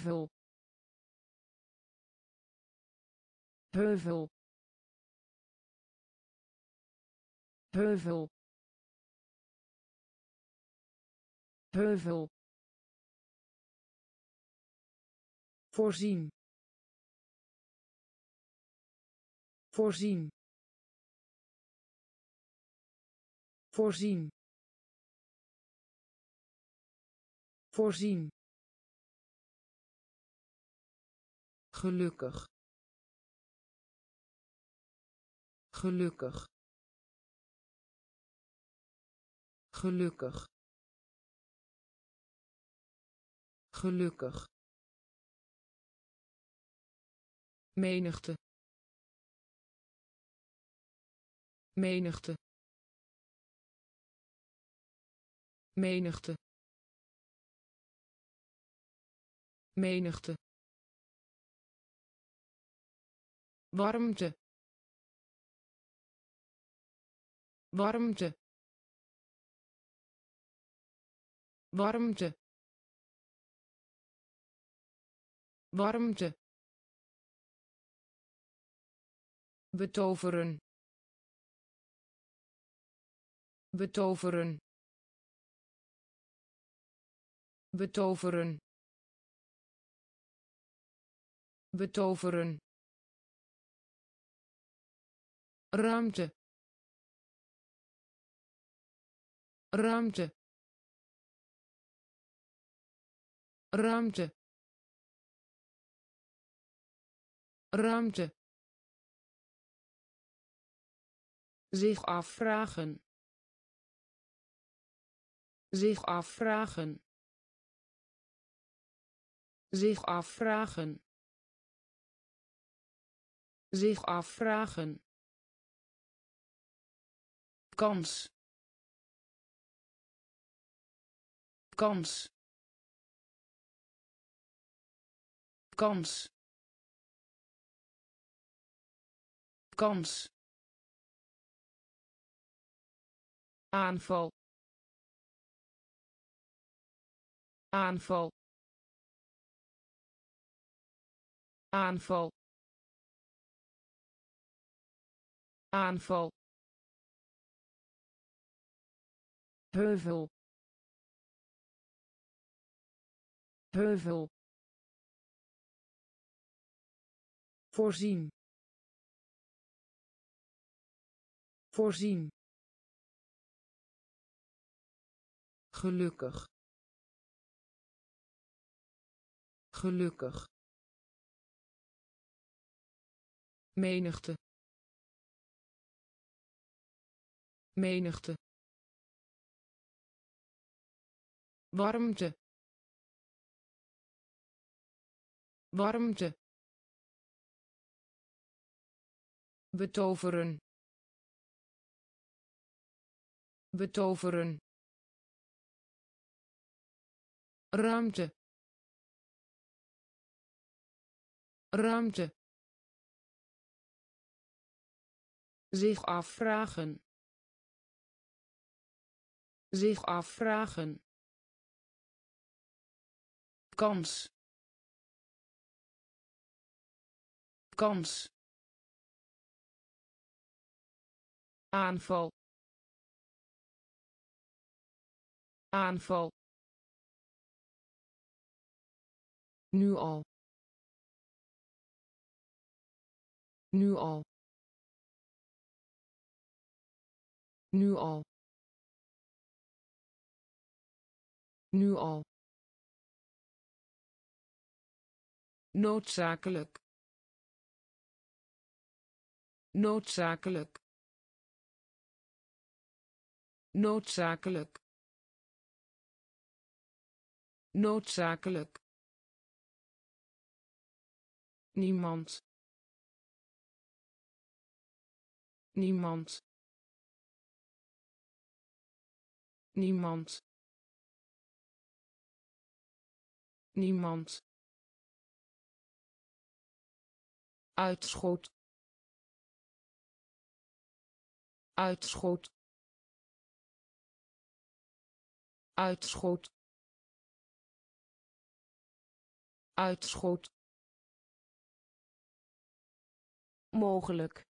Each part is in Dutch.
heuvel. Heuvel. Heuvel. Heuvel. Voorzien. Voorzien. Voorzien. Voorzien gelukkig. Gelukkig. Gelukkig. Gelukkig. Menigte. Menigte. Menigte. Menigte warmte. Warmte. Warmte. Warmte. Betoveren. Betoveren. Betoveren. Betoveren ruimte. Ruimte. Ruimte. Ruimte. Zich afvragen. Zich afvragen. Zich afvragen. Zich afvragen kans. Kans. Kans. Kans. Aanval. Aanval. Aanval. Aanval heuvel. Heuvel. Voorzien. Voorzien. Gelukkig. Gelukkig. Menigte. Menigte warmte. Warmte. Betoveren. Betoveren. Ruimte. Ruimte. Zich afvragen. Zich afvragen kans. Kans. Aanval. Aanval. Nu al. Nu al. Nu al. Nu al noodzakelijk. Noodzakelijk. Noodzakelijk. Noodzakelijk. Niemand. Niemand. Niemand. Niemand uitschot. Uitschot. Uitschot. Uitschot. Mogelijk.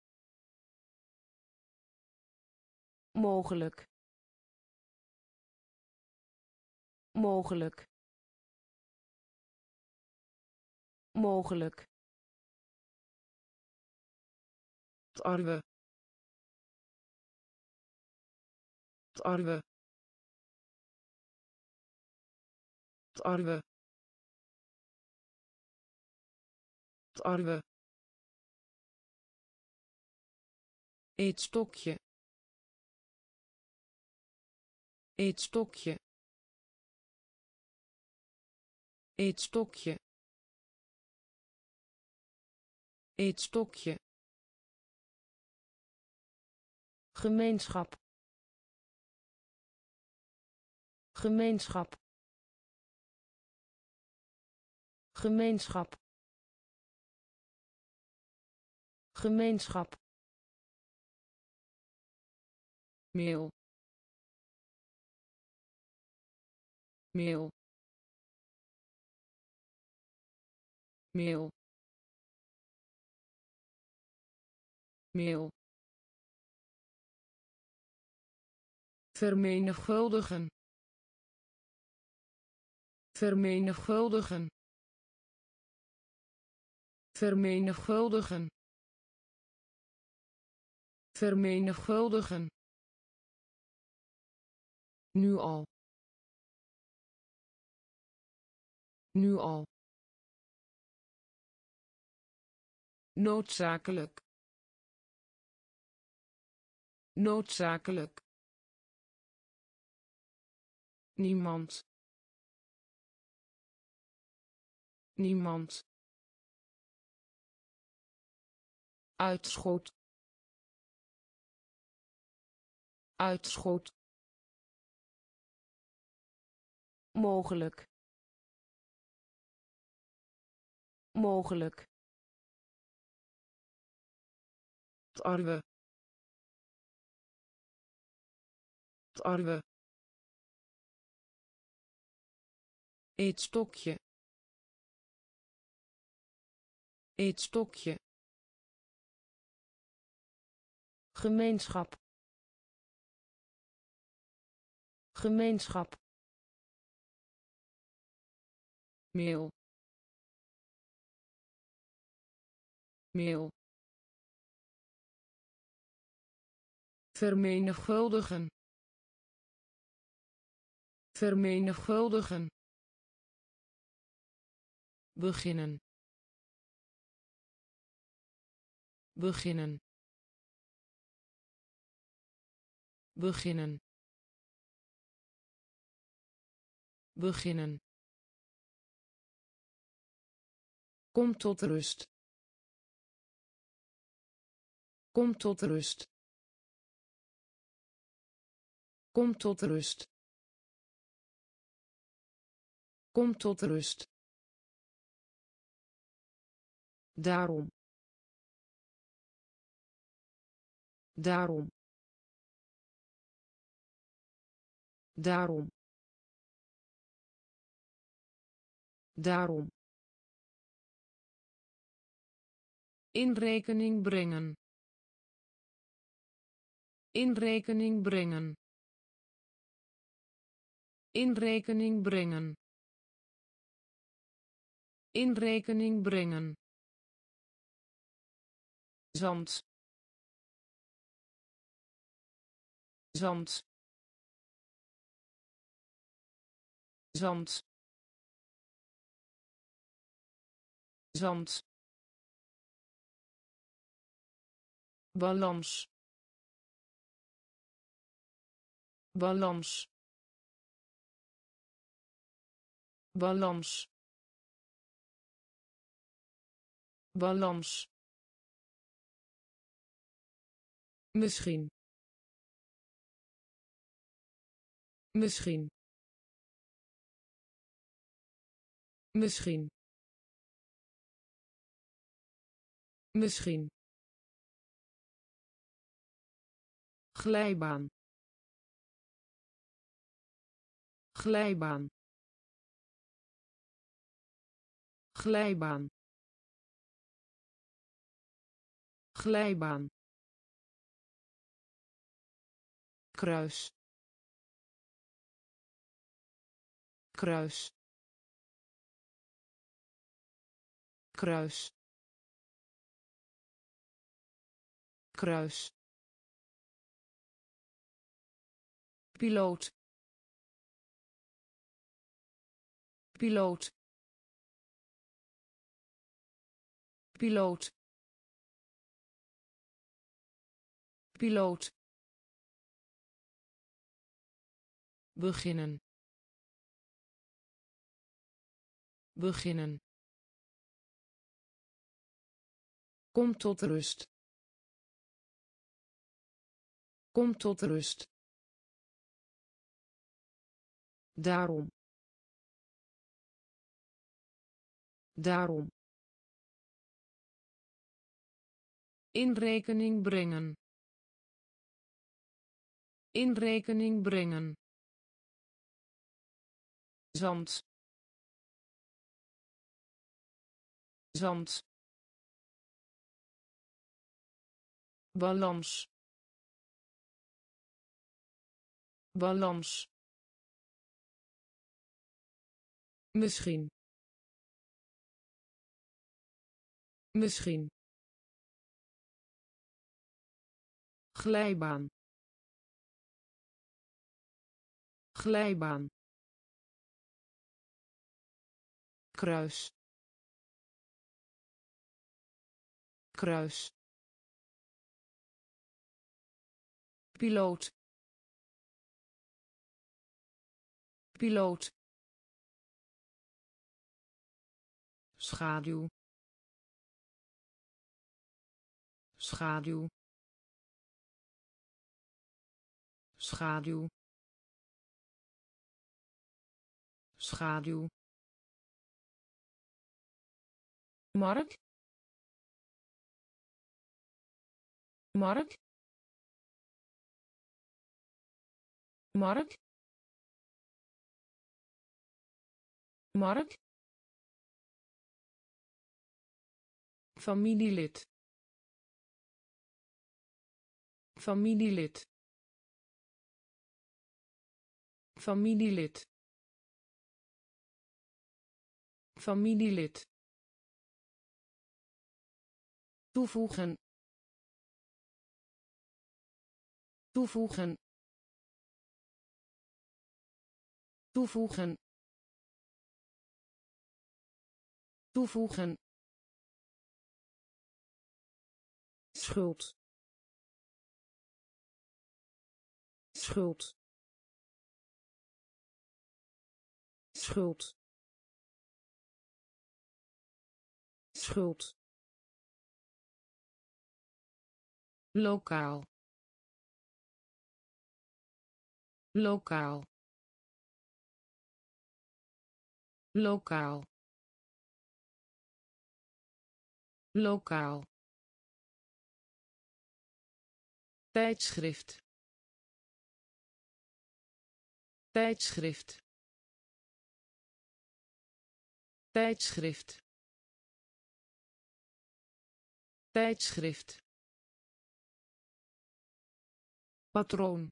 Mogelijk. Mogelijk. Mogelijk tarwe tarwe tarwe tarwe eetstokje eetstokje eetstokje eetstokje gemeenschap. Gemeenschap. Gemeenschap. Gemeenschap. Meel meel meel meel vermenigvuldigen. Vermenigvuldigen. Vermenigvuldigen. Vermenigvuldigen. Nu al. Nu al. Noodzakelijk. Noodzakelijk niemand. Niemand. Uitschot. Uitschot. Mogelijk. Mogelijk. Tarwe tarwe eetstokje eetstokje gemeenschap. Gemeenschap. Meel. Meel. Vermenigvuldigen. Vermenigvuldigen beginnen beginnen beginnen beginnen Kom tot rust. Kom tot rust. Kom tot rust. Kom tot rust. Daarom. Daarom. Daarom. Daarom. In rekening brengen. In rekening brengen. In rekening brengen. In rekening brengen. Zand. Zand. Zand. Zand. balans balans balans balans misschien. Misschien. Misschien. Misschien. Glijbaan. Glijbaan. Glijbaan. Glijbaan kruis. Kruis. Kruis. Kruis. Piloot. Piloot. Piloot. Piloot beginnen. Beginnen. Kom tot rust. Kom tot rust. Daarom. Daarom. In rekening brengen. In rekening brengen zand. Zand. Balans. Balans. Misschien. Misschien. Glijbaan. Glijbaan kruis. Kruis. Piloot. Piloot. Schaduw. Schaduw. Schaduw. Schaduw mark mark mark mark familielid. Familielid. Familielid. Familielid toevoegen toevoegen toevoegen toevoegen. Schuld. Schuld. Schuld. Schuld lokaal. Lokaal. Lokaal. Lokaal. Tijdschrift. Tijdschrift. Tijdschrift. Tijdschrift patroon.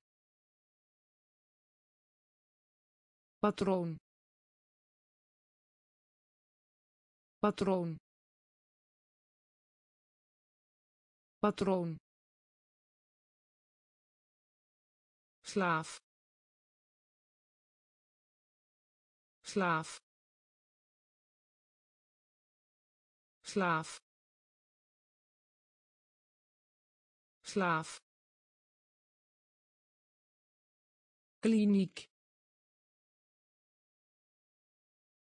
Patroon. Patroon. Patroon. Slaaf. Slaaf. Slaaf. Slaaf kliniek.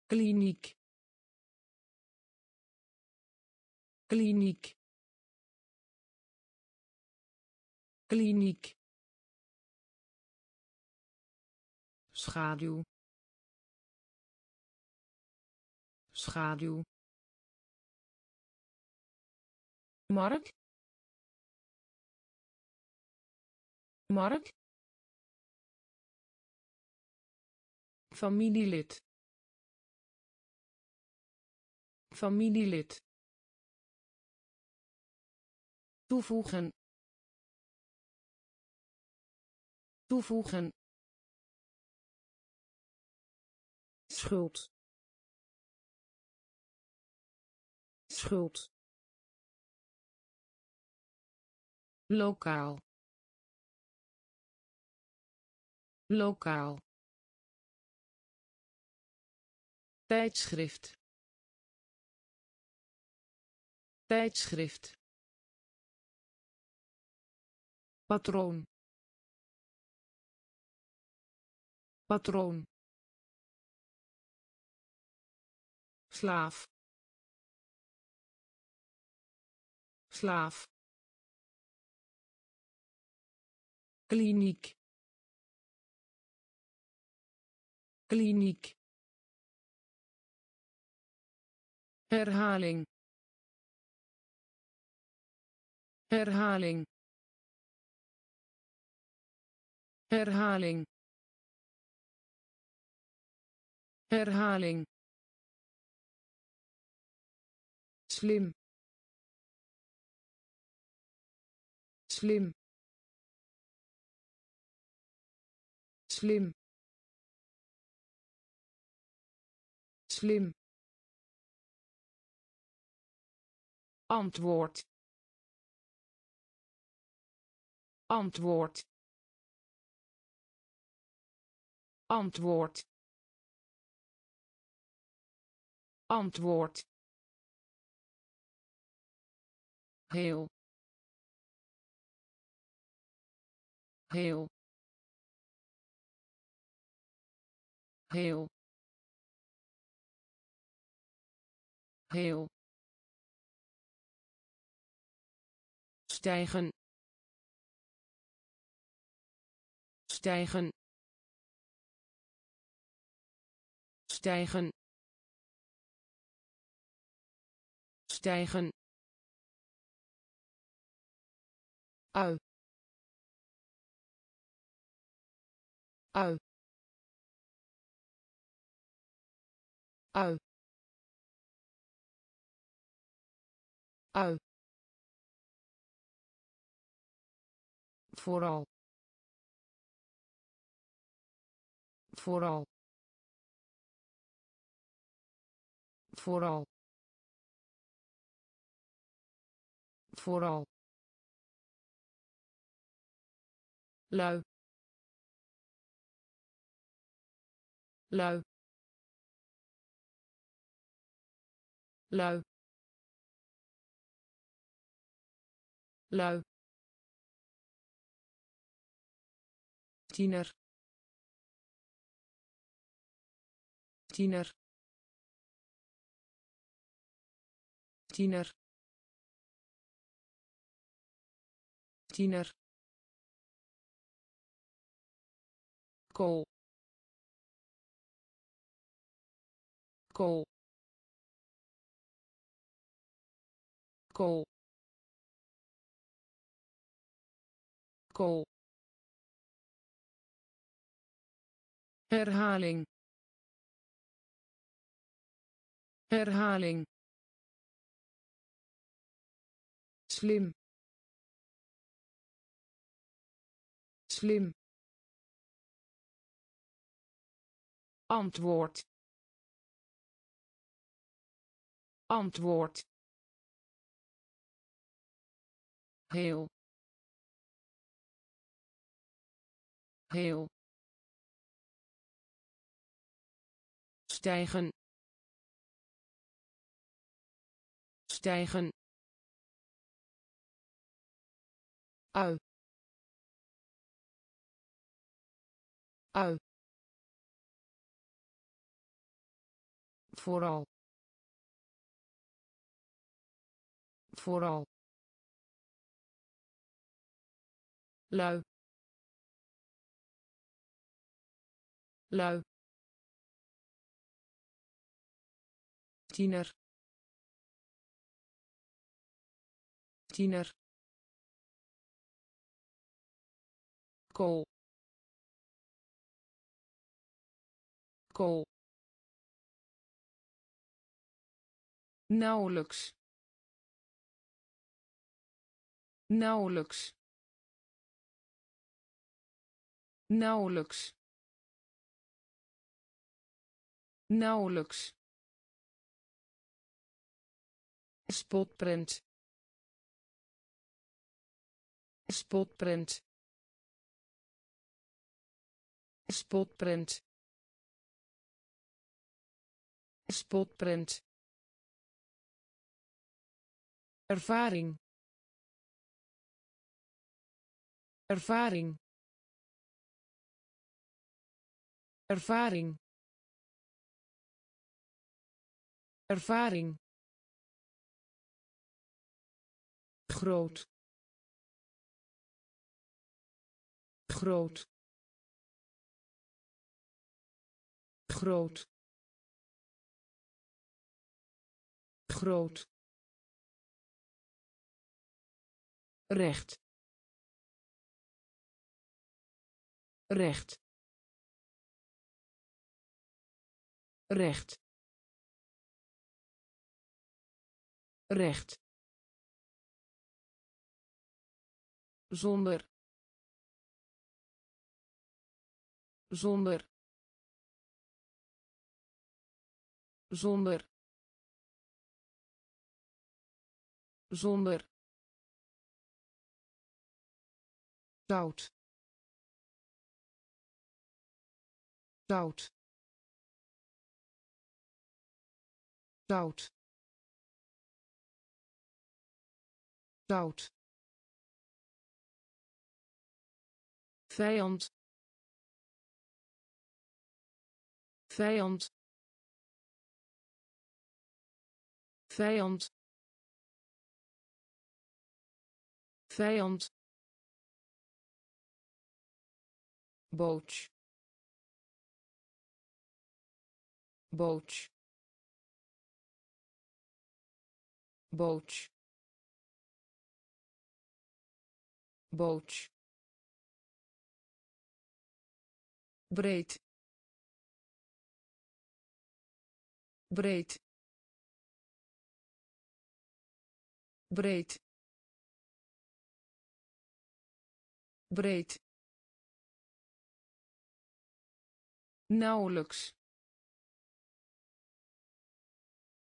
Kliniek. Kliniek. Kliniek. Schaduw. Schaduw. Mark. Mark familielid. Familielid. Toevoegen. Toevoegen. Schuld. Schuld. Lokaal. Lokaal tijdschrift. Tijdschrift. Patroon. Patroon. Slaaf. Slaaf. Kliniek. Kliniek herhaling. Herhaling. Herhaling. Herhaling. Slim. Slim. Slim. Slim antwoord. Antwoord. Antwoord. Antwoord. Heel. Heel. Heel. Heel stijgen. Stijgen. Stijgen. Stijgen. Ui ui ui ui vooral vooral vooral vooral. Lui. Lui. Lui. Lui tiener. Tiener. Tiener. Tiener. Kool. Kool. Kool. Kool herhaling. Herhaling. Slim. Slim. Antwoord. Antwoord. Heel. Heel stijgen. Stijgen. Ui ui vooral. Vooral. Lui. Lui tiener. Tiener. Kool. Kool. Nauwelijks. Nauwelijks. Nauwelijks. Nauwelijks spotprint. Spotprint. Spotprint. Spotprint. Ervaring. Ervaring. Ervaring. Ervaring groot. Groot. Groot. Groot. Recht. Recht. Recht. Recht zonder. Zonder. Zonder. Zonder. Zout. Zout. Zout. Zout vijand. Vijand. Vijand. Vijand. Boot boot boot boot breed breed breed breed. Nauwelijks.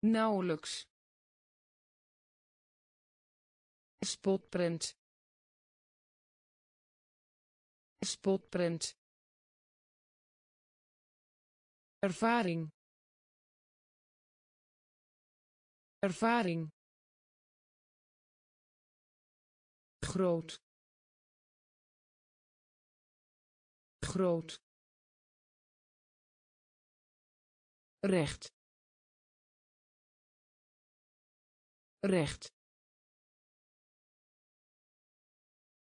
Nauwelijks. Spotprint. Spotprint ervaring. Ervaring. Groot. Groot. Recht. Recht.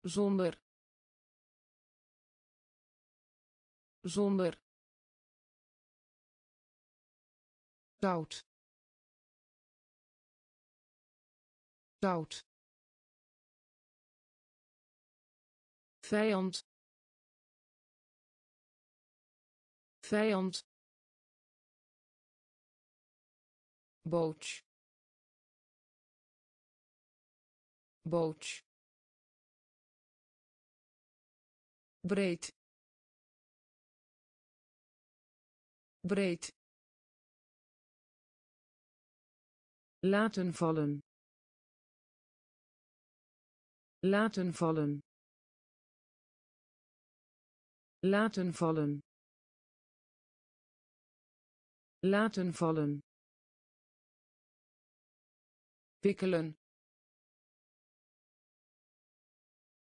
Zonder. Zonder zout zout vijand. Vijand. Boot boot breed. Breed laten vallen. Laten vallen. Laten vallen. Laten vallen. Wikkelen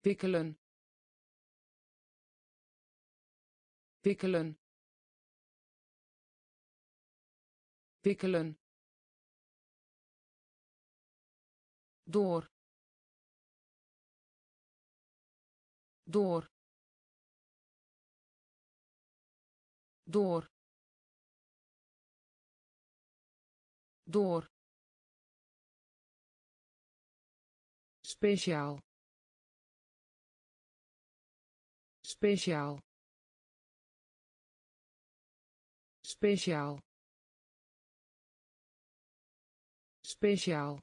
wikkelen wikkelen wikkelen door door door door. Speciaal. Speciaal. Speciaal. Speciaal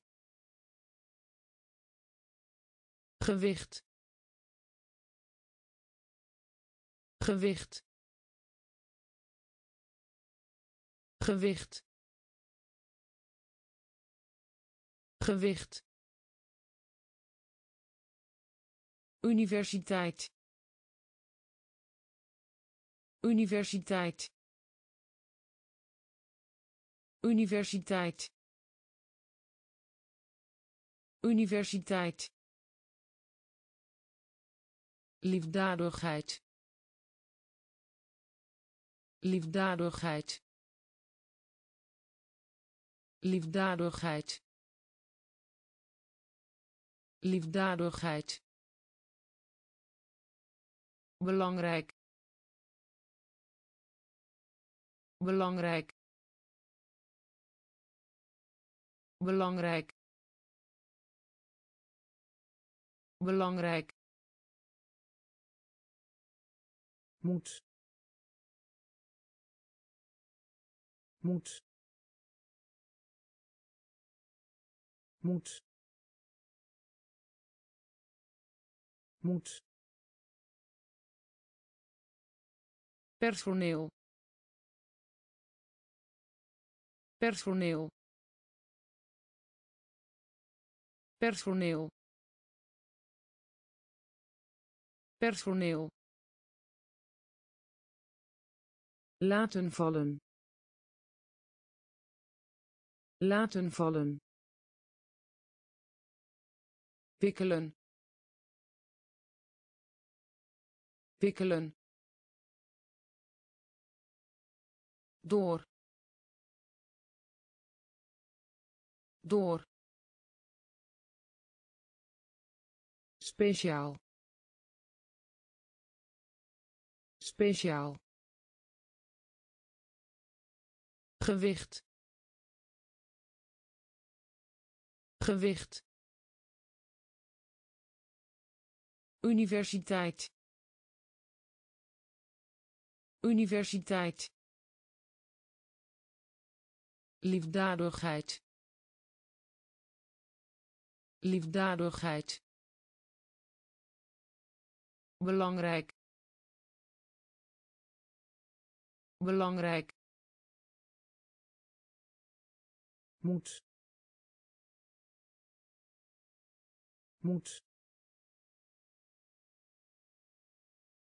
gewicht. Gewicht. Gewicht. Gewicht. Universiteit. Universiteit. Universiteit. Universiteit liefdadigheid. Liefdadigheid. Liefdadigheid. Liefdadigheid. Belangrijk. Belangrijk. Belangrijk. Belangrijk moet. Moet. Moet. Moet. Personeel. Personeel. Personeel. Personeel laten vallen. Laten vallen. Wikkelen wikkelen door. Door. Speciaal. Speciaal gewicht. Gewicht. Universiteit. Universiteit. Liefdadigheid. Liefdadigheid. Belangrijk. Belangrijk moet. Moet.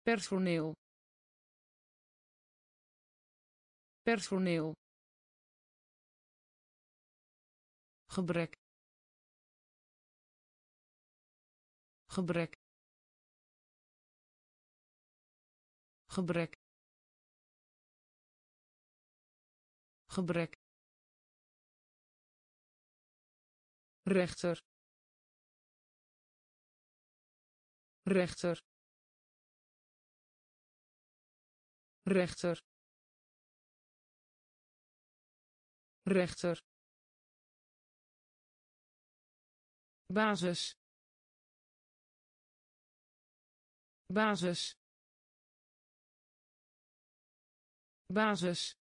Personeel. Personeel. Gebrek. Gebrek. Gebrek. Gebrek rechter. Rechter. Rechter. Rechter. Basis. Basis. Basis.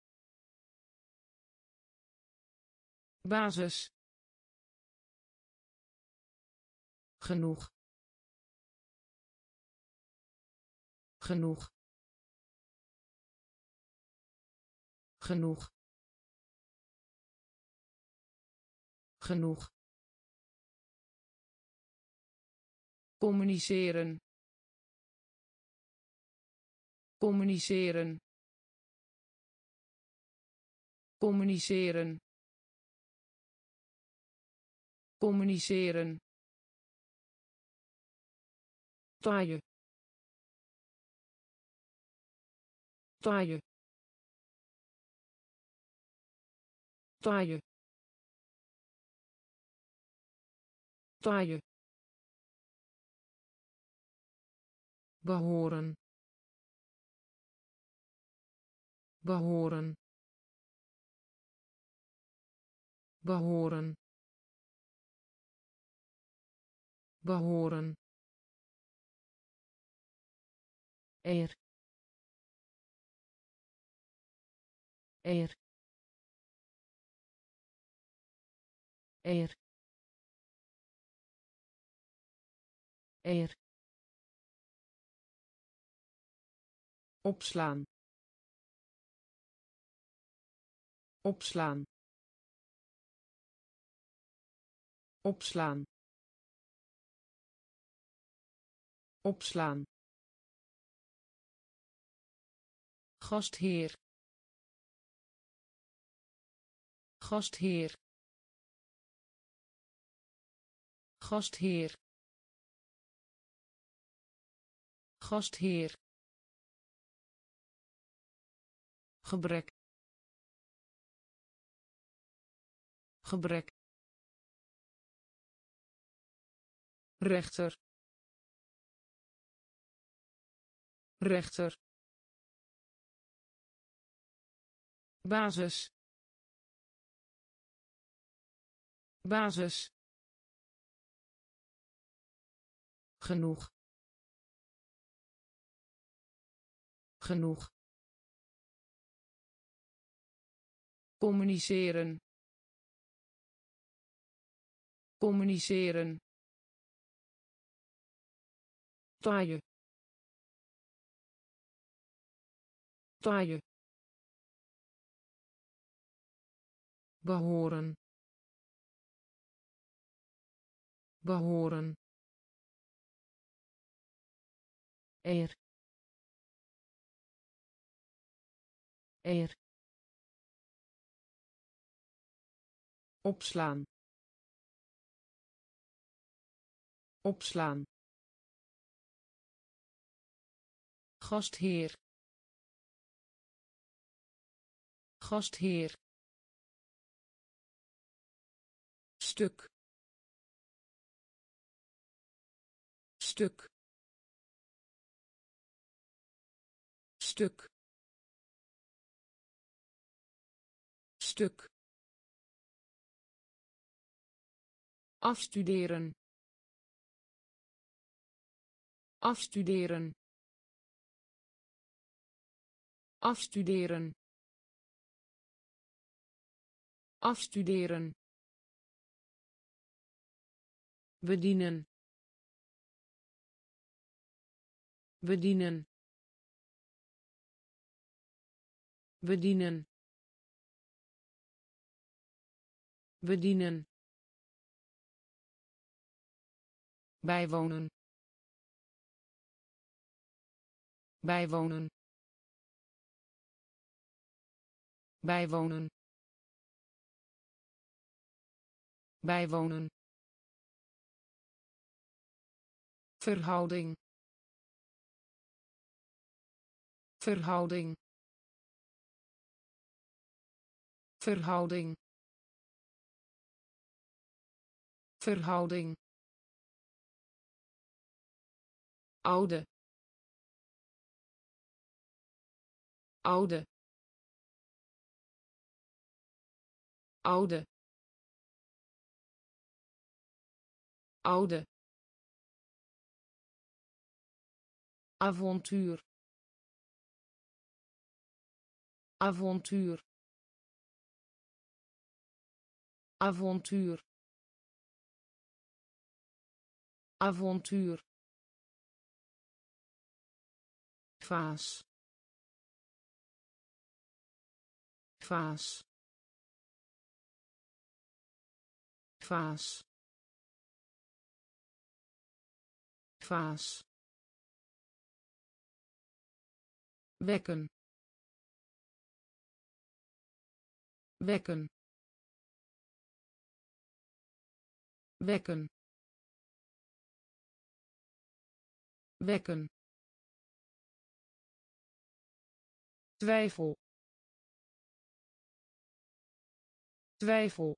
Basis genoeg. Genoeg. Genoeg. Genoeg. Communiceren. Communiceren. Communiceren. Communiceren taaie taaie taaie taaie behoren. Behoren. Behoren. Behoren eer. Eer. Eer. Eer. Opslaan. Opslaan. Opslaan. Opslaan gastheer. Gastheer. Gastheer. Gastheer. Gebrek. Gebrek. Rechter. Rechter basis. Basis. Genoeg. Genoeg. Communiceren. Communiceren. Taaie. Taaie behoren. Behoren. Eer. Eer. Opslaan. Opslaan. Gastheer. Gastheer stuk. Stuk. Stuk. Stuk. Afstuderen. Afstuderen. Afstuderen. Afstuderen bedienen. Bedienen. Bedienen. Bedienen. Bijwonen. Bijwonen. Bijwonen. Bijwonen verhouding. Verhouding. Verhouding. Verhouding. Oude. Oude. Oude. Oude avontuur. Avontuur. Avontuur. Avontuur. Vaas vaas vaas vaas wekken. Wekken. Wekken. Wekken. Twijfel. Twijfel.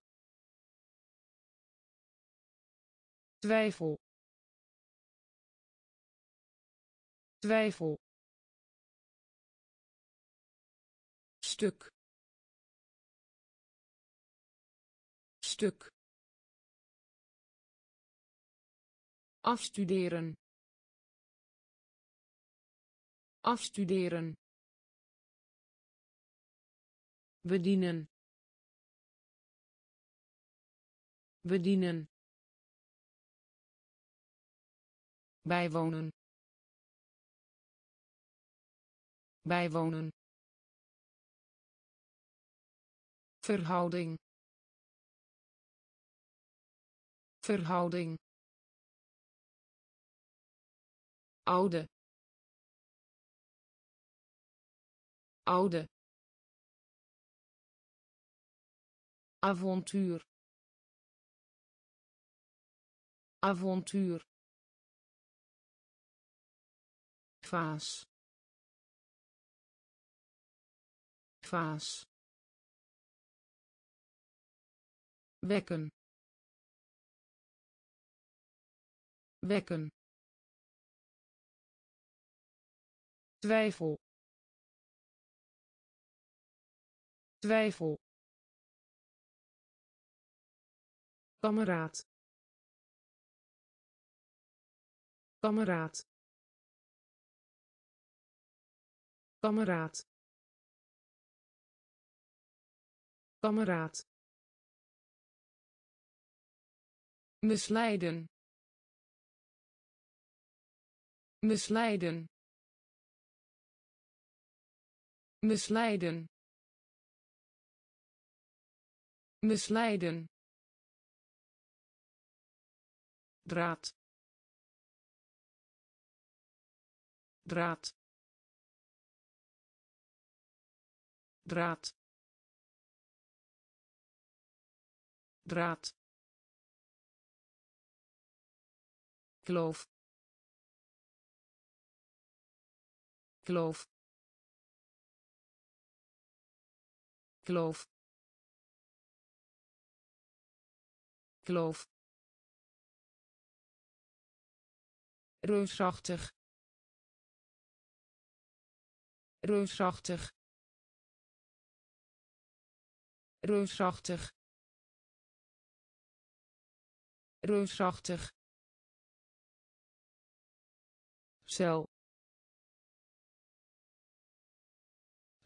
Twijfel. Twijfel stuk. Stuk. Afstuderen. Afstuderen. Bedienen. Bedienen. Bijwonen. Bijwonen verhouding. Verhouding. Oude. Oude. Avontuur. Avontuur. Vaas vaas wekken. Wekken. Twijfel. Twijfel. Kameraad. Kameraad. Kameraad. Kameraad misleiden misleiden misleiden misleiden. Draad. Draad. Draad. Draad kloof kloof kloof kloof reusachtig. Reusachtig. Reusachtig. Reusachtig cel.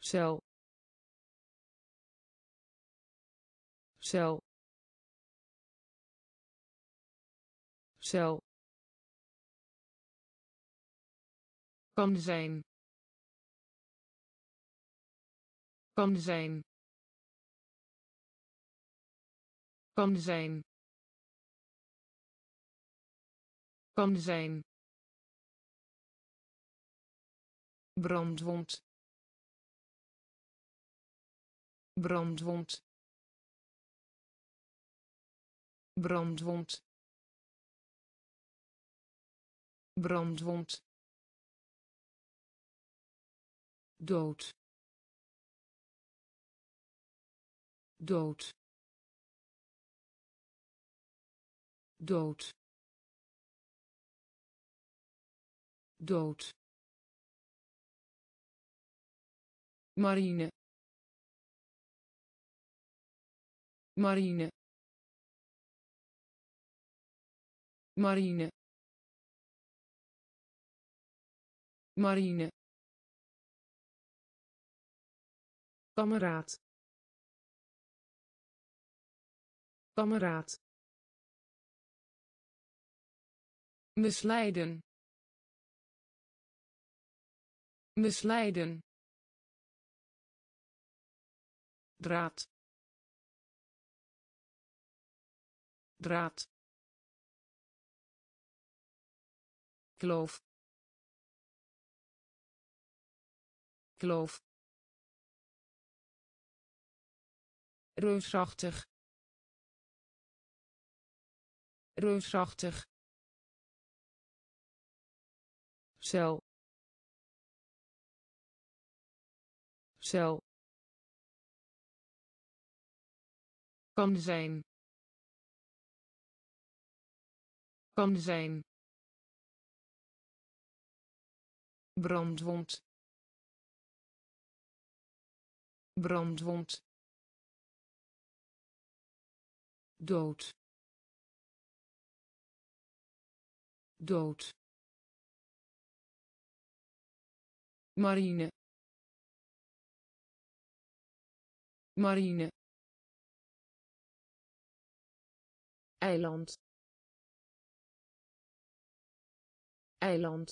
Cel. Cel. Cel. Kan zijn. Kan zijn. Kan zijn. Kan zijn brandwond. Brandwond. Brandwond. Brandwond. Dood. Dood. Dood. Dood marine. Marine. Marine. Marine. Kameraad. Kameraad. Misleiden. Misleiden draad. Draad. Kloof kloof reusachtig. Reusachtig. Cel. Cel kan zijn. Kan zijn. Brandwond. Brandwond. Dood. Dood. Marine. Marine eiland. Eiland.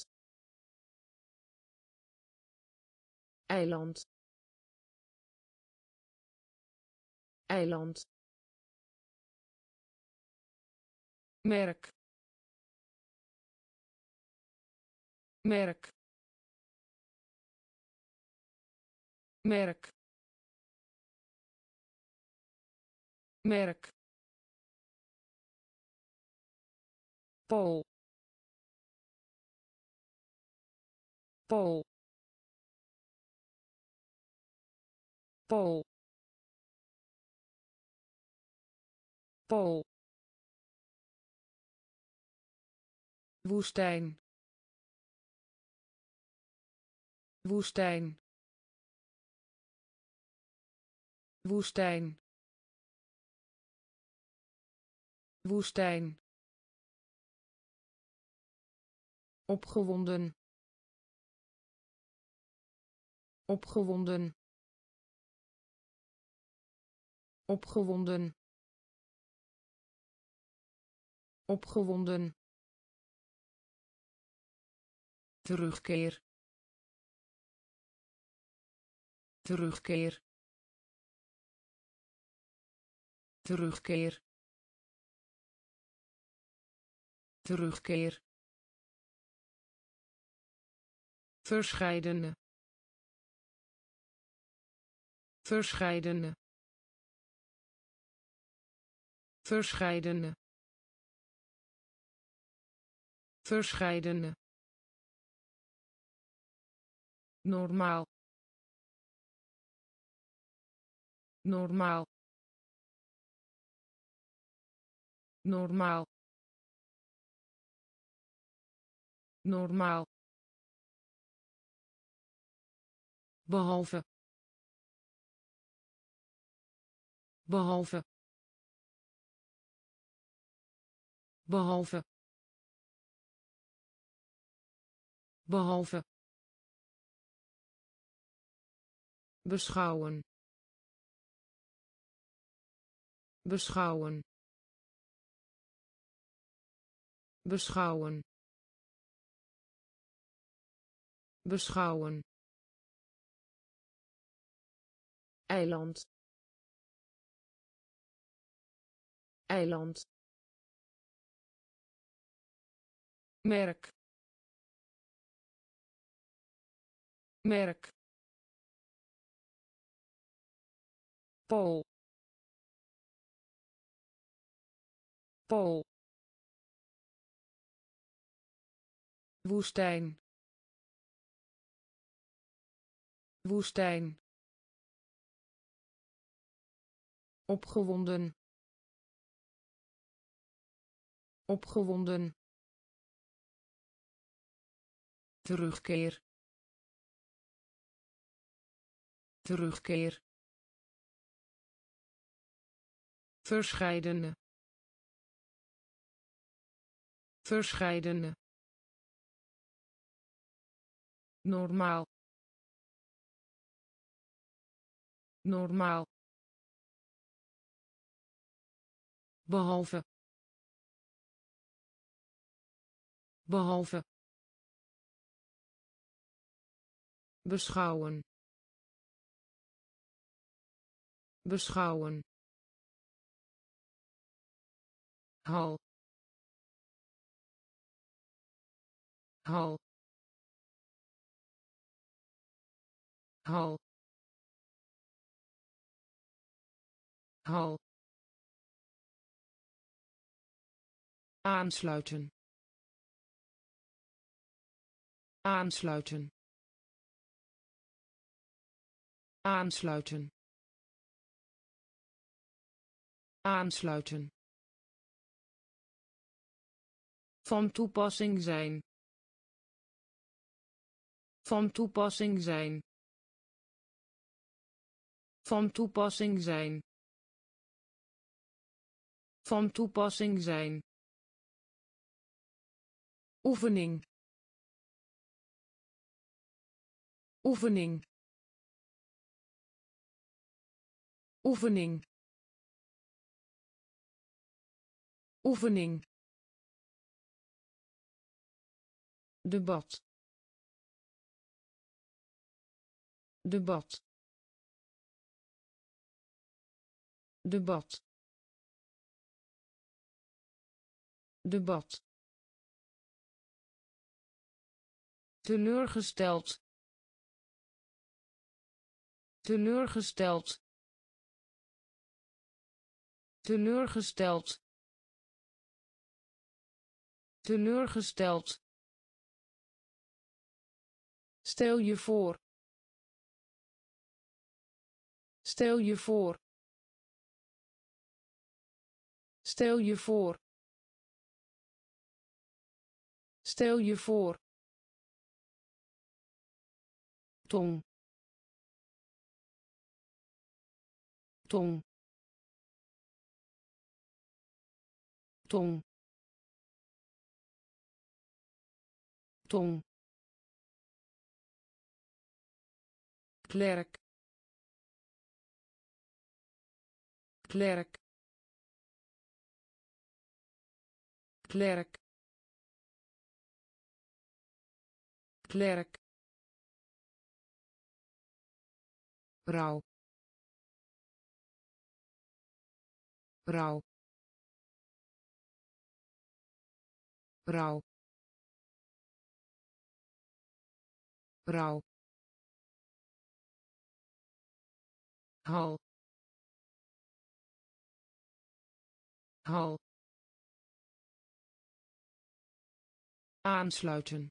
Eiland. Eiland. Merk. Merk. Merk. Merk Pool. Pool. Pool. Pool. woestijn woestijn woestijn woestijn opgewonden. Opgewonden. Opgewonden. Opgewonden. Terugkeer. Terugkeer. Terugkeer. Terugkeer verscheidene. Verscheidene. Verscheidene. Verscheidene. Normaal. Normaal. Normaal. Normaal behalve. Behalve. Behalve. Behalve. Beschouwen. Beschouwen. Beschouwen. Beschouwen eiland. Eiland. Merk. Merk. Pool. Pool. woestijn. Woestijn opgewonden. Opgewonden. Terugkeer. Terugkeer. Verscheidene. Verscheidene. Normaal. Normaal behalve. Behalve. Beschouwen. Beschouwen. Hal. Hal. Hal. Hal aansluiten. Aansluiten. Aansluiten. Aansluiten. Van toepassing zijn. Van toepassing zijn. Van toepassing zijn. Van toepassing zijn oefening. Oefening. Oefening. Oefening. Debat. Debat. Debat. Debat teleurgesteld teleurgesteld teleurgesteld teleurgesteld. Stel je voor. Stel je voor. Stel je voor. Stel je voor tong tong tong tong klerk. Klerk. Klerk. Klerk rouw rouw rouw rouw hal. Hal. Aansluiten.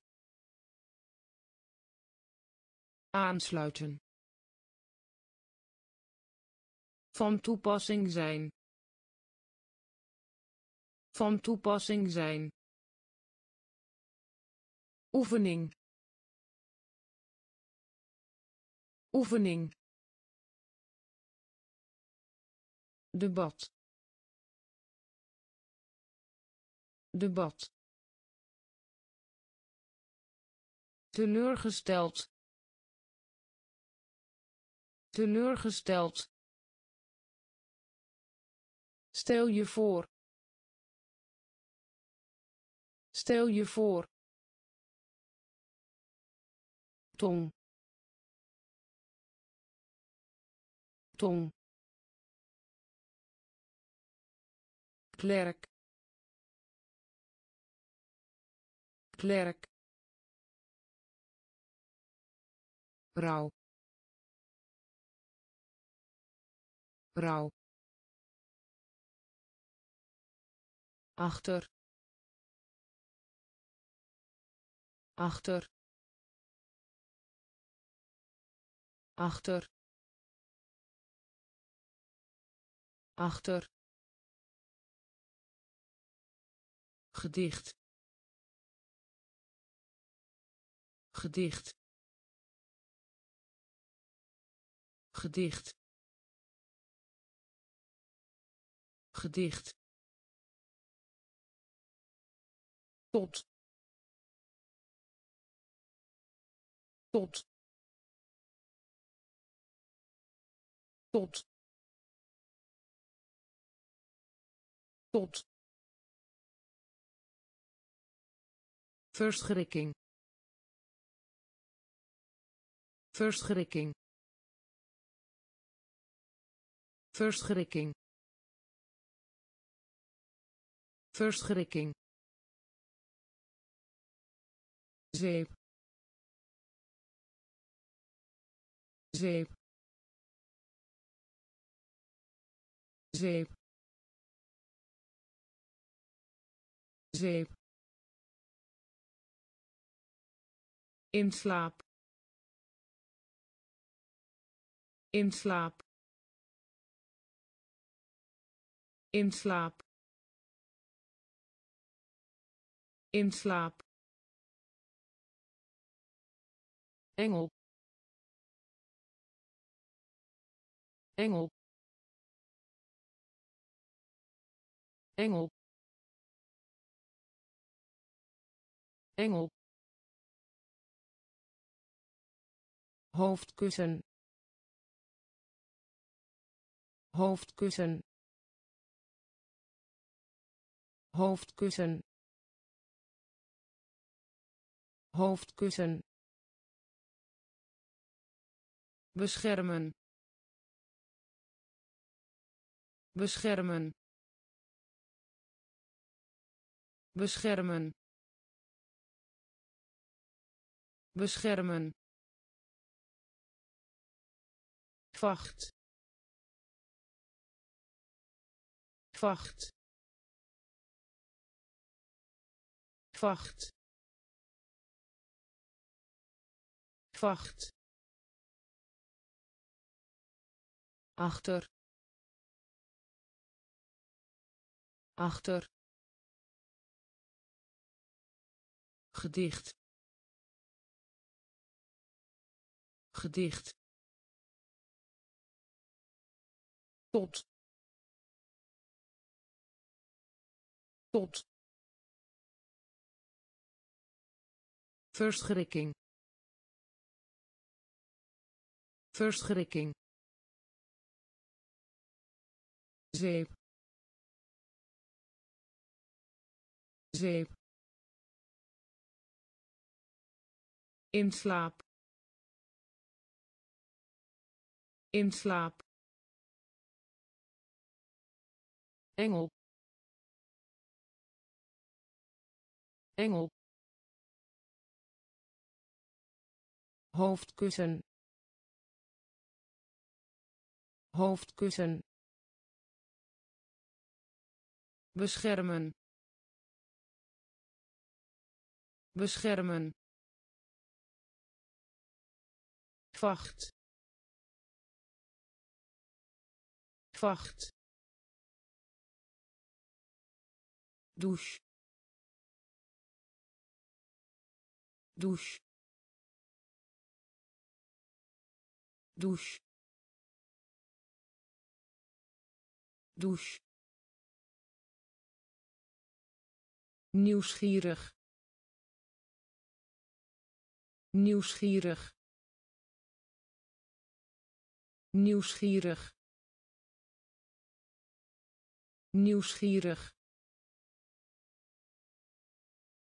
Aansluiten Van toepassing zijn. Van toepassing zijn. Oefening. Oefening. Debat. Debat. teleurgesteld teleurgesteld Stel je voor. Stel je voor. Tong. Tong. Klerk. Klerk. rouw rouw achter. Achter. Achter. Achter. Gedicht. Gedicht. Gedicht. Gedicht tot tot tot tot verschrikking. Verschrikking. Verschrikking. Verschrikking zeep zeep zeep zeep in slaap in slaap. In slaap engel. Engel. Engel. Engel. Hoofdkussen. Hoofdkussen. Hoofdkussen. Hoofdkussen beschermen. Beschermen. Beschermen. Beschermen. Vacht. Vacht. Vacht. Vacht achter. Achter. Gedicht. Gedicht. Tot. Tot. Verschrikking. Verschrikking zeep zeep in slaap in slaap engel engel hoofdkussen hoofdkussen beschermen. Beschermen. Vacht. Vacht. Douche. Douche. Douche. Douche nieuwsgierig. Nieuwsgierig. Nieuwsgierig. Nieuwsgierig.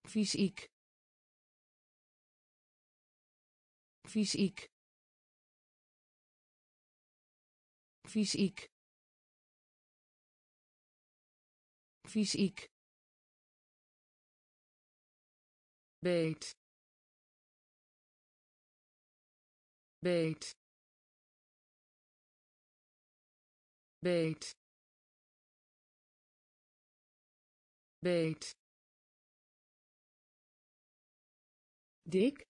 Fysiek. Fysiek. Fysiek. Fysiek beet. Beet. Beet. Beet. Dik.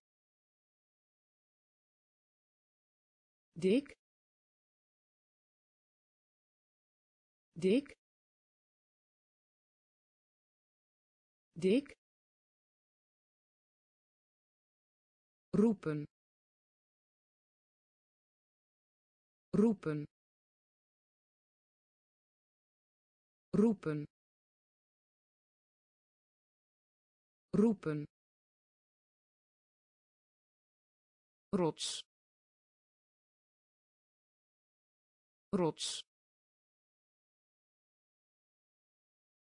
Dik. Dik. Dik roepen. Roepen. Roepen. Roepen. Rots. Rots.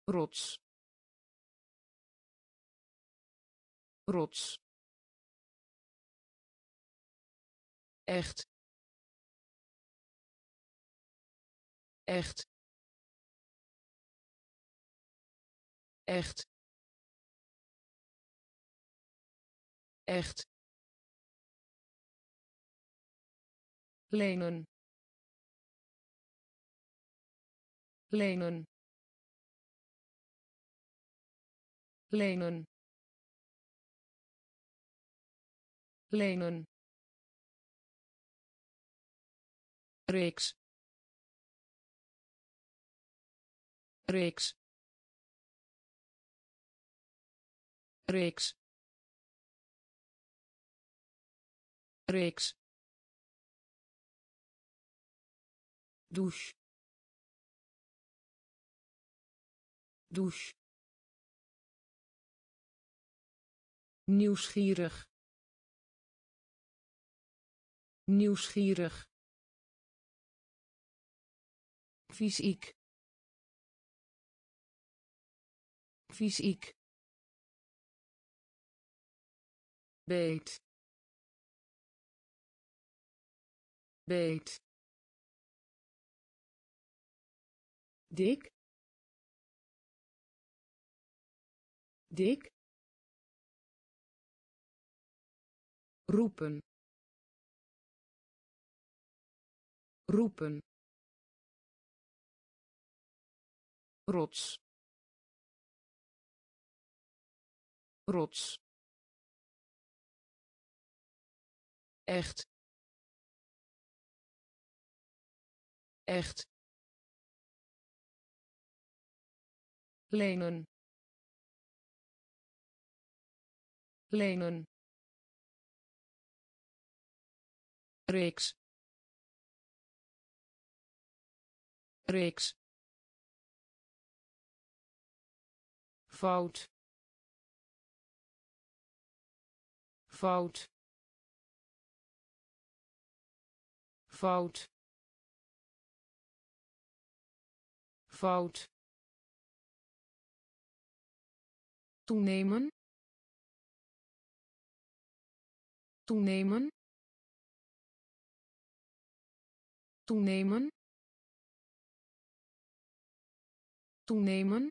Rots. Rots echt. Echt. Echt. Echt. Lenen. Lenen. Lenen. Lenen reeks. Reeks. Reeks. Reeks. Douche. Douche. Nieuwsgierig. Nieuwsgierig fysiek. Fysiek. Beet. Beet. Dik. Dik. Roepen. Roepen rots. Rots. Echt. Echt. Lenen. Lenen. Reeks. Reeks fout. Fout. Fout. Fout. Toenemen. Toenemen. Toenemen. Toenemen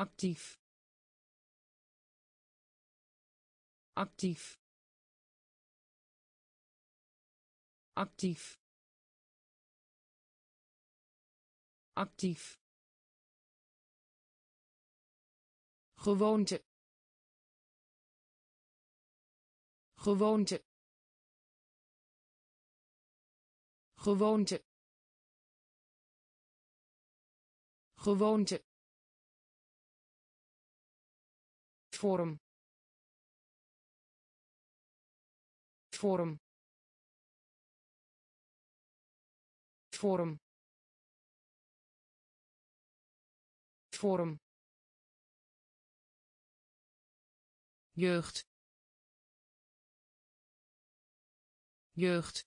actief. Actief. Actief. Actief. Gewoonte. Gewoonte. Gewoonte. Gewoonte vorm vorm vorm vorm jeugd. Jeugd.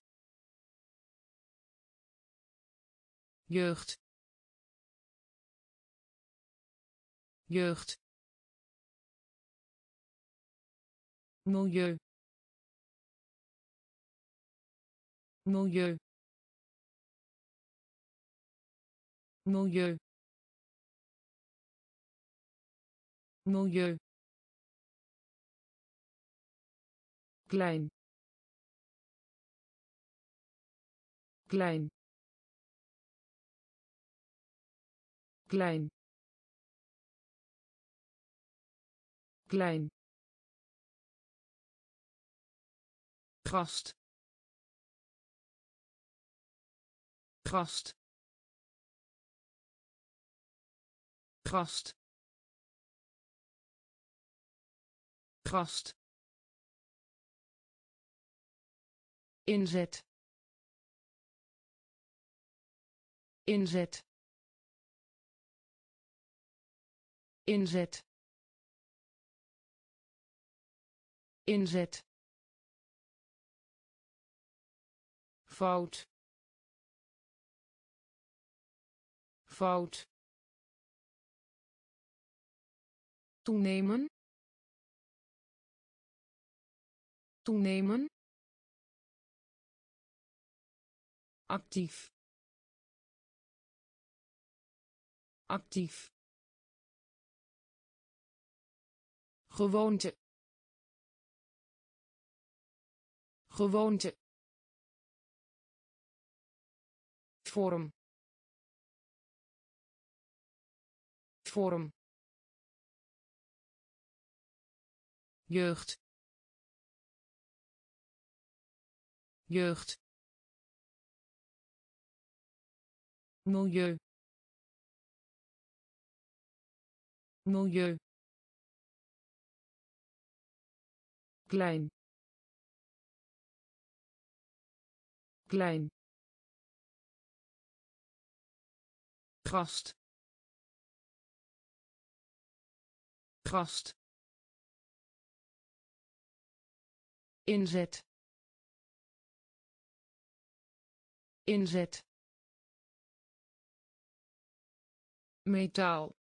Jeugd. Jeugd milieu. Milieu. Milieu. Milieu. Klein. Klein. Klein. Klein gast. Gast. Gast. Gast. Inzet. Inzet. Inzet. Inzet fout. Fout. Toenemen. Toenemen. Actief. Actief. Gewoonte. Gewoonte vorm vorm jeugd. Jeugd. Milieu. Milieu. Klein. Klein gast. Gast. Inzet. Inzet. Metaal.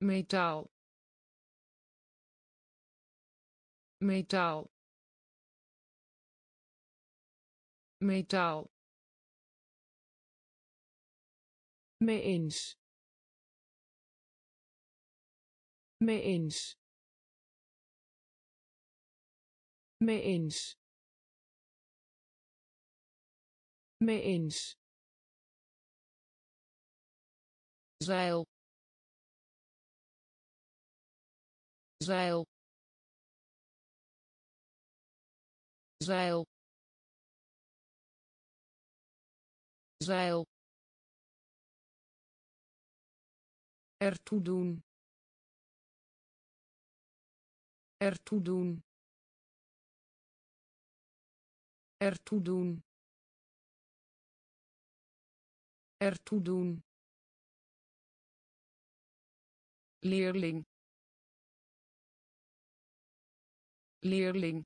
Metaal. Metaal. Metaal mee eens. Mee eens. Mee eens. Mee eens. Zeil. Zeil. Zeil. Zeil ertoe doen. Ertoe doen. Ertoe doen. Ertoe doen. Leerling. Leerling.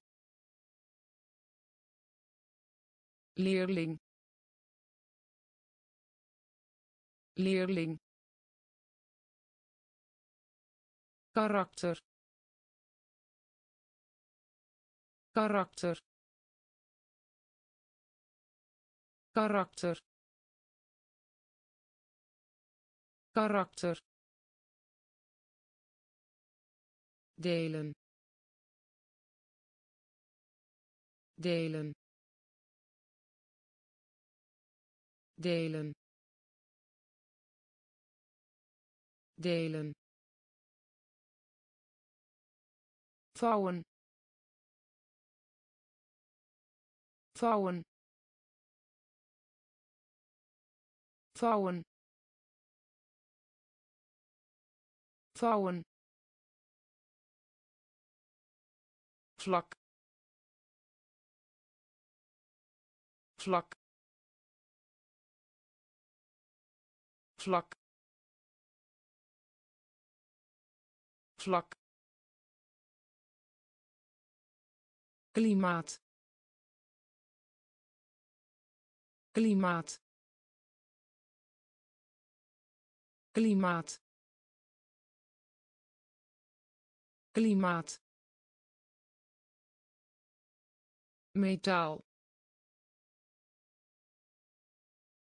Leerling. Leerling karakter. Karakter. Karakter. Karakter. Delen. Delen. Delen. Delen vouwen vouwen vouwen vouwen vlak. Vlak. Vlak. Vlak klimaat. Klimaat. Klimaat. Klimaat. Metaal.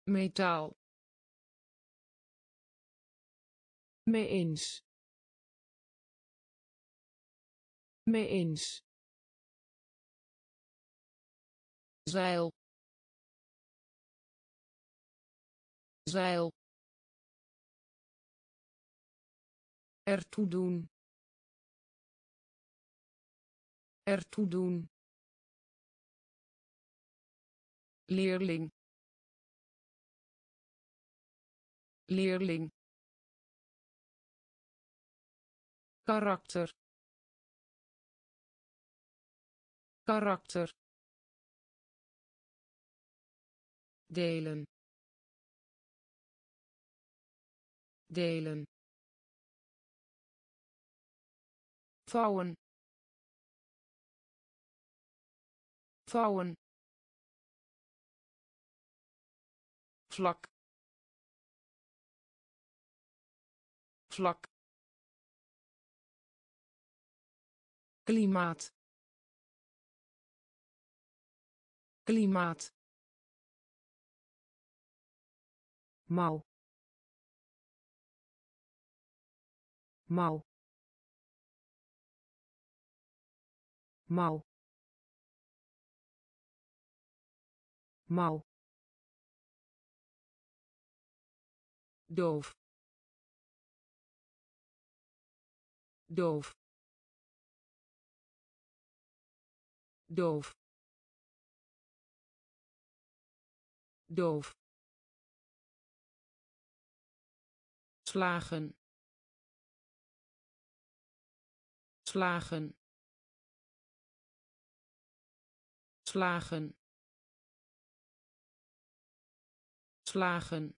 Metaal. Mee eens zeil. Zeil. Ertoe doen. Ertoe doen. Leerling. Leerling. Karakter. Karakter delen. Delen. Vouwen. Vouwen. Vlak. Vlak. Klimaat. Klimaat mouw mouw mouw mouw doof. Doof. Doof. Doof slagen. Slagen. Slagen. Slagen.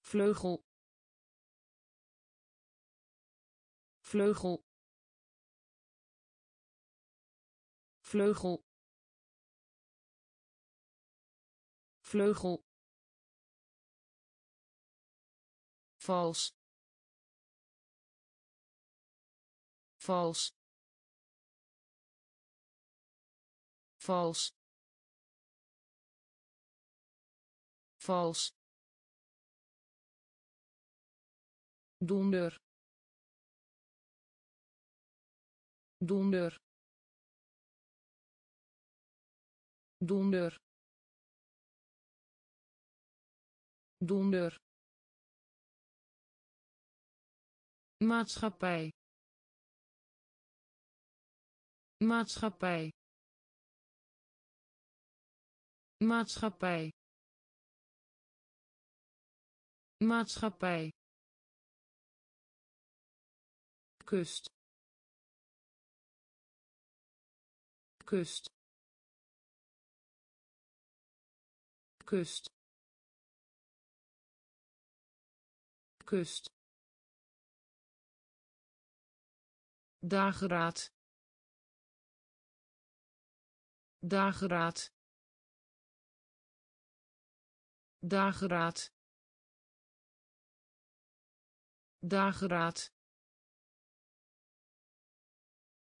Vleugel. Vleugel. Vleugel. Vleugel vals. Vals. Vals. Vals. Donder. Donder. Donder. Donder maatschappij. Maatschappij. Maatschappij. Maatschappij. Kust. Kust. Kust. Kust dageraad. Dageraad. Dageraad. Dageraad.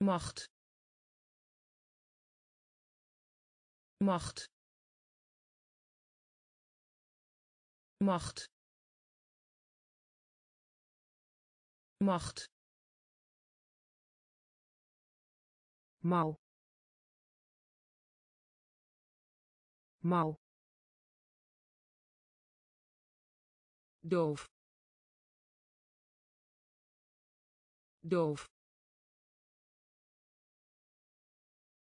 Macht. Macht. Macht. Macht mouw mouw doof. Doof.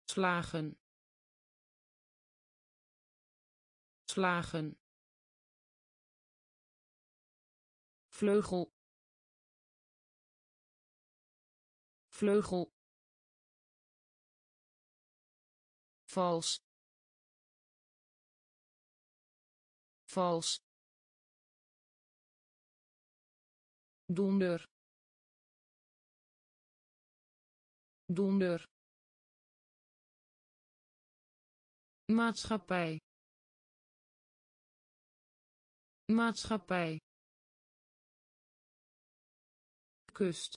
Slagen. Slagen. Vleugel. Vleugel vals. Vals. Donder. Donder. Maatschappij. Maatschappij. Kust.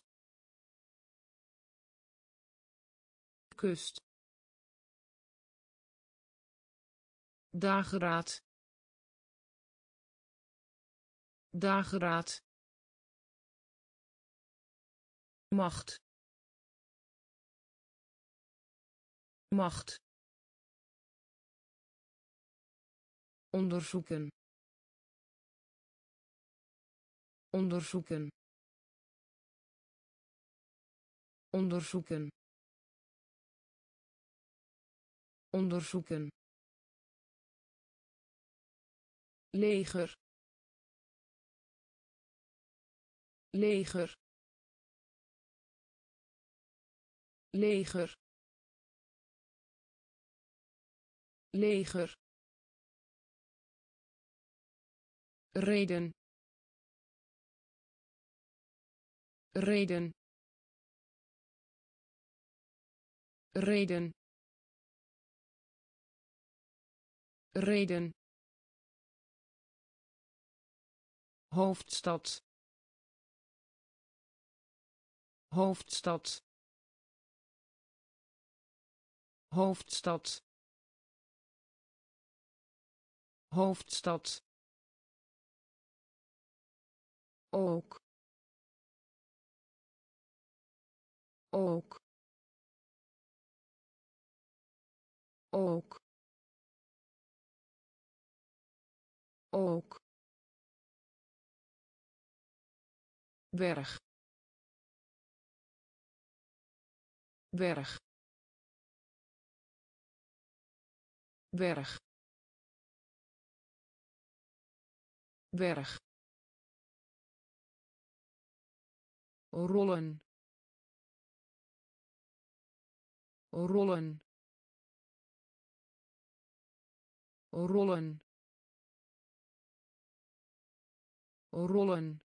Kust dageraad. Dageraad. Macht. Macht. Onderzoeken. Onderzoeken. Onderzoeken. Onderzoeken leger. Leger. Leger. Leger. Reden. Reden. Reden. Reden hoofdstad. Hoofdstad. Hoofdstad. Hoofdstad. Ook. Ook. Ook. Ook berg. Berg. Berg. Berg. Rollen. Rollen. Rollen. Rollen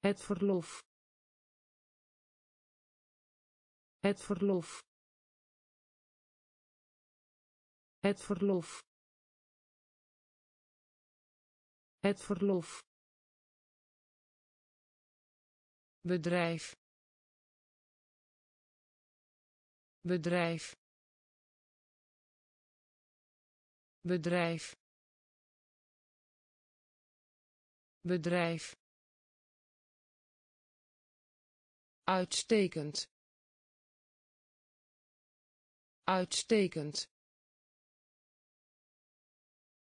het verlof. Het verlof. Het verlof. Het verlof. bedrijf. Bedrijf. Bedrijf. Bedrijf uitstekend. Uitstekend.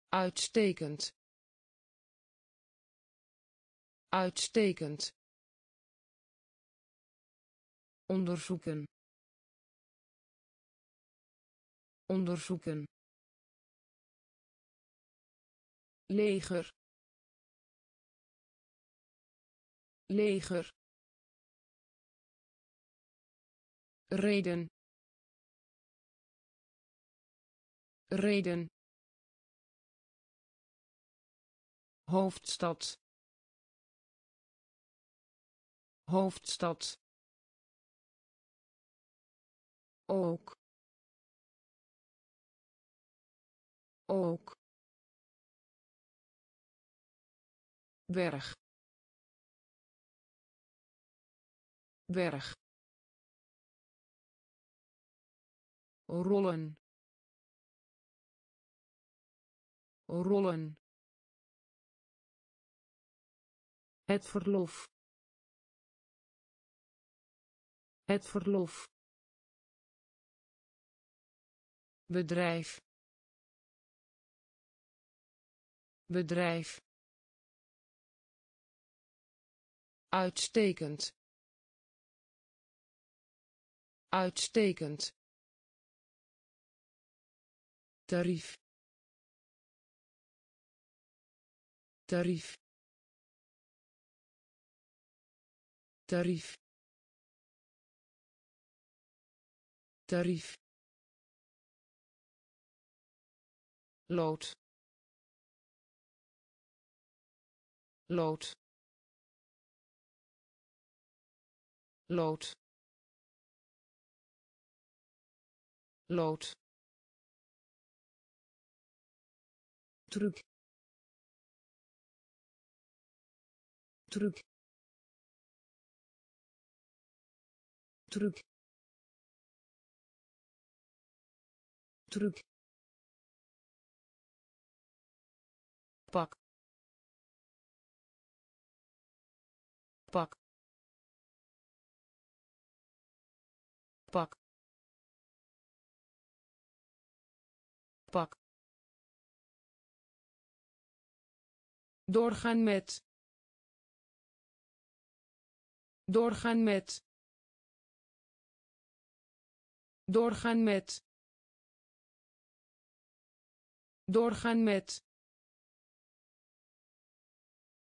Uitstekend. Uitstekend. Onderzoeken. Onderzoeken. Leger. Leger reden. Reden. Hoofdstad. Hoofdstad. Ook. Ook. Berg. Berg rollen. Rollen. Het verlof. Het verlof. Bedrijf. Bedrijf. Uitstekend. Uitstekend tarief. Tarief. Tarief. Tarief. Lood. Lood. Lood. Lood truc. Truc. Truc. Truc. Pak. Pak. Pak. Pak doorgaan met. Doorgaan met. Doorgaan met. Doorgaan met.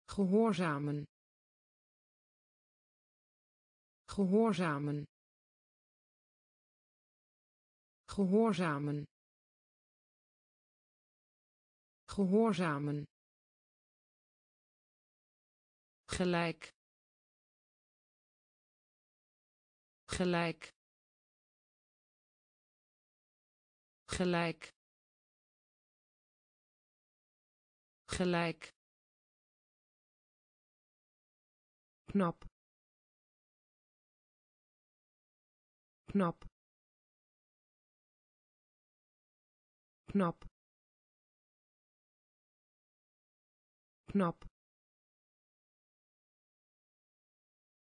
Gehoorzamen. Gehoorzamen. Gehoorzamen. Gehoorzamen gelijk. Gelijk. Gelijk. Gelijk. Knap knap knap knap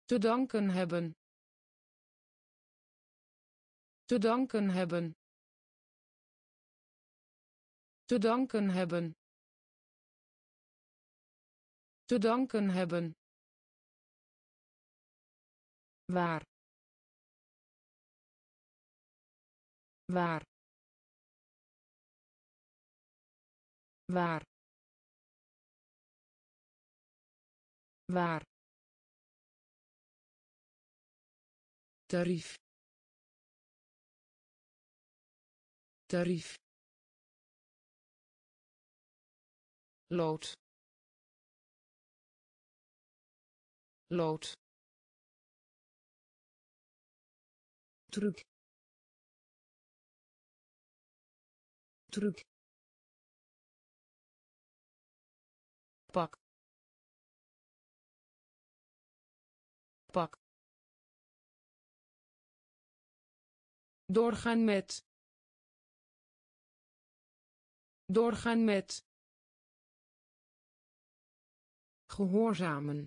te danken hebben. Te danken hebben. Te danken hebben. Te danken hebben. Waar. Waar. Waar. Waar tarief. Tarief. Lood. Lood. Truc. Truc. Pak. Pak doorgaan met. Doorgaan met. Gehoorzamen.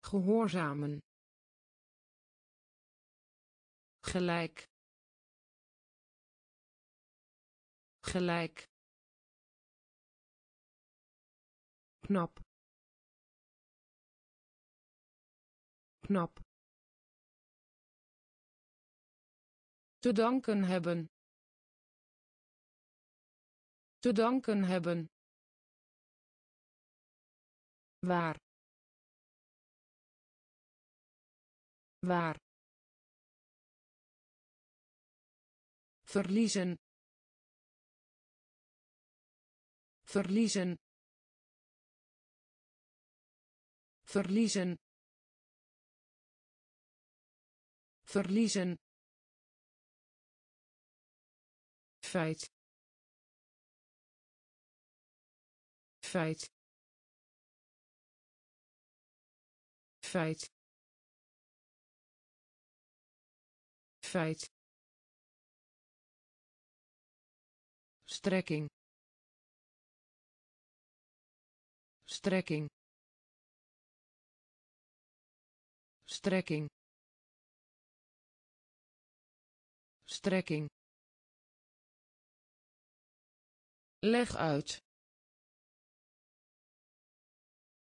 Gehoorzamen. Gelijk. Gelijk. Knap. Knap te danken hebben. Te danken hebben. Waar. Waar. Verliezen. Verliezen. Verliezen. Verliezen feit. Feit. Feit. Feit. Strekking. Strekking. Strekking. Strekking leg uit.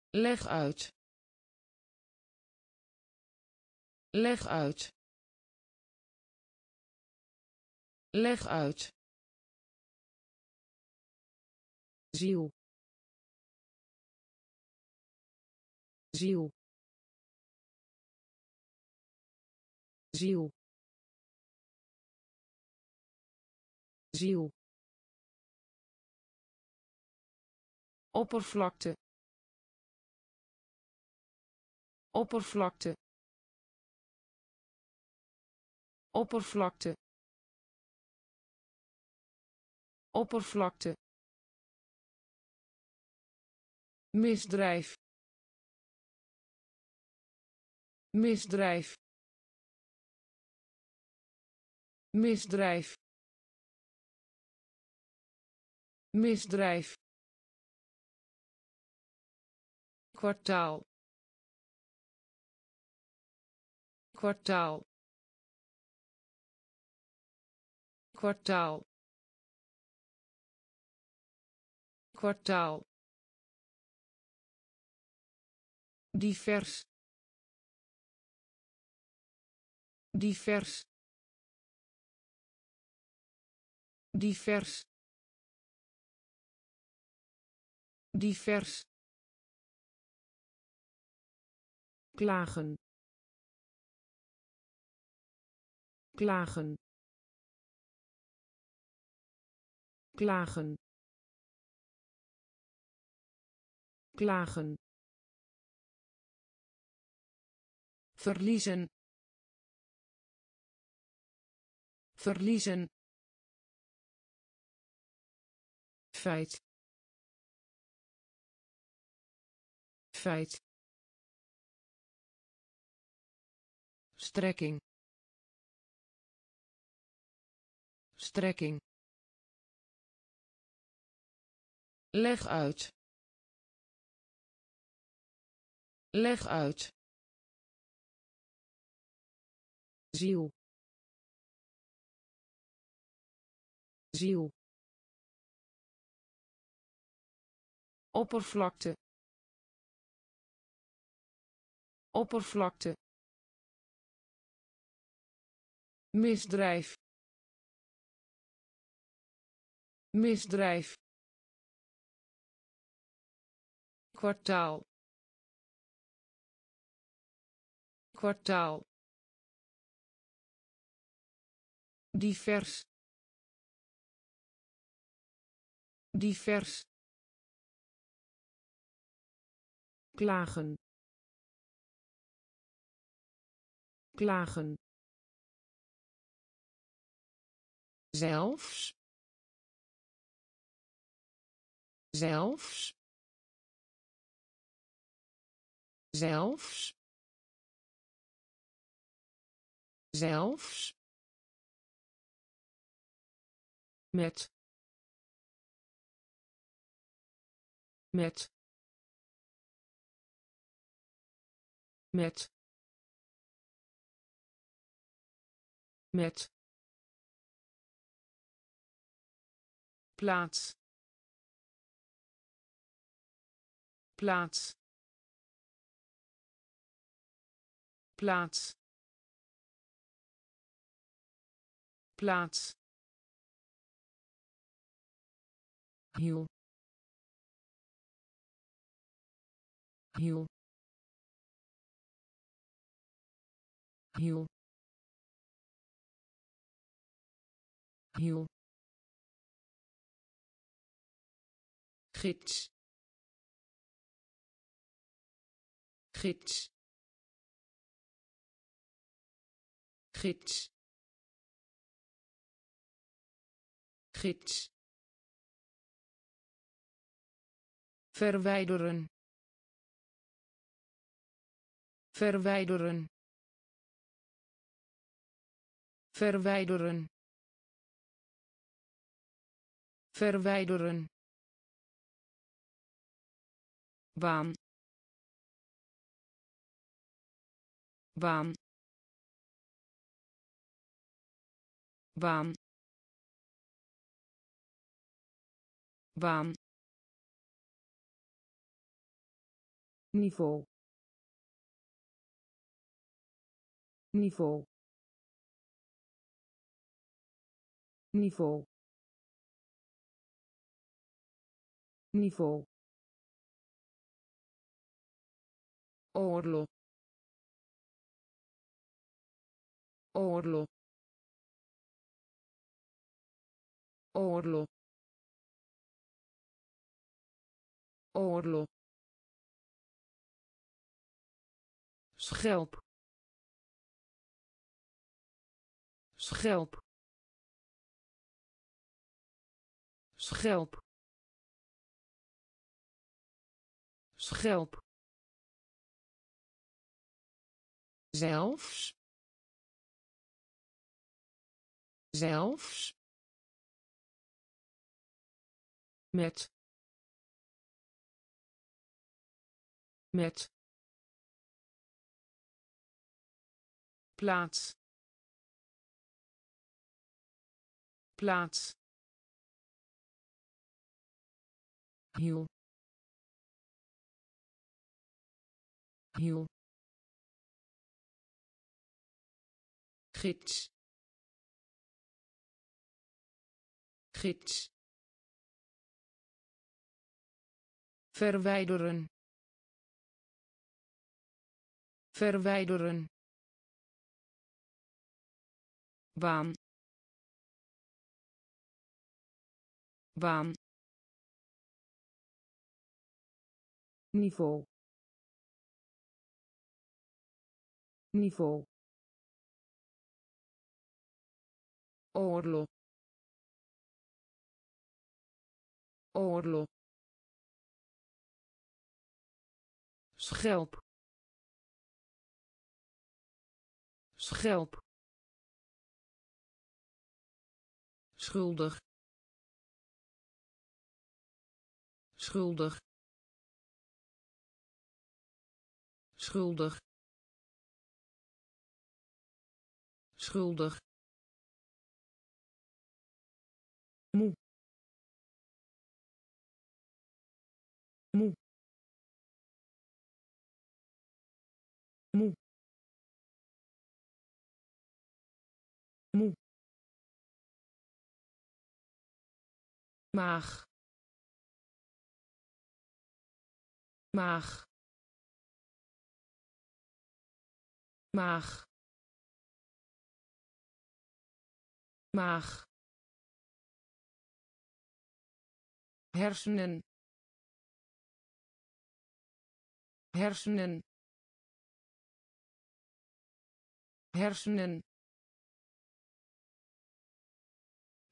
Leg uit. Leg uit. Leg uit. Ziel. Ziel. Ziel. Ziel oppervlakte oppervlakte oppervlakte oppervlakte misdrijf misdrijf misdrijf misdrijf kwartaal. Kwartaal. Kwartaal. Kwartaal. Divers. Divers. Divers. Divers klagen. Klagen. Klagen. Klagen. Verliezen. Verliezen. Feit. Feit strekking. Strekking. Leg uit. Leg uit. Ziel. Ziel. Oppervlakte. Oppervlakte misdrijf misdrijf kwartaal kwartaal divers divers klagen klagen zelfs zelfs zelfs zelfs. Met. Met. Met. Met plaats. Plaats. Plaats. Plaats. Hiel. Hiel. Hiel. Hiel gids. Gids. Gids. Gids. Verwijderen. Verwijderen. Verwijderen. Verwijderen baan. Baan. Baan. Baan. Niveau. Niveau. Niveau. Niveau oorlog oorlog oorlog oorlog schelp. Schelp. Schelp. Schelp zelfs zelfs met met plaats plaats. Hiel. Hiel gids. Gids. Verwijderen. Verwijderen. Baan. Baan. Niveau. Niveau oorlog oorlog schelp. Schelp. Schuldig. Schuldig. Schuldig. Schuldig moe. Moe. Moe. Maag. Maag. Maag. Maag. Hersenen hersenen hersenen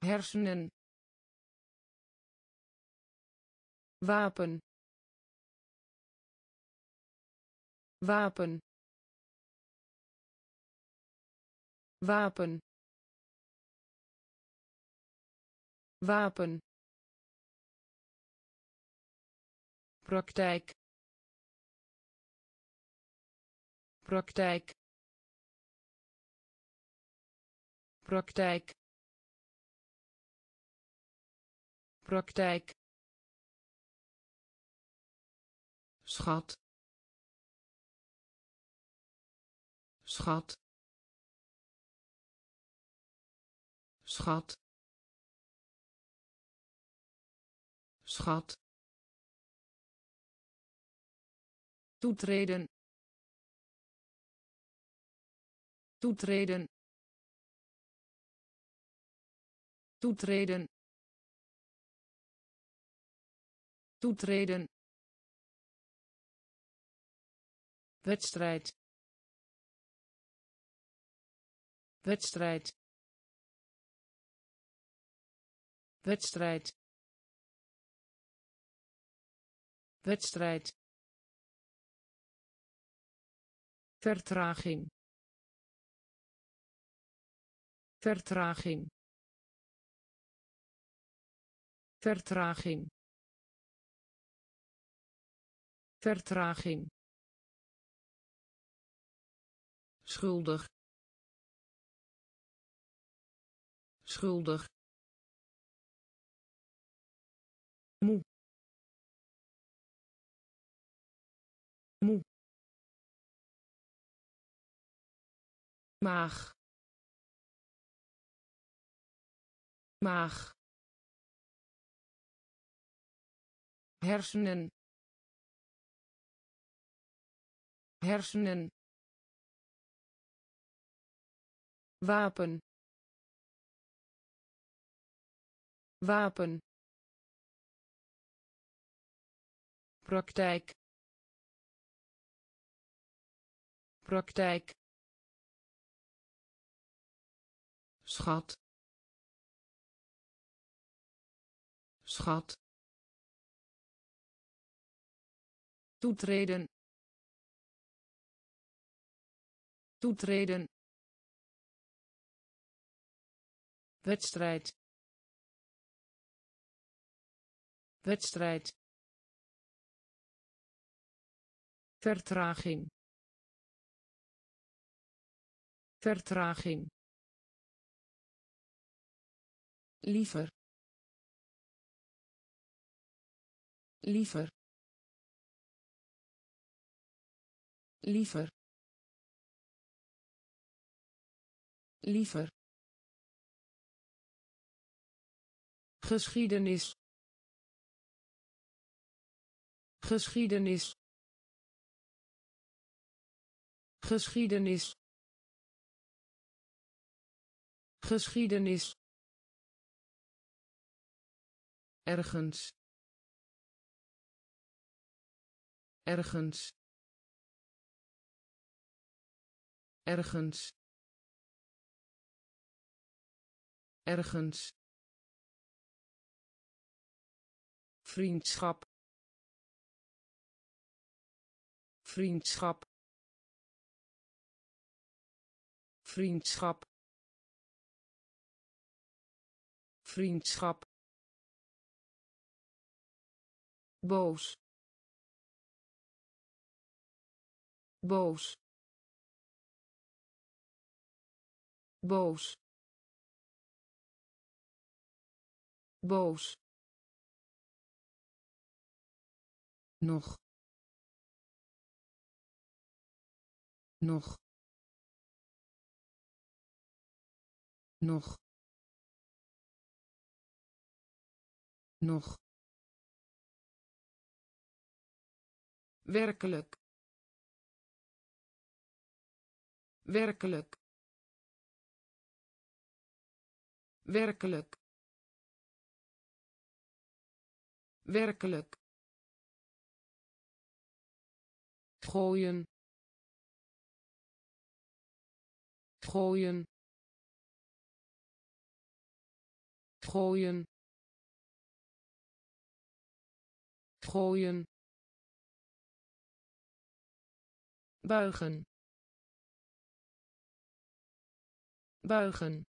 hersenen. Wapen. Wapen. Wapen. Wapen. Praktijk praktijk praktijk praktijk. Schat. Schat. Schat. Schat. Toetreden toetreden toetreden toetreden wedstrijd wedstrijd wedstrijd wedstrijd vertraging vertraging. Vertraging. Vertraging. Schuldig. Schuldig. Moe. Moe. Maag maag hersenen. Hersenen. Wapen. Wapen. Praktijk. Praktijk. Schat schat. Toetreden. Toetreden. Wedstrijd. Wedstrijd. Vertraging. Vertraging. Liever liever. Liever. Liever. Geschiedenis. Geschiedenis. Geschiedenis. Geschiedenis. Ergens ergens ergens ergens. Vriendschap. Vriendschap. Vriendschap. Vriendschap. Boos boos. Boos. Boos. Nog. Nog. Nog. Nog. Werkelijk werkelijk. Werkelijk. Werkelijk. Gooien. Gooien. Gooien. Gooien. Buigen buigen.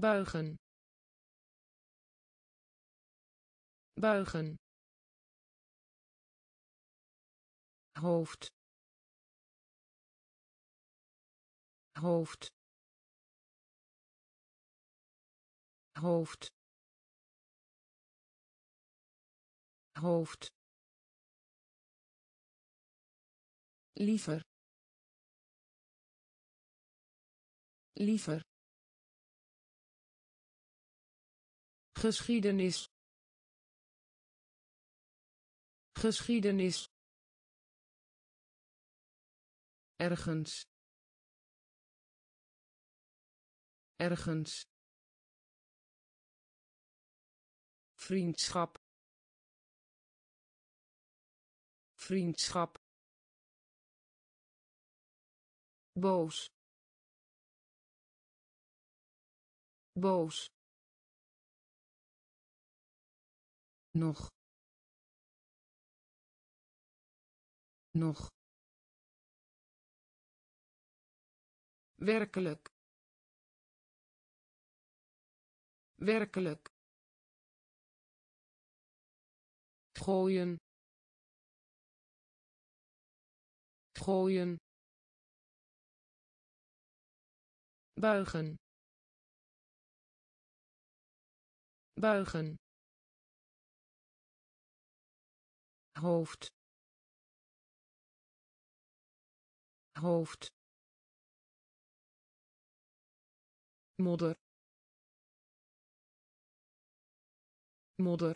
Buigen. Buigen. Hoofd. Hoofd. Hoofd. Hoofd. Liever liever. Geschiedenis. Geschiedenis. Ergens. Ergens. Vriendschap. Vriendschap. Boos boos. Nog. Nog. Werkelijk. Werkelijk. Gooien. Gooien. Buigen buigen. Hoofd. Hoofd. Modder. Modder.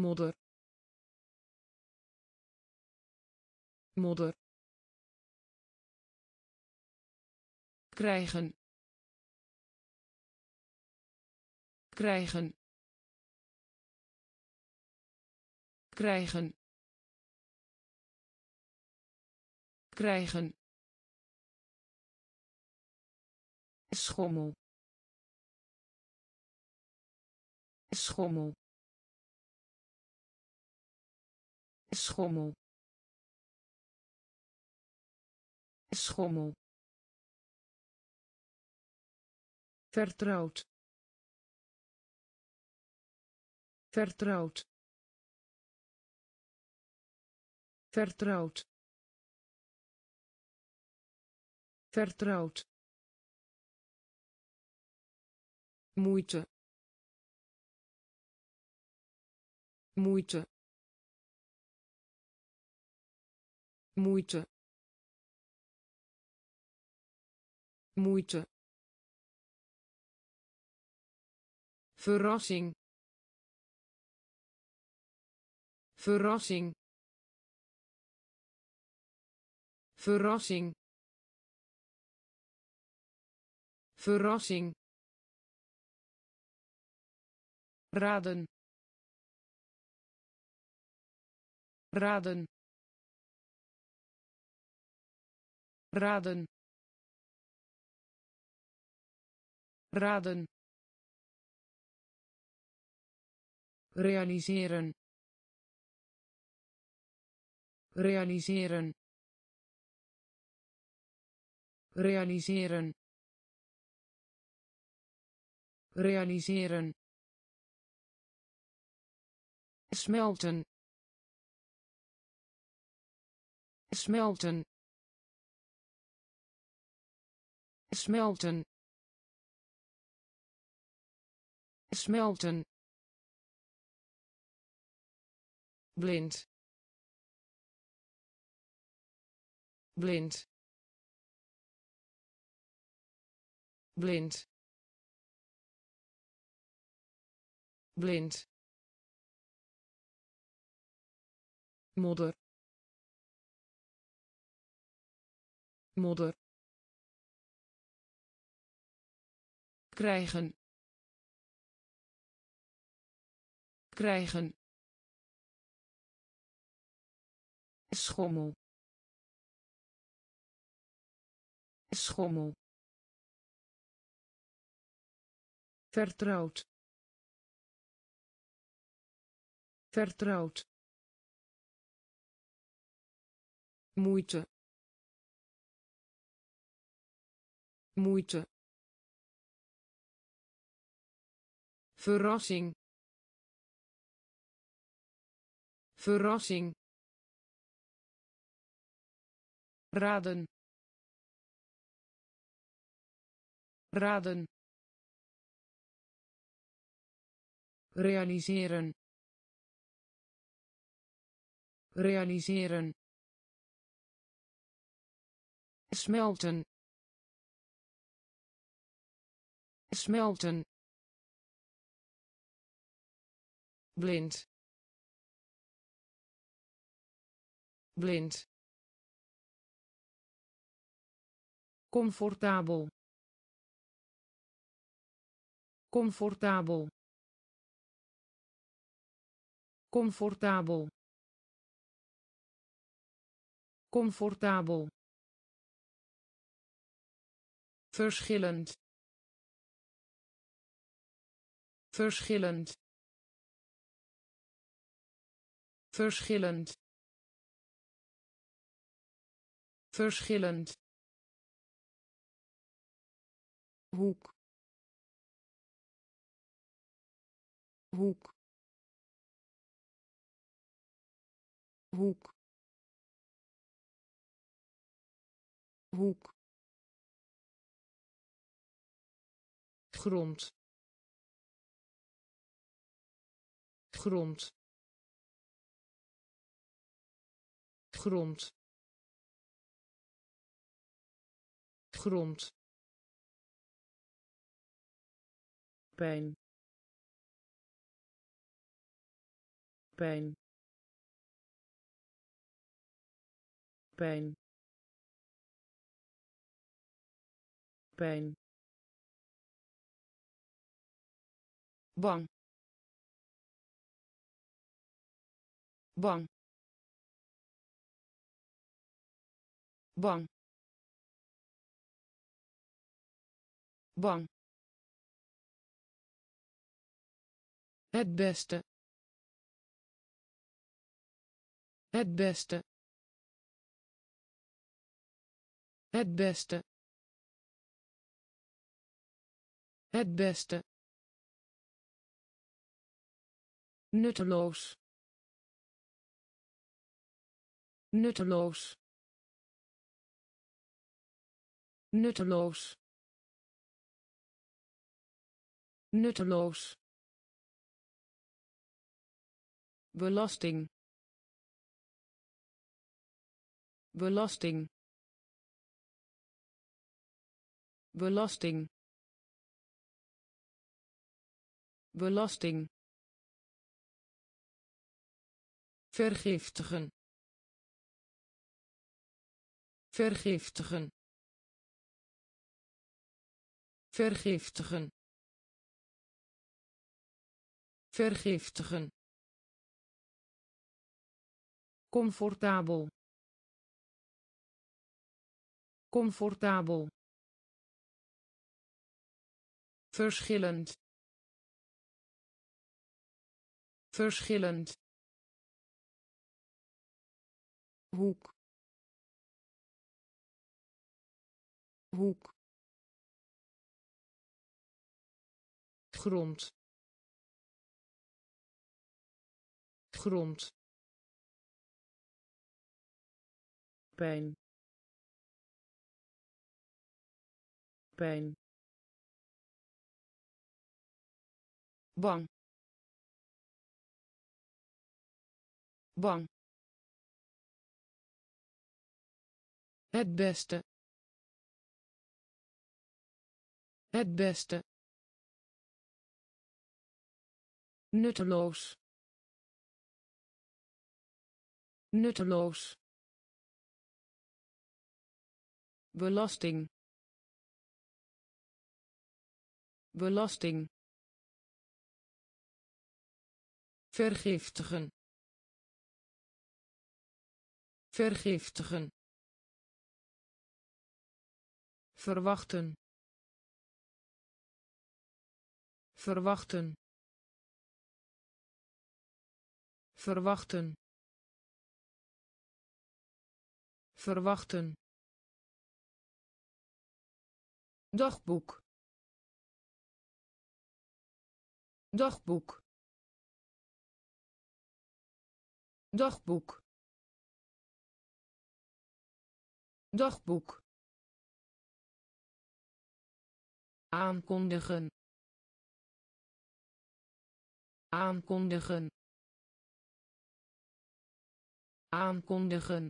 Modder. Modder. Krijgen krijgen. Krijgen. Krijgen. Schommel. Schommel. Schommel. Schommel. Vertrouwd vertrouwd. Vertrouwd. Vertrouwd. Moeite. Moeite. Moeite. Moeite. Verrassing verrassing. Verrassing. Verrassing. Raden. Raden. Raden. Raden. Realiseren realiseren. Realiseren. Realiseren. Smelten. Smelten. Smelten. Smelten. Blind blind. Blind. Blind. Modder. Modder. Krijgen. Krijgen. Schommel schommel. Vertrouwd. Vertrouwd. Moeite. Moeite. Verrassing. Verrassing. Raden raden realiseren realiseren smelten smelten blind blind comfortabel comfortabel. Comfortabel. Comfortabel. Verschillend. Verschillend. Verschillend. Verschillend. Hoek hoek. Hoek. Hoek. Grond. Grond. Grond. Grond. Pijn pijn. Pijn. Pijn. Bang. Bang. Bang. Bang. Het beste het beste. Het beste. Het beste. Nutteloos. Nutteloos. Nutteloos. Nutteloos. Belasting belasting. Belasting. Belasting. Vergiftigen. Vergiftigen. Vergiftigen. Vergiftigen. Comfortabel comfortabel. Verschillend. Verschillend. Hoek. Hoek. Grond. Grond. Pijn pijn bang. Bang. Het beste. Het beste. Nutteloos. Nutteloos. Belasting belasting. Vergiftigen. Vergiftigen. Verwachten. Verwachten. Verwachten. Verwachten. Dagboek dagboek. Dagboek. Dagboek. Aankondigen. Aankondigen. Aankondigen.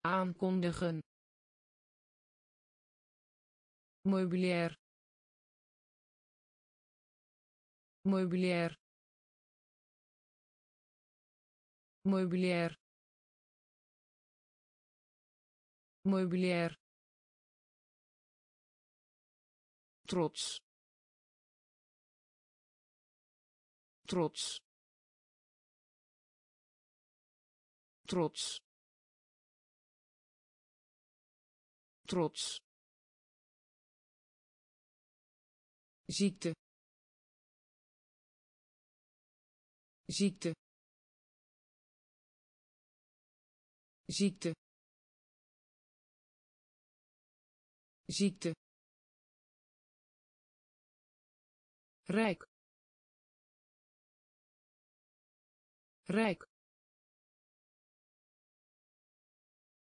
Aankondigen. Meubilair meubilair meubilair meubilair trots. Trots. Trots. Trots. Ziekte ziekte. Ziekte. Ziekte. Rijk. Rijk.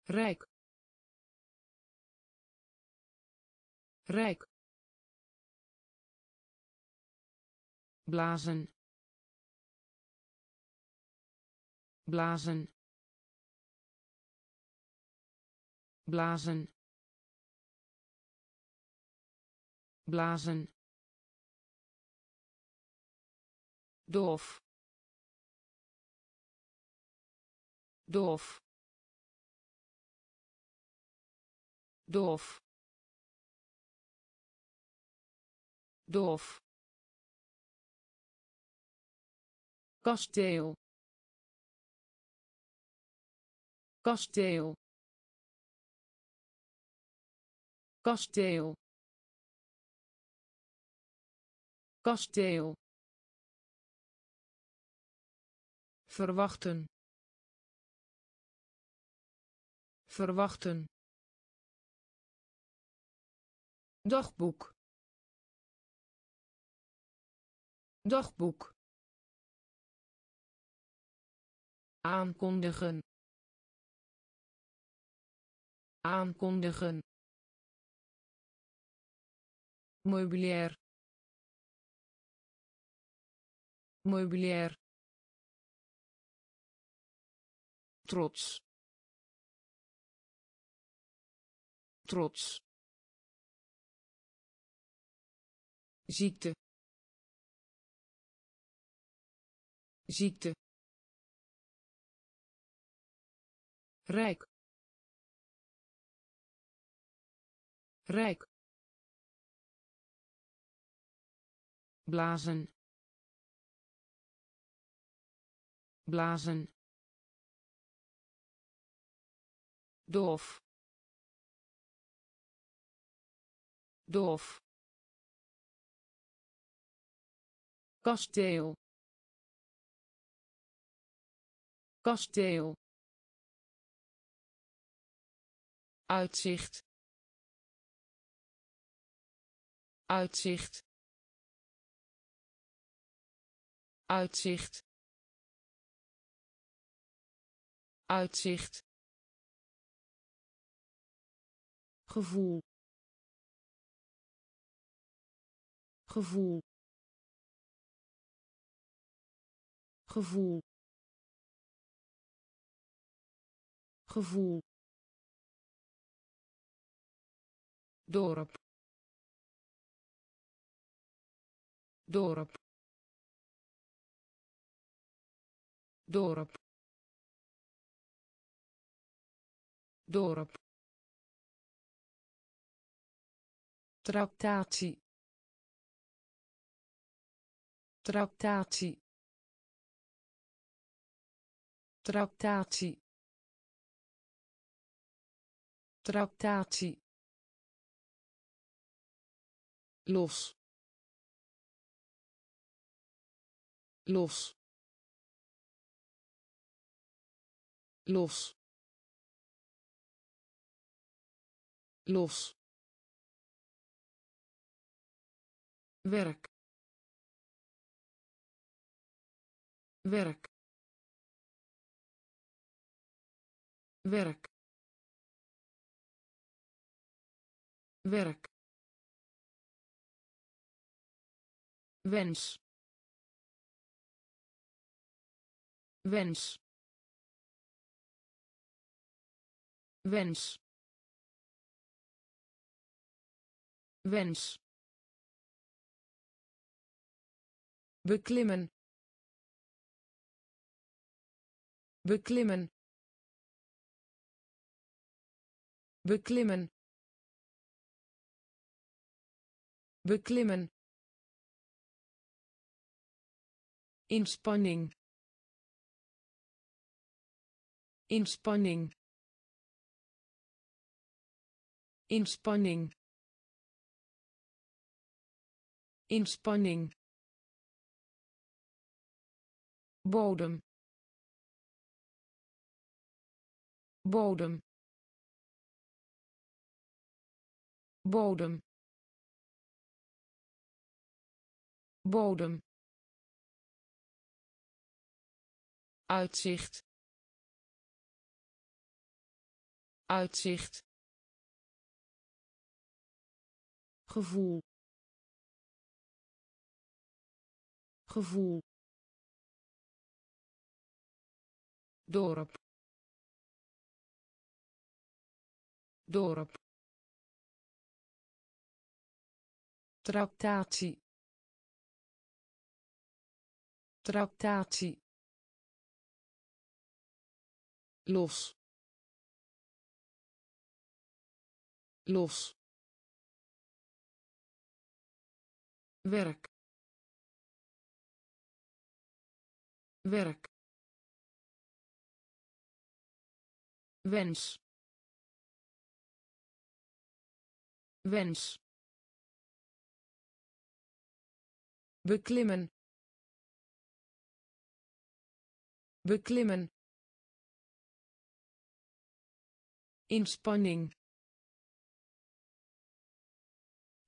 Rijk. Rijk. Blazen blazen. Blazen. Blazen. Doof. Doof. Doof. Doof. Kasteel kasteel. Kasteel. Kasteel. Verwachten. Verwachten. Dagboek. Dagboek. Aankondigen aankondigen. Meubilair. Meubilair. Trots. Trots. Ziekte. Ziekte. Rijk rijk. Blazen. Blazen. Doof. Doof. Kasteel. Kasteel. Uitzicht uitzicht. Uitzicht. Uitzicht. Gevoel. Gevoel. Gevoel. Gevoel. Dorp dorp. Dorp. Dorp. Tractatie. Tractatie. Tractatie. Tractatie. Los los. Los. Los. Werk. Werk. Werk. Werk. Wens wens. Wens. Wens. Beklimmen. Beklimmen. Beklimmen. Beklimmen. Inspanning inspanning. Inspanning. Inspanning. Bodem. Bodem. Bodem. Bodem. Uitzicht uitzicht. Gevoel. Gevoel. Dorp. Dorp. Tractatie. Tractatie. Los los. Werk. Werk. Wens. Wens. Beklimmen. Beklimmen. Inspanning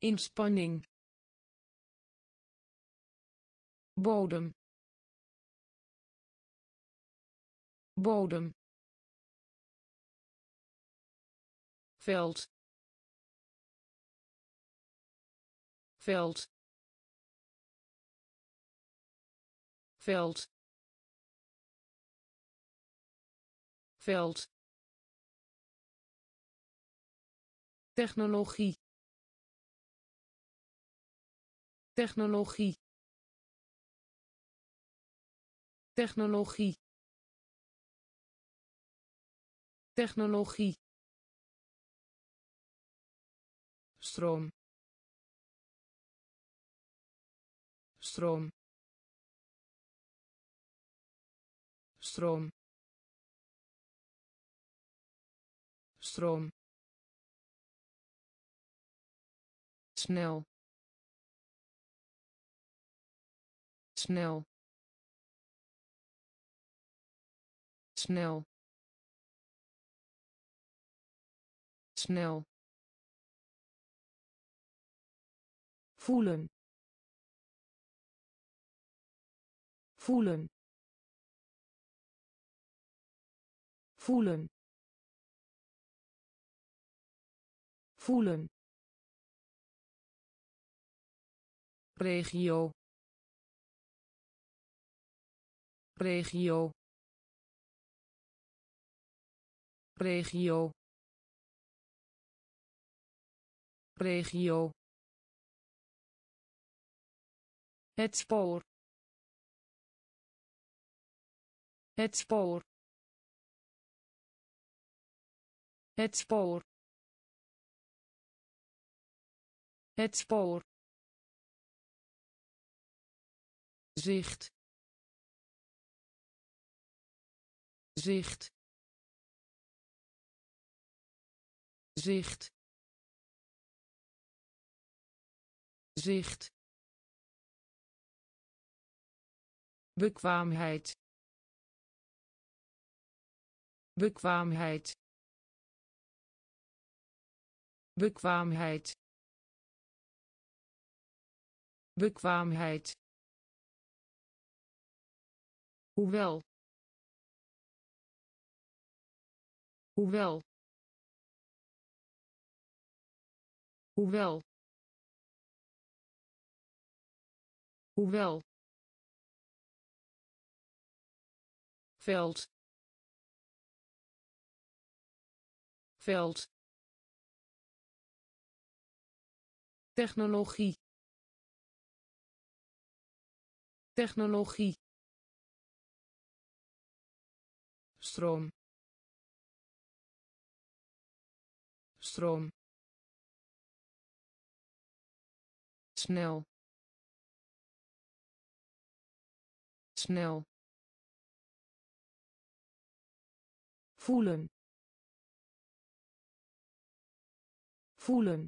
inspanning. Bodem. Bodem. Veld. Veld. Veld. Veld. Technologie technologie. Technologie. Technologie. Stroom. Stroom. Stroom. Stroom. Snel snel. Snel. Snel. Voelen. Voelen. Voelen. Voelen. Regio regio. Regio. Regio. Het spoor. Het spoor. Het spoor. Het spoor. Zicht zicht. Zicht. Zicht. Bekwaamheid. Bekwaamheid. Bekwaamheid. Bekwaamheid. Hoewel hoewel. Hoewel. Hoewel. Veld. Veld. Technologie. Technologie. Stroom stroom. Snel. Snel. Voelen. Voelen.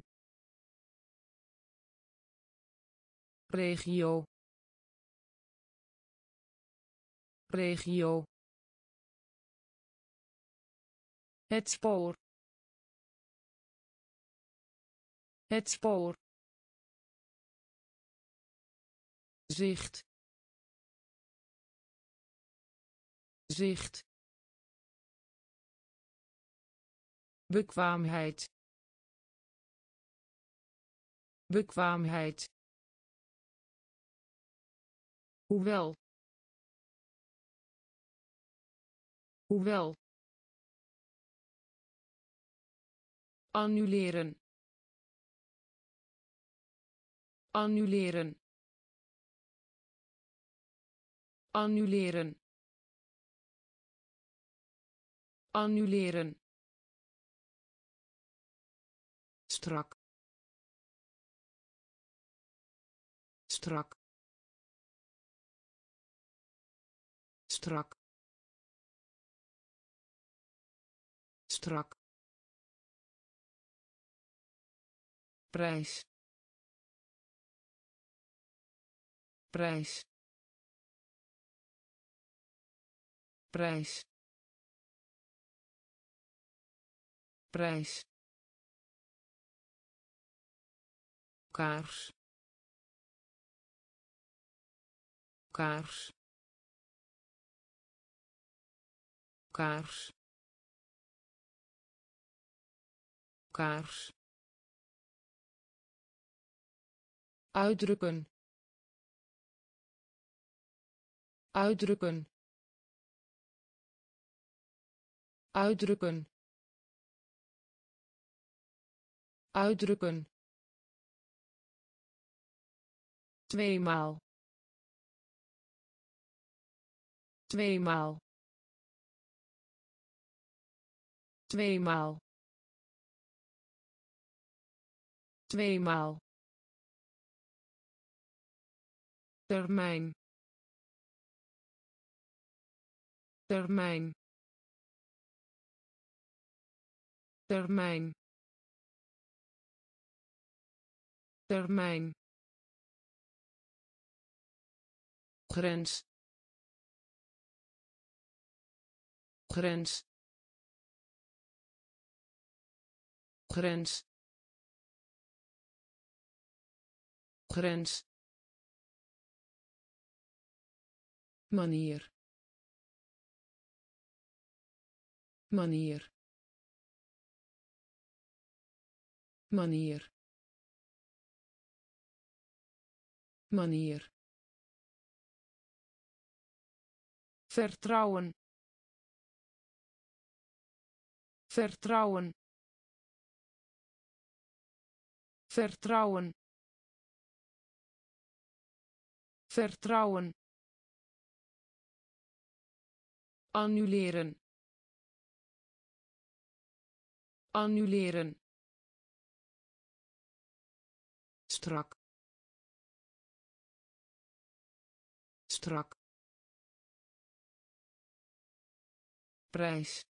Regio. Regio. Het spoor het spoor. Zicht. Zicht. Bekwaamheid. Bekwaamheid. Hoewel. Hoewel. Annuleren annuleren. Annuleren. Annuleren. Strak. Strak. Strak. Strak. Prijs prijs. Prijs. Prijs. Kaars. Kaars. Kaars. Kaars. Uitdrukken uitdrukken. Uitdrukken. Uitdrukken. Tweemaal. Tweemaal. Tweemaal. Tweemaal. Termijn termijn. Termijn. Termijn. Grens. Grens. Grens. Grens. Manier manier. Manier. Manier. Vertrouwen. Vertrouwen. Vertrouwen. Vertrouwen. Annuleren annuleren. Strak. Strak. Prijs.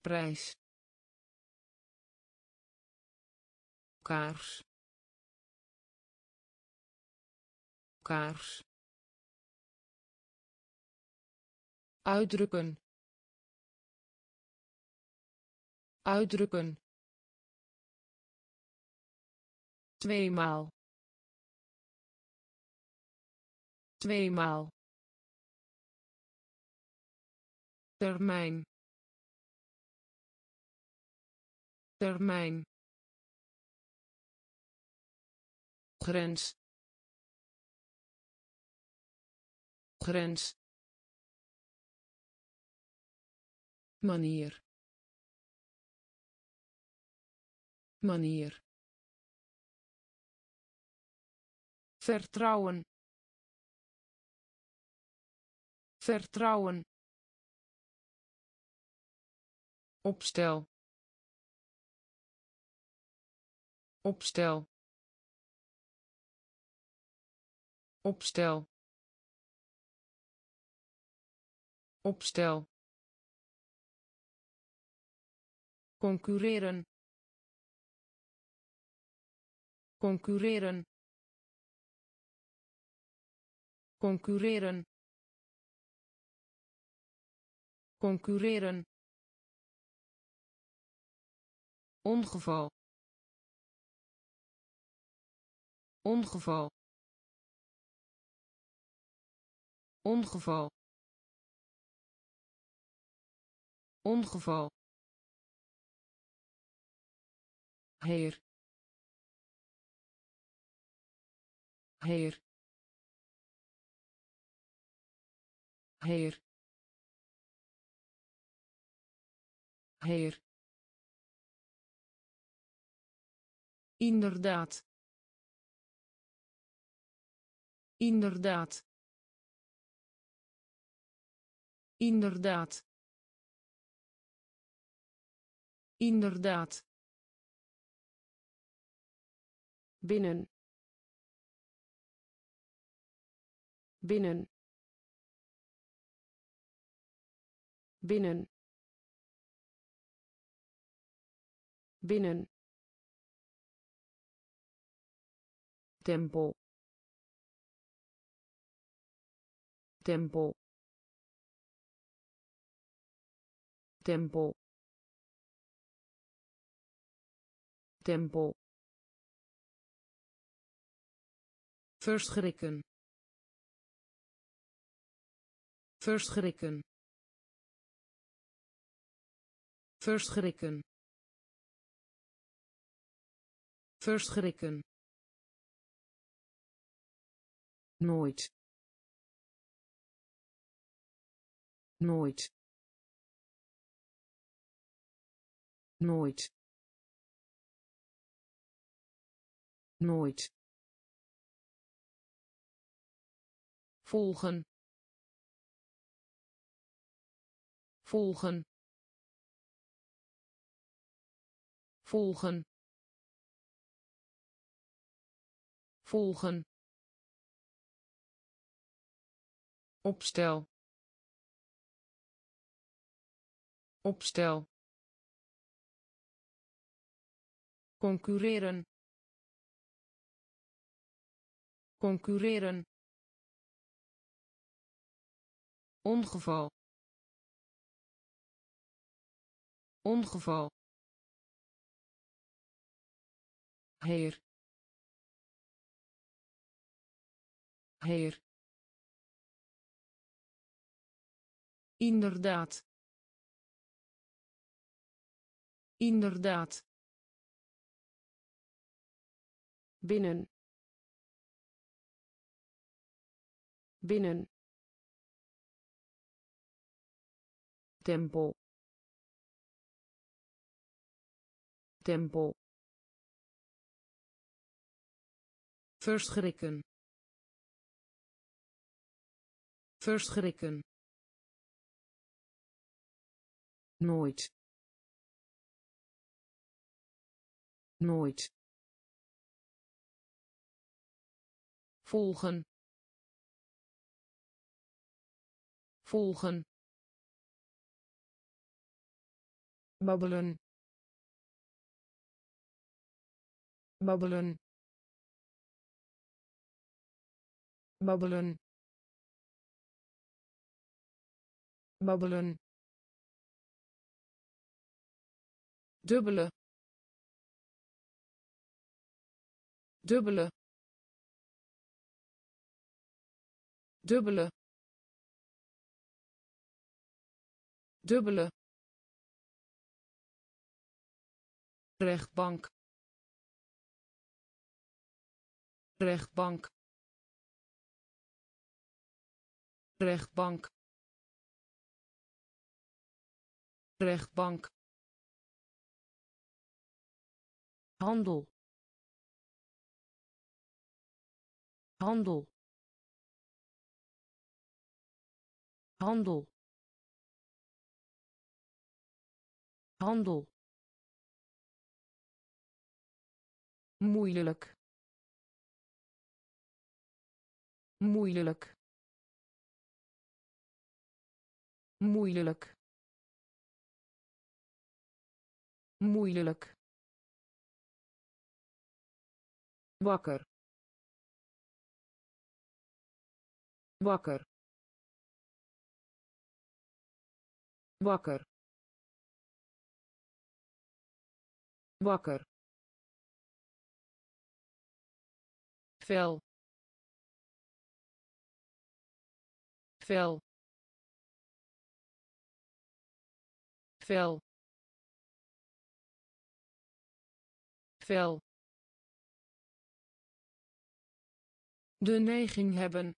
Prijs. Kaars. Kaars. Uitdrukken uitdrukken. Tweemaal. Tweemaal. Termijn. Termijn. Grens. Grens. Manier manier. Vertrouwen. Vertrouwen. Opstel. Opstel. Opstel. Opstel. Concurreren concurreren. Concurreren. Concurreren. Ongeval. Ongeval. Ongeval. Ongeval. Heer heer. Heer. Heer. Inderdaad. Inderdaad. Inderdaad. Inderdaad. Binnen binnen. Binnen. Binnen. Tempo. Tempo. Tempo. Tempo. Verschrikken verschrikken. Verschrikken. Verschrikken. Nooit. Nooit. Nooit. Nooit. Volgen volgen. Volgen. Volgen. Opstel. Opstel. Concurreren. Concurreren. Ongeval ongeval. Heer. Heer. Inderdaad. Inderdaad. Binnen. Binnen. Tempo tempo. Verschrikken. Verschrikken. Nooit. Nooit. Volgen. Volgen. Babbelen babbelen. Babbelen. Babbelen. Dubbele dubbele dubbele dubbele rechtbank rechtbank. Rechtbank. Rechtbank. Handel. Handel. Handel. Handel. Moeilijk moeilijk. Moeilijk. Moeilijk. Wakker. Wakker. Wakker. Wakker. Vel vel. Vel. Vel. De neiging hebben.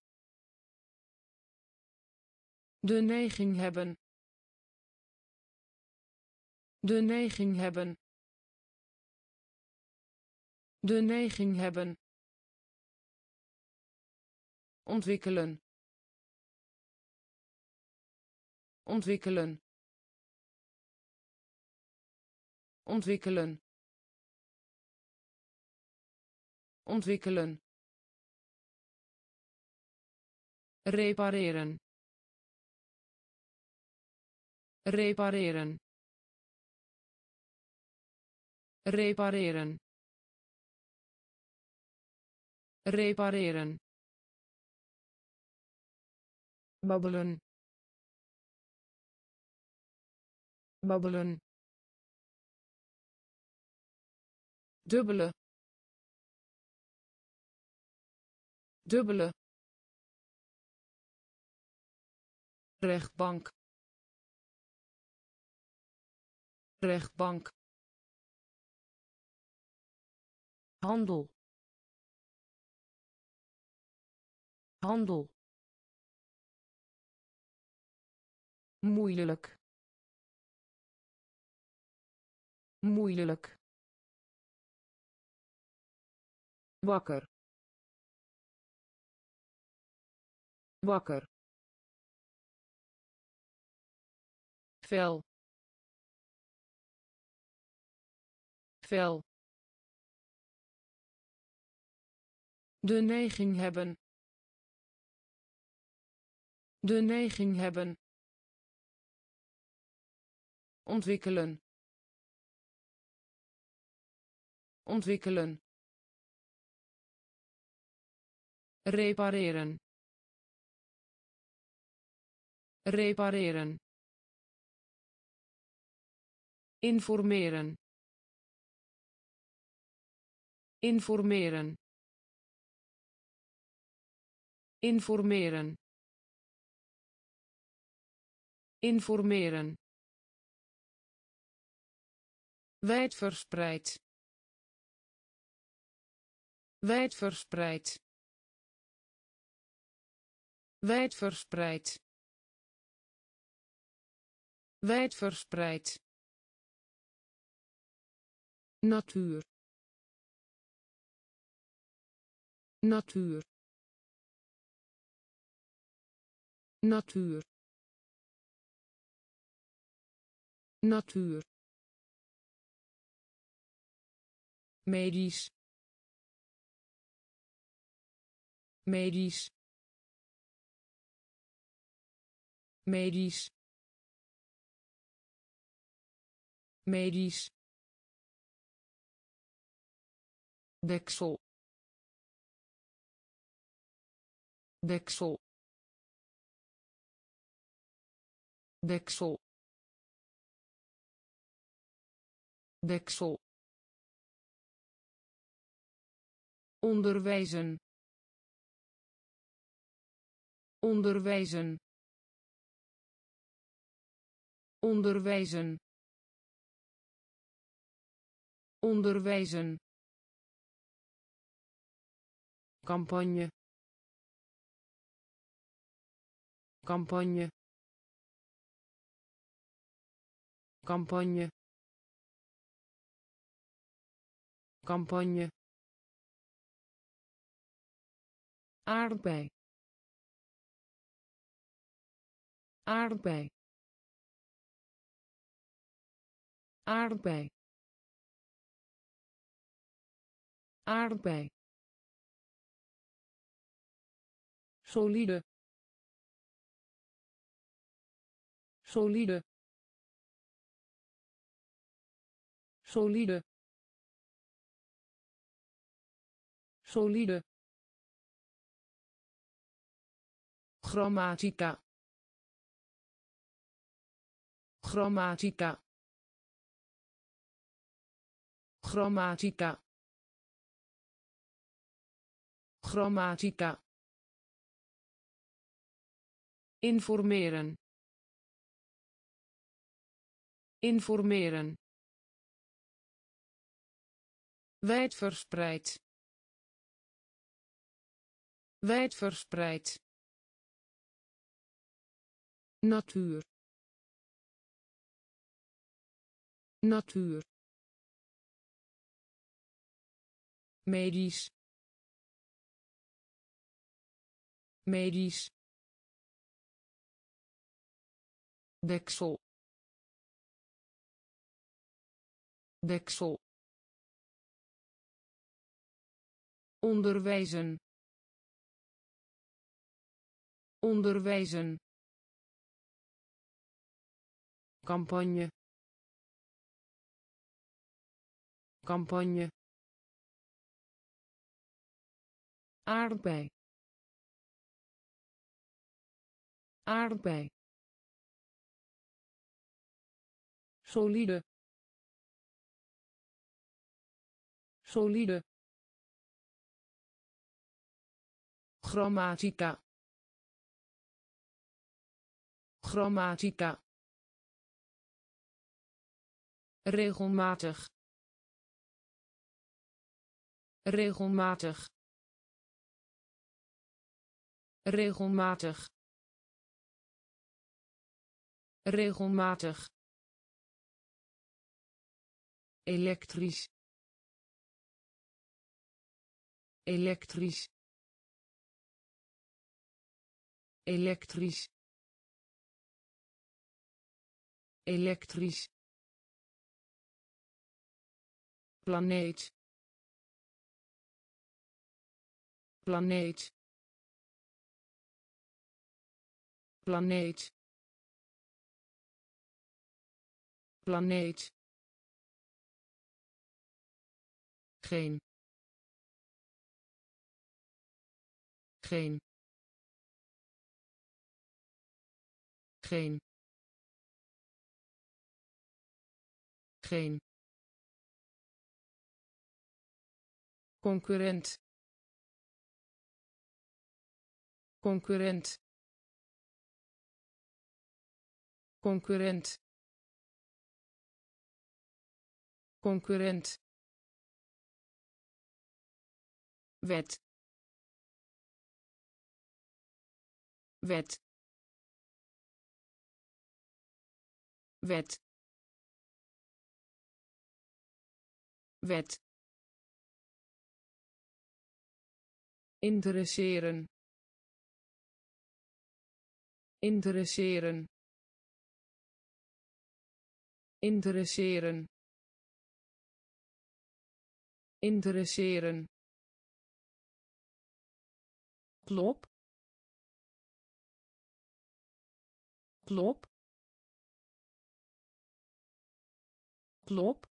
De neiging hebben. De neiging hebben. De neiging hebben. Ontwikkelen ontwikkelen. Ontwikkelen. Ontwikkelen. Repareren. Repareren. Repareren. Repareren. Babbelen babbelen. Dubbele. Dubbele. Rechtbank. Rechtbank. Handel. Handel. Moeilijk moeilijk. Wakker. Wakker. Vel. Vel. De neiging hebben. De neiging hebben. Ontwikkelen ontwikkelen. Repareren. Repareren. Informeren. Informeren. Informeren. Informeren. Wijdverspreid wijdverspreid. Wijdverspreid. Wijdverspreid. Natuur. Natuur. Natuur. Natuur. Medisch medisch. Medisch. Medisch. Deksel. Deksel. Deksel. Deksel. Onderwijzen onderwijzen. Onderwijzen. Onderwijzen. Campagne. Campagne. Campagne. Campagne. Aardbei aardbei. Aardbei. Aardbei. Solide. Solide. Solide. Solide. Grammatica grammatica. Grammatica. Grammatica. Informeren. Informeren. Wijdverspreid. Wijdverspreid. Natuur natuur. Medisch. Medisch. Deksel. Deksel. Onderwijzen. Onderwijzen. Campagne campagne. Aardbei. Aardbei. Solide. Solide. Grammatica. Grammatica. Regelmatig regelmatig regelmatig regelmatig elektrisch elektrisch elektrisch elektrisch planeet planeet. Planeet. Planeet. Geen. Geen. Geen. Geen. Concurrent concurrent. Concurrent. Concurrent. Wet. Wet. Wet. Wet. Interesseren interesseren. Interesseren. Interesseren. Klop. Klop. Klop.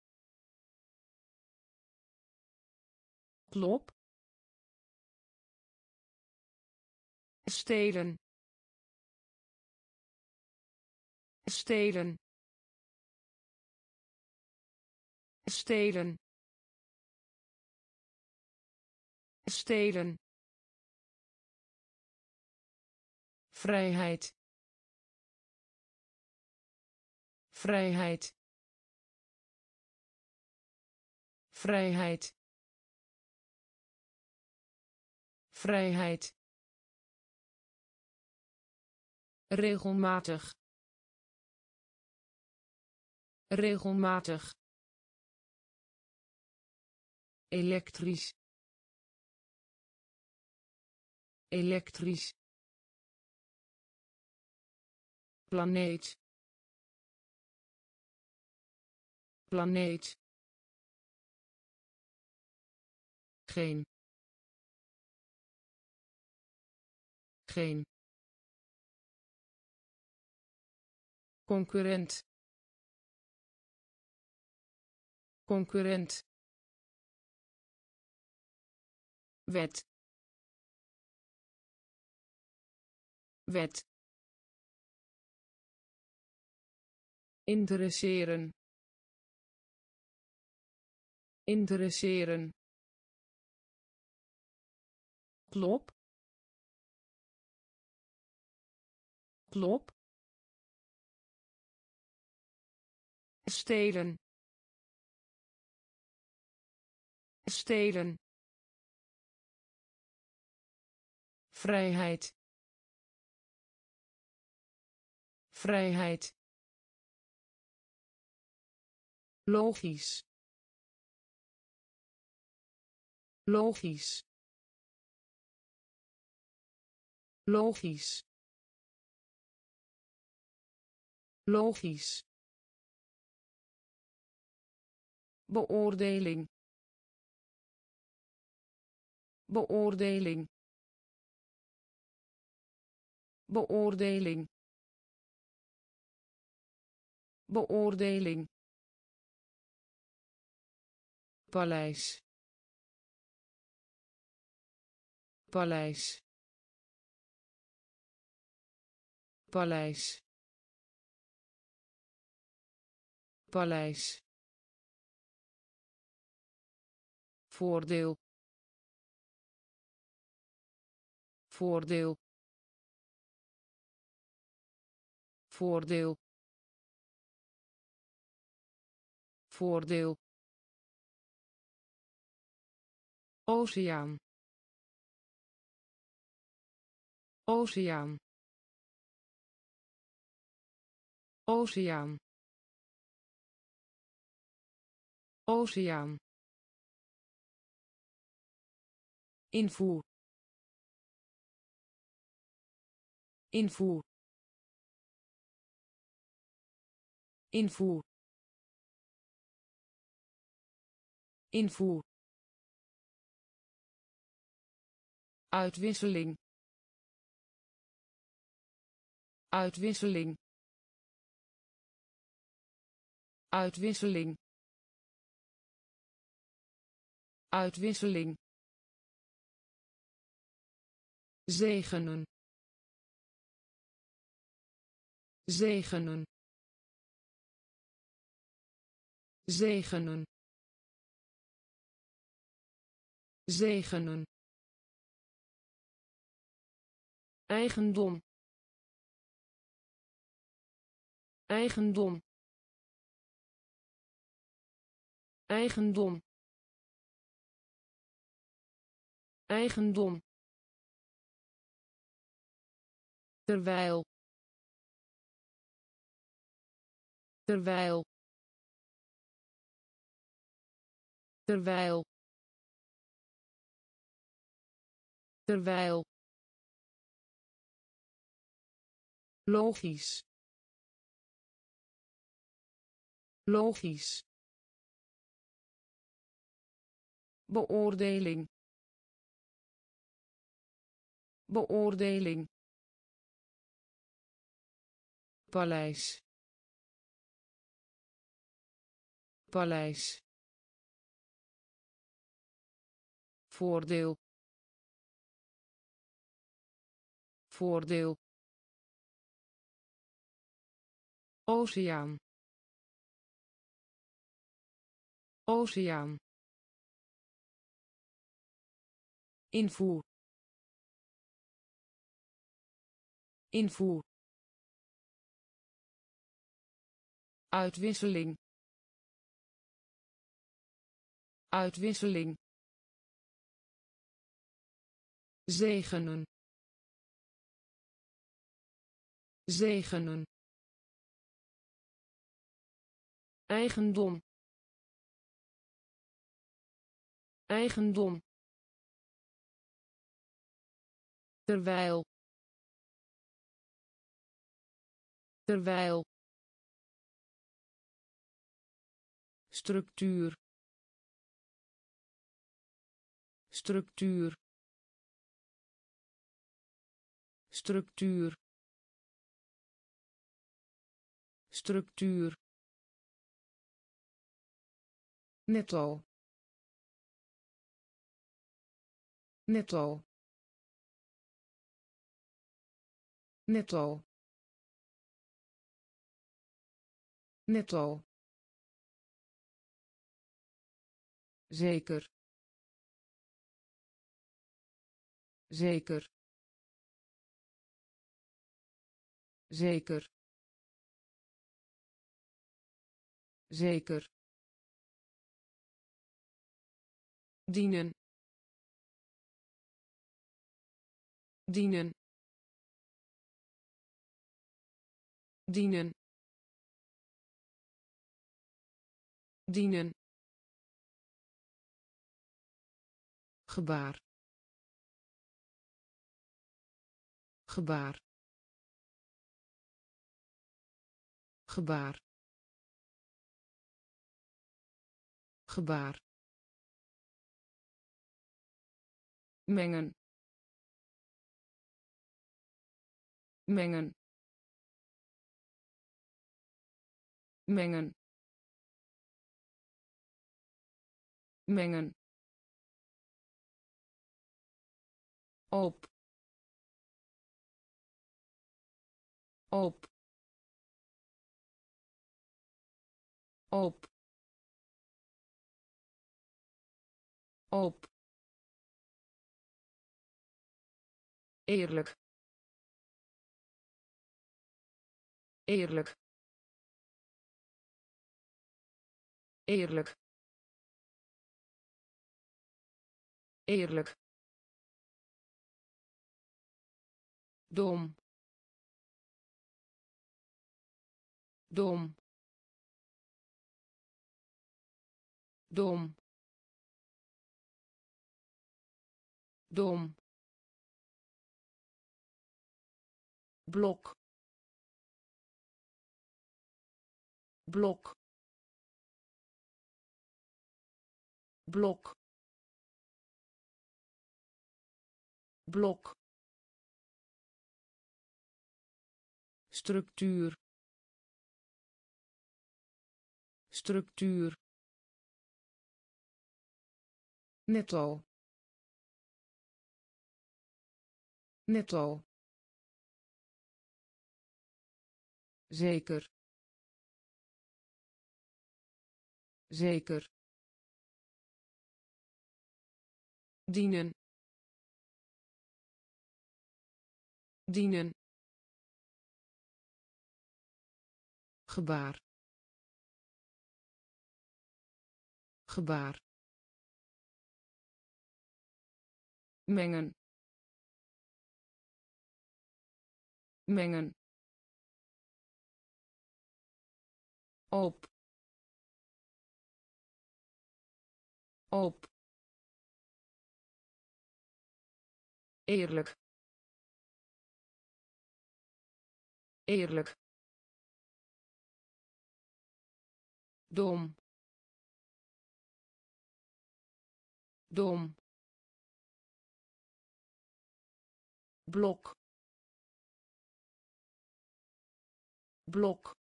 Klop. Stelen stelen. Stelen. Stelen. Vrijheid. Vrijheid. Vrijheid. Vrijheid. Regelmatig regelmatig. Elektrisch. Elektrisch. Planeet. Planeet. Geen. Geen. Concurrent concurrent. Wet. Wet. Interesseren. Interesseren. Klop. Klop. Stelen stelen. Vrijheid. Vrijheid. Logisch. Logisch. Logisch. Logisch. Beoordeling beoordeling. Beoordeling. Beoordeling. Paleis. Paleis. Paleis. Paleis. Voordeel voordeel. Voordeel. Voordeel. Oceaan. Oceaan. Oceaan. Oceaan. Invoer invoer. Invoer. Invoer. Uitwisseling. Uitwisseling. Uitwisseling. Uitwisseling. Zegenen zegenen. Zegenen. Zegenen. Eigendom. Eigendom. Eigendom. Eigendom. Terwijl terwijl. Terwijl. Terwijl. Logisch. Logisch. Beoordeling. Beoordeling. Paleis paleis. Voordeel. Voordeel. Oceaan. Oceaan. Invoer. Invoer. Uitwisseling uitwisseling. Zegenen. Zegenen. Eigendom. Eigendom. Terwijl. Terwijl. Structuur structuur. Structuur. Structuur. Netto netto netto netto zeker zeker. Zeker. Zeker. Dienen. Dienen. Dienen. Dienen. Gebaar gebaar. Gebaar. Gebaar. Mengen. Mengen. Mengen. Mengen. Op op. Op. Op. Eerlijk. Eerlijk. Eerlijk. Eerlijk. Dom dom. Dom. Dom. Blok. Blok. Blok. Blok. Structuur structuur netto netto zeker. Zeker. Dienen. Dienen. Gebaar gebaar. Mengen. Mengen. Op. Op. Eerlijk. Eerlijk. Dom dom. Blok. Blok.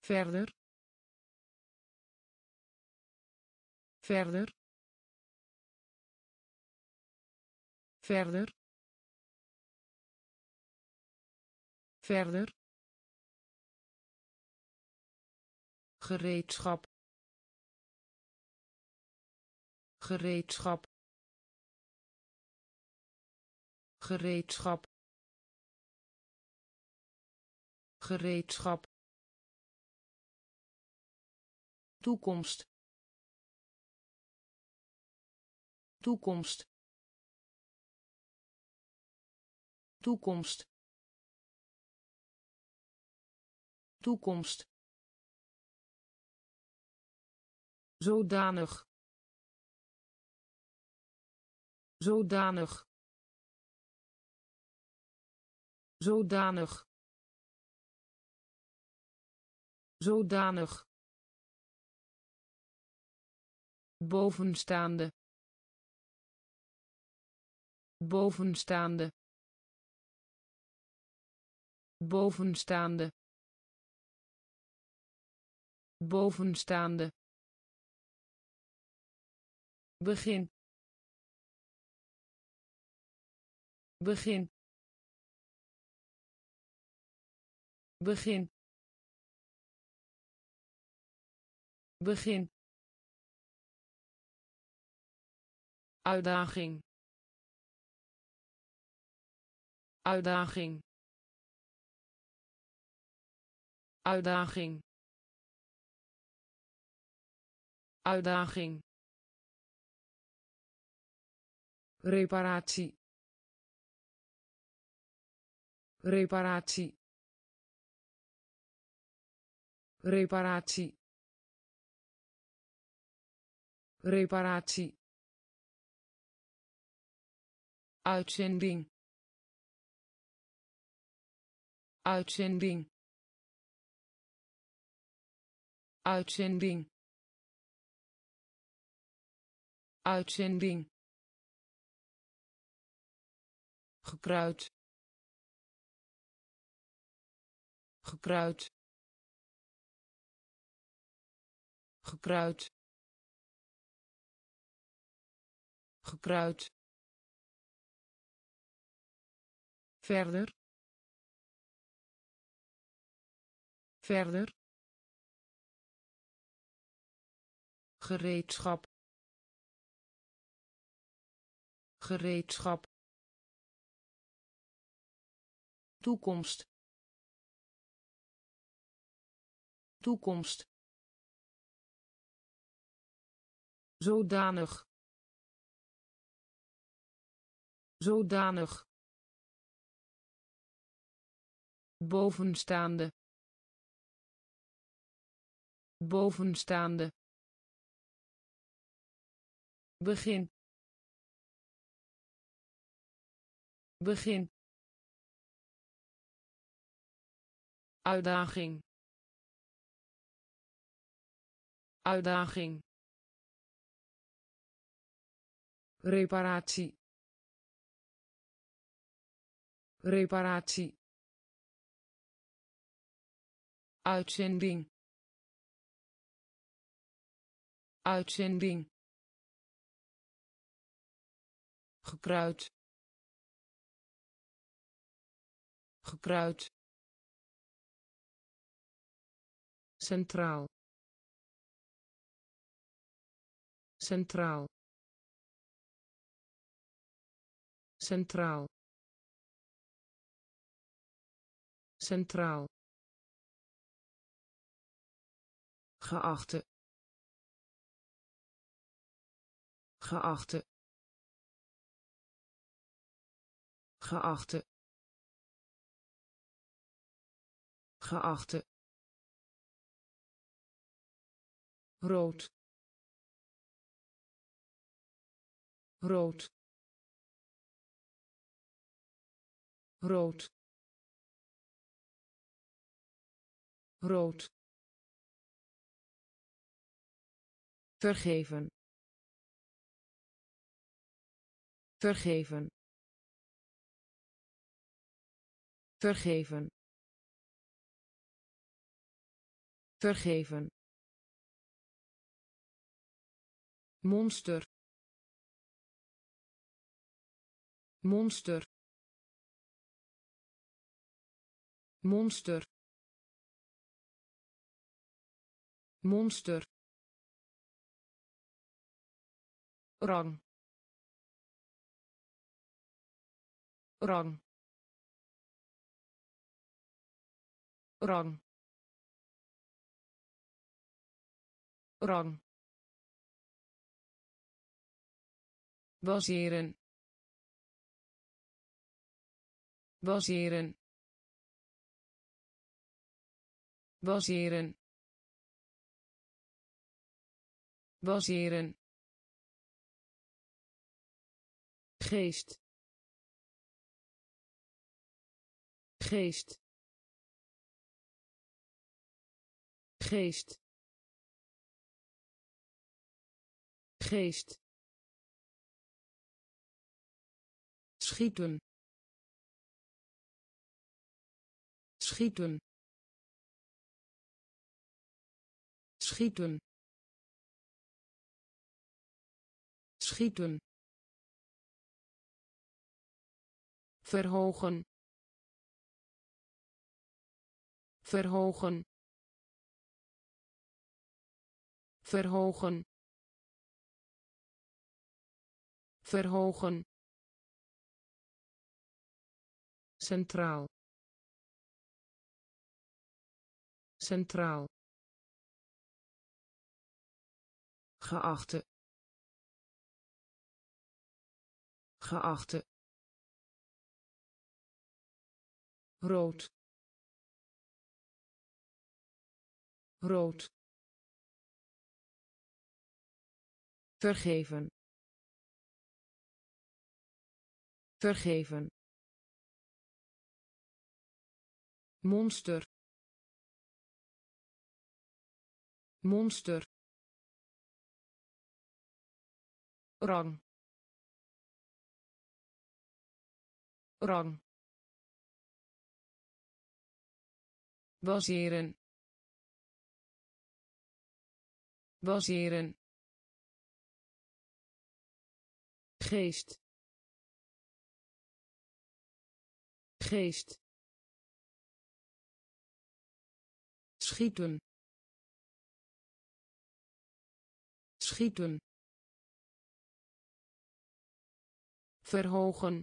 Verder. Verder. Verder. Verder. Gereedschap gereedschap. Gereedschap. Gereedschap. Toekomst. Toekomst. Toekomst. Toekomst. Zodanig zodanig. Zodanig. Zodanig. Bovenstaande. Bovenstaande. Bovenstaande. Bovenstaande. Begin begin. Begin. Begin. Uitdaging. Uitdaging. Uitdaging. Uitdaging. Reparatie reparatie. Reparatie. Reparatie. Uitzending. Uitzending. Uitzending. Uitzending. Gekruid gekruid. Gekruid. Gekruid. Verder. Verder. Gereedschap. Gereedschap. Toekomst toekomst. Zodanig. Zodanig. Bovenstaande. Bovenstaande. Begin. Begin. Uitdaging uitdaging. Reparatie. Reparatie. Uitzending. Uitzending. Gekruid. Gekruid. Centraal centraal. Centraal. Centraal. Geachte. Geachte. Geachte. Geachte. Rood rood. Rood. Rood. Vergeven. Vergeven. Vergeven. Vergeven. Monster monster monster monster rang rang rang rang. Baseren baseren. Baseren. Baseren. Geest. Geest. Geest. Geest. Schieten schieten. Schieten. Schieten. Verhogen. Verhogen. Verhogen. Verhogen. Centraal centraal. Geachte. Geachte. Rood. Rood. Vergeven. Vergeven. Monster monster rang rang baseren baseren geest geest schieten schieten. Verhogen.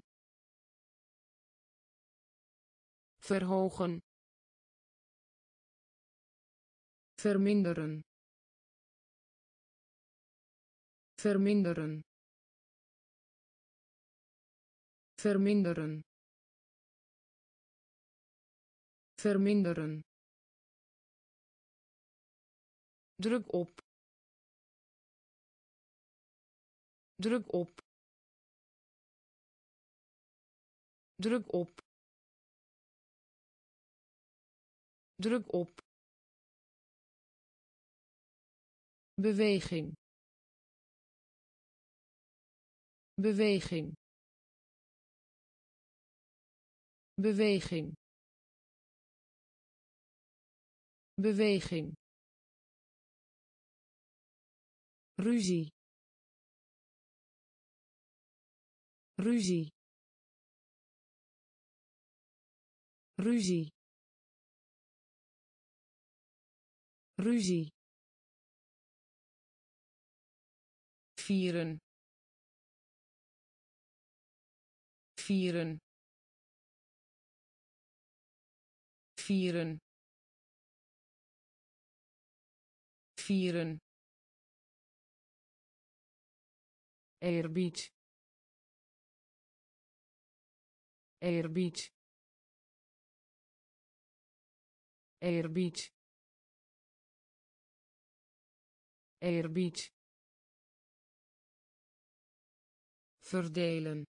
Verhogen. Verminderen. Verminderen. Verminderen. Verminderen. Druk op druk op. Druk op. Druk op. Beweging. Beweging. Beweging. Beweging. Ruzie ruzie. Ruzie. Ruzie. Vieren. Vieren. Vieren. Vieren. Eerbied eerbied eerbied eerbied verdelen.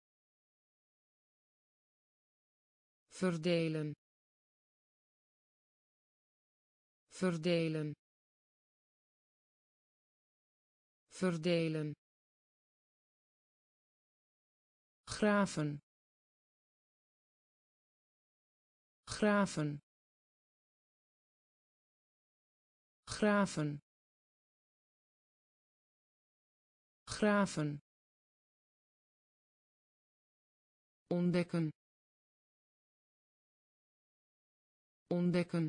Verdelen. Verdelen. Verdelen. Graven graven. Graven. Graven. Ontdekken. Ontdekken.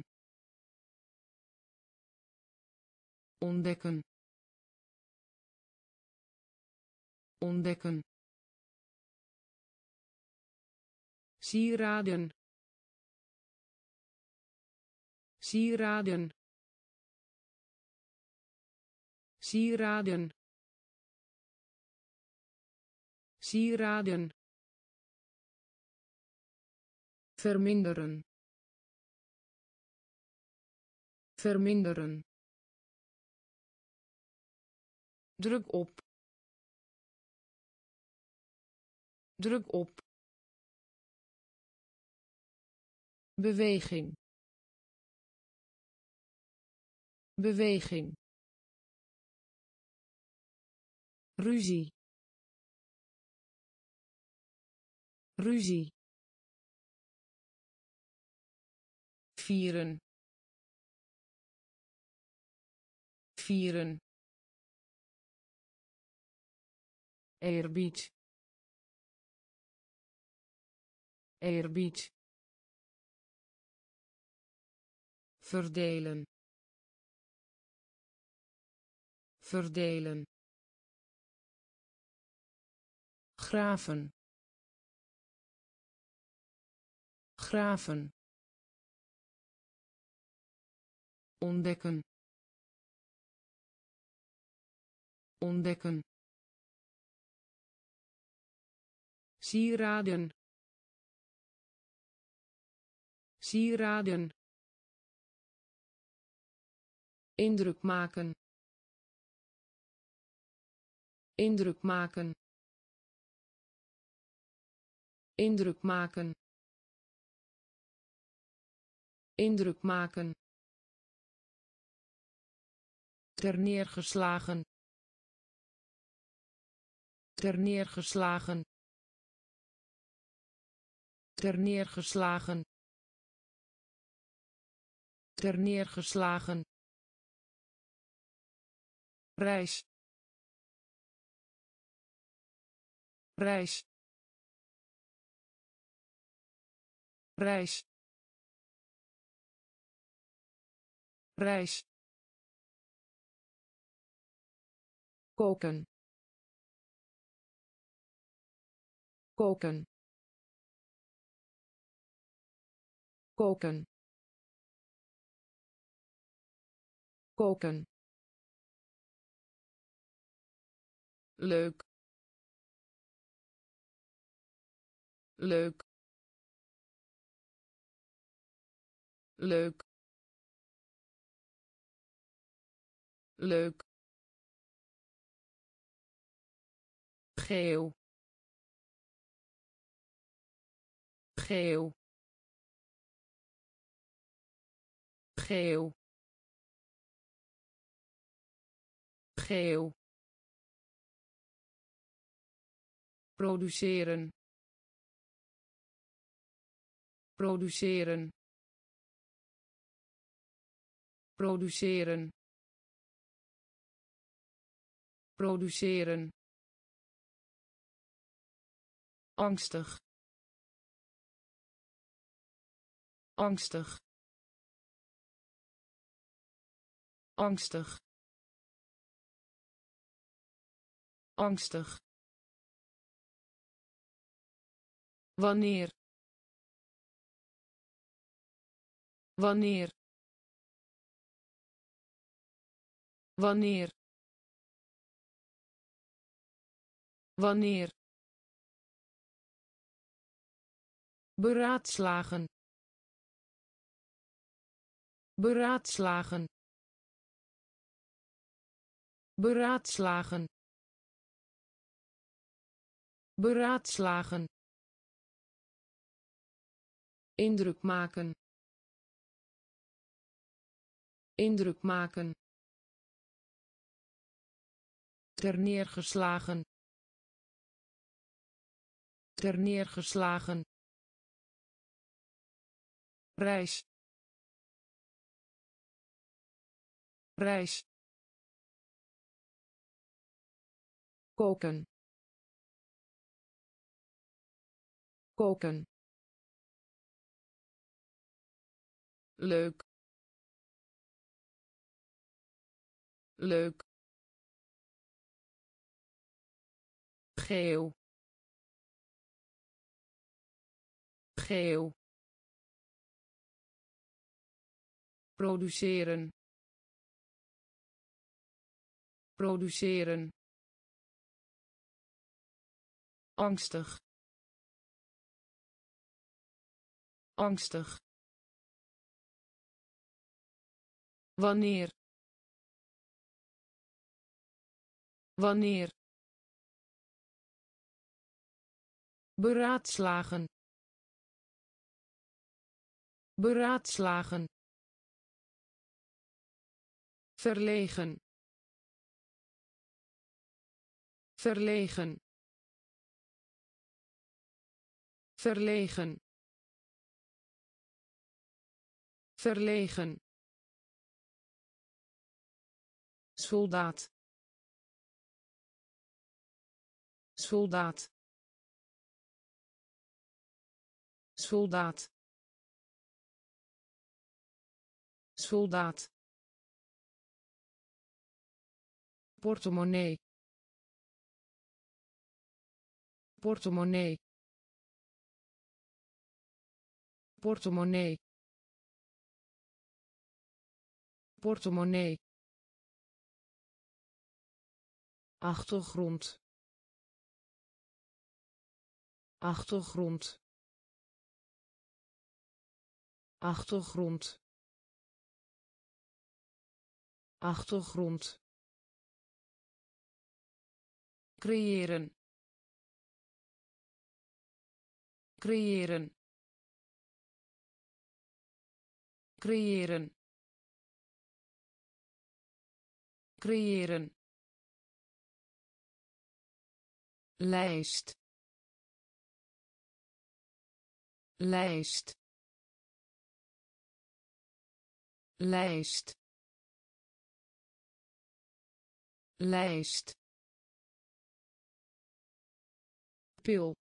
Ontdekken. Ontdekken. Sieraden sieraden. Sieraden. Sieraden. Verminderen. Verminderen. Druk op. Druk op. Beweging beweging. Ruzie. Ruzie. Vieren. Vieren. Eerbied. Eerbied. Verdelen verdelen. Graven. Graven. Ontdekken. Ontdekken. Sieraden. Sieraden. Indruk maken indruk maken. Indruk maken. Indruk maken. Terneergeslagen terneergeslagen terneergeslagen terneergeslagen reis reis. Reis. Reis. Koken. Koken. Koken. Koken. Leuk leuk. Leuk. Leuk. Geel. Geel. Geel. Geel. Produceren produceren. Produceren. Produceren. Angstig. Angstig. Angstig. Angstig. Wanneer wanneer? Wanneer? Wanneer? Beraadslagen. Beraadslagen. Beraadslagen. Beraadslagen. Indruk maken indruk maken. Terneergeslagen terneergeslagen reis. Reis. Koken. Koken. Leuk leuk. Geel. Geel. Produceren. Produceren. Angstig. Angstig. Wanneer wanneer? Beraadslagen. Beraadslagen. Verlegen. Verlegen. Verlegen. Verlegen. Soldaat soldaat. Soldaat. Soldaat. Portemonnee. Portemonnee. Portemonnee. Portemonnee. Achtergrond achtergrond. Achtergrond. Achtergrond. Creëren. Creëren. Creëren. Creëren. Lijst lijst. Lijst. Lijst. Pil.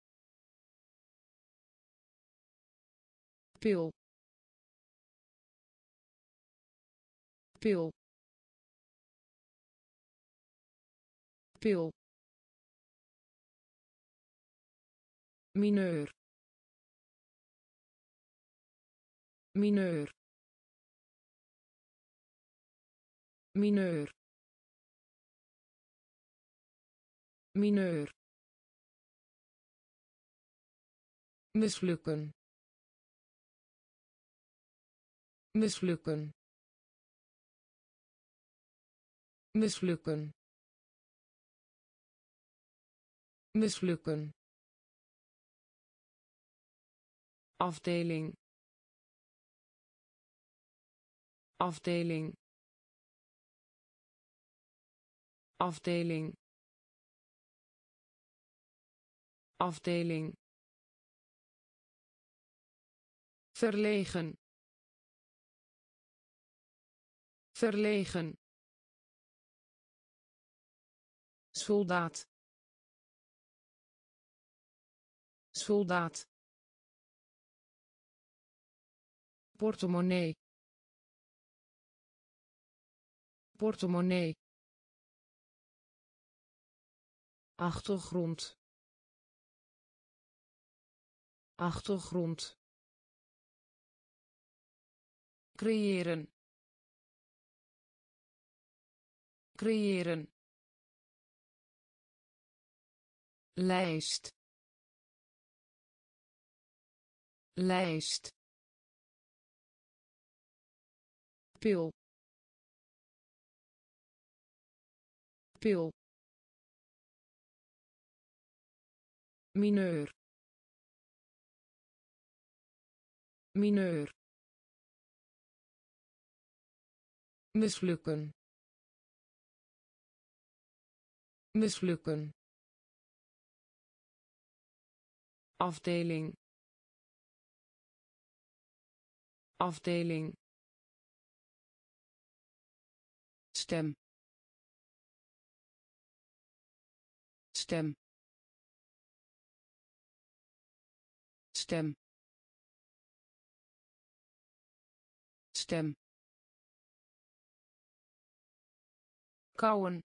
Pil. Pil. Pil. Mineur mineur mineur mineur mislukken mislukken mislukken mislukken. Afdeling afdeling. Afdeling. Afdeling. Verlegen. Verlegen. Soldaat. Soldaat. Portemonnee portemonnee. Achtergrond. Achtergrond. Creëren. Creëren. Lijst. Lijst. Pil pil. Mineur. Mineur. Mislukken. Mislukken. Afdeling. Afdeling. Stem stem. Stem. Stem. Kauwen.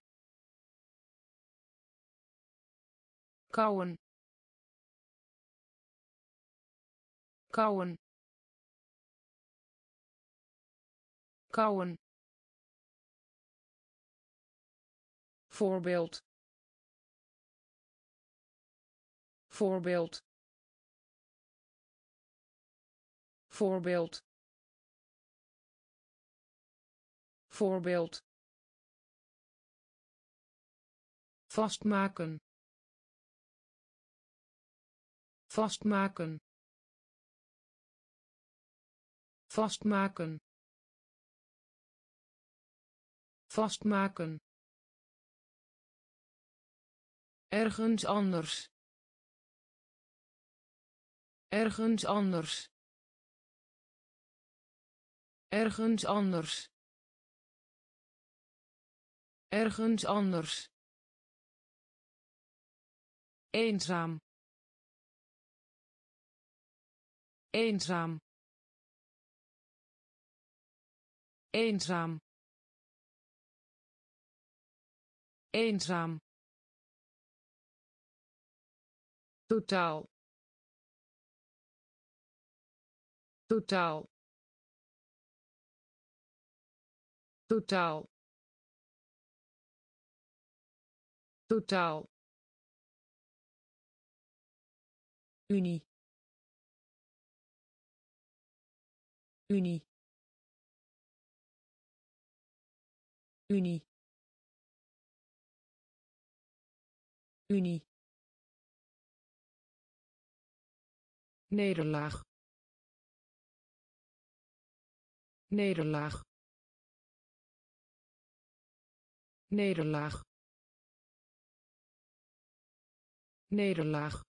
Kauwen. Kauwen. Kauwen. Voorbeeld voorbeeld. Voorbeeld. Voorbeeld. Vastmaken. Vastmaken. Vastmaken. Vastmaken. Ergens anders ergens anders. Ergens anders. Ergens anders. Eenzaam. Eenzaam. Eenzaam. Eenzaam. Totaal totaal totaal totaal Unie. Unie. Unie. Unie. Nederlaag. Nederlaag. Nederlaag. Nederlaag.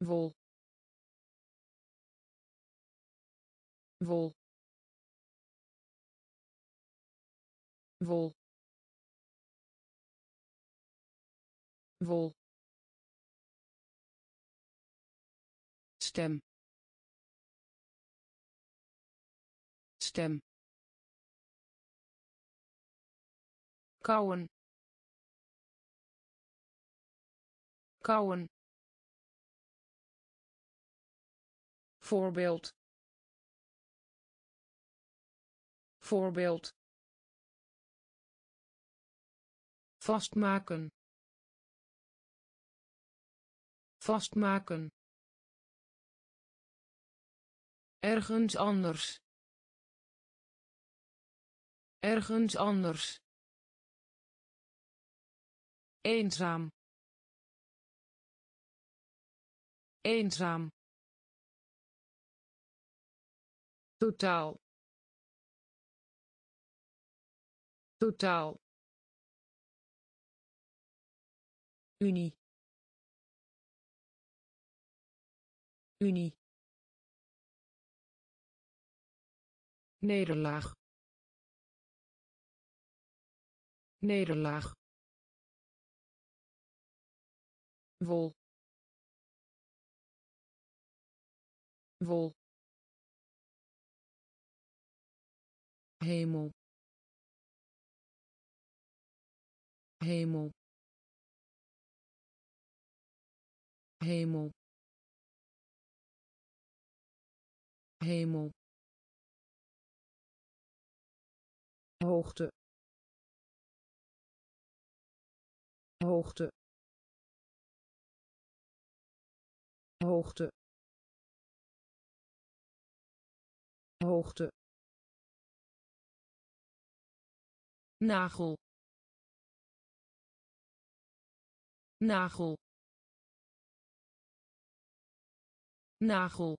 wol wol wol wol stem stem. Kauwen. Kauwen. Voorbeeld. Voorbeeld. Vastmaken. Vastmaken. Ergens anders ergens anders eenzaam eenzaam totaal totaal Unie. Unie. Nederlaag. Nederlaag. Wol. Wol. hemel hemel hemel hemel hoogte hoogte. Hoogte. Hoogte. Nagel. Nagel. Nagel.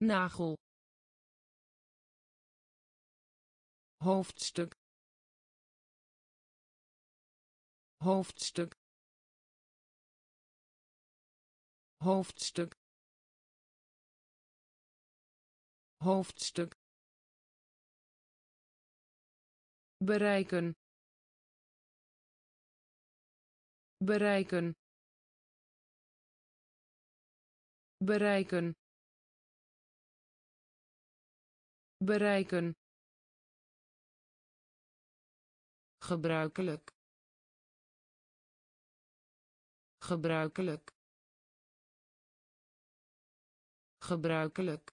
Nagel. Hoofdstuk hoofdstuk. Hoofdstuk. Hoofdstuk. Bereiken. Bereiken. Bereiken. Bereiken. Gebruikelijk gebruikelijk. Gebruikelijk.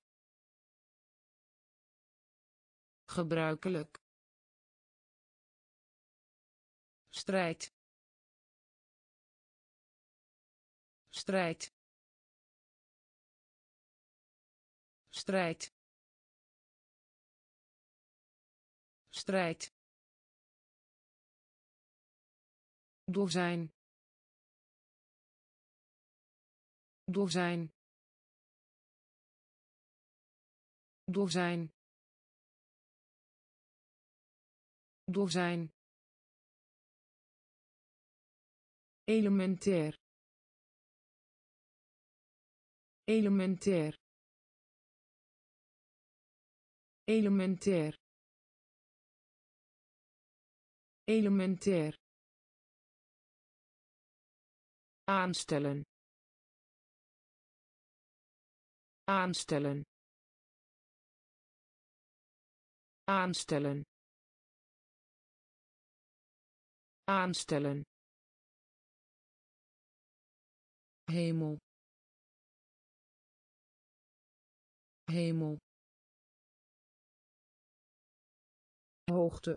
Gebruikelijk. Strijd. Strijd. Strijd. Strijd. Dozijn dozijn dozijn dozijn elementair. Elementair. Elementair. Elementair. Aanstellen aanstellen. Aanstellen. Aanstellen. Hemel. Hemel. Hoogte.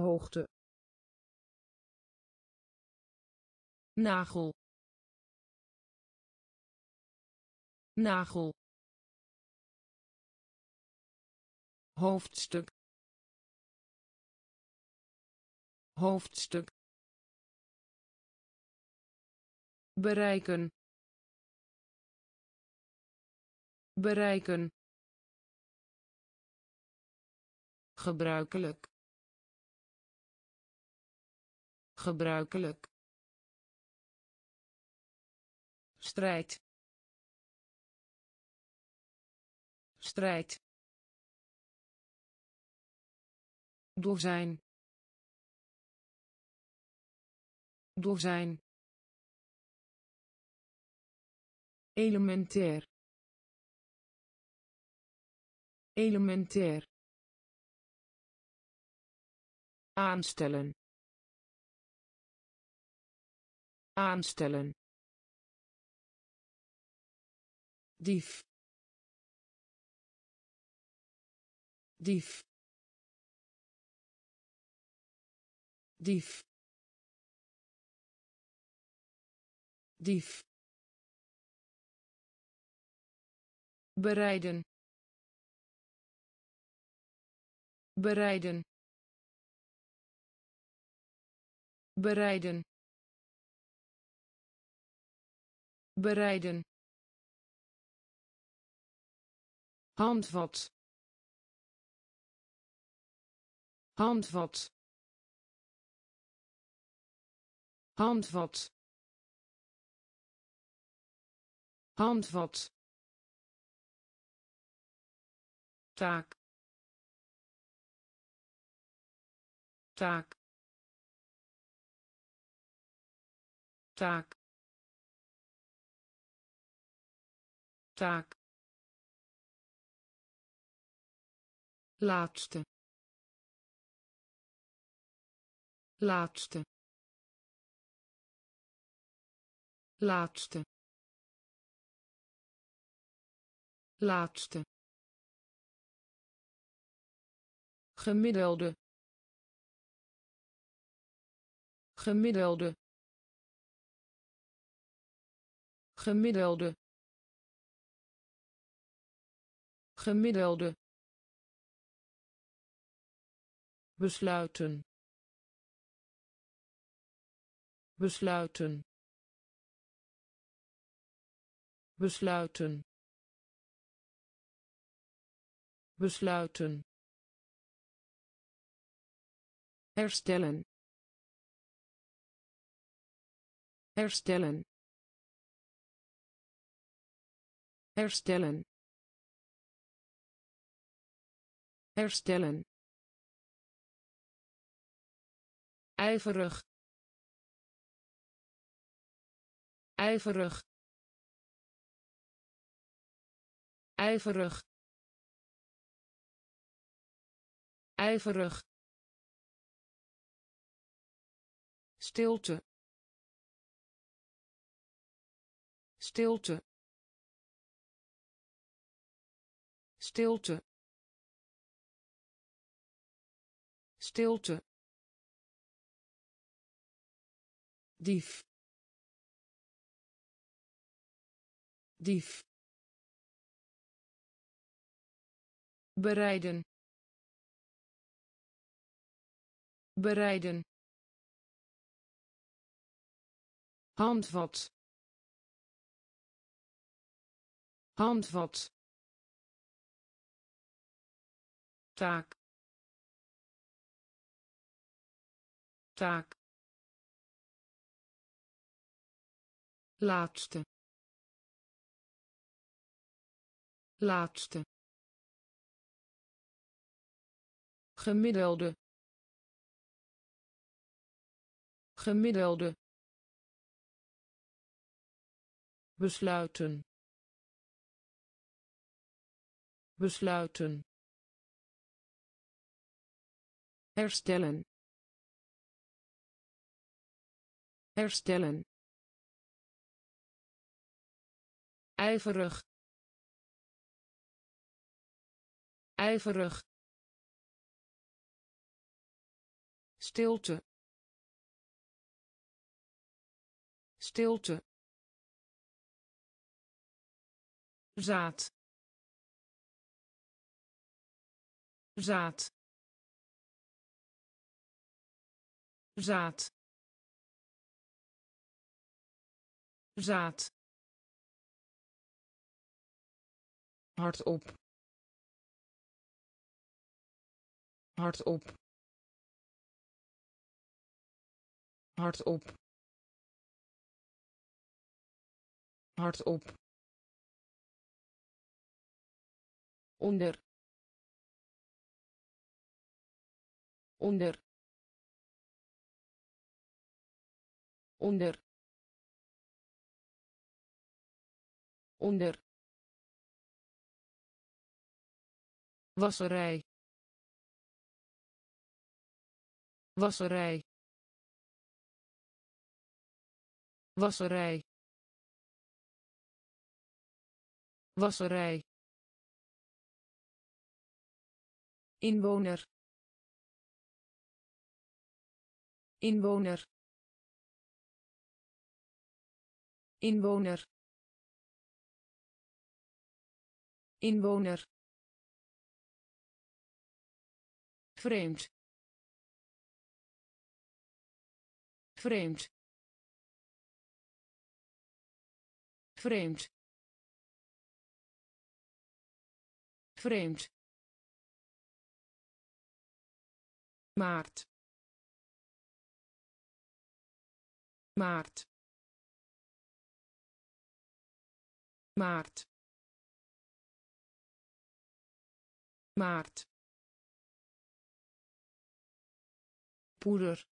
Hoogte. Nagel nagel. Hoofdstuk. Hoofdstuk. Bereiken. Bereiken. Gebruikelijk. Gebruikelijk. Strijd strijd. Dozijn dozijn elementair. Elementair. Aanstellen. Aanstellen. Dief dief. Dief. Dief. Bereiden. Bereiden. Bereiden. Bereiden. Handvat handvat. Taak. Taak. Taak. Taak. Laatste laatste. Laatste. Laatste. Gemiddelde. Gemiddelde. Gemiddelde. Gemiddelde. Besluiten besluiten. Besluiten. Besluiten. Herstellen. Herstellen. Herstellen. Herstellen. Ijverig ijverig. Ijverig. Ijverig. Stilte. Stilte. Stilte. Stilte. Dief dief. Bereiden. Bereiden. Handvat. Handvat. Taak. Taak. Laatste laatste. Gemiddelde. Gemiddelde. Besluiten. Besluiten. Herstellen. Herstellen. Ijverig ijverig. Stilte. Stilte. Zaad. Zaad. Zaad. Zaad. Hardop hardop. Hardop. Hardop. Onder. Onder. Onder. Onder. Wasserij wasserij. Wasserij. Wasserij. Inwoner. Inwoner. Inwoner. Inwoner. Vreemd vreemd. Vreemd. Vreemd. Maart. Maart. Maart. Maart. Poeder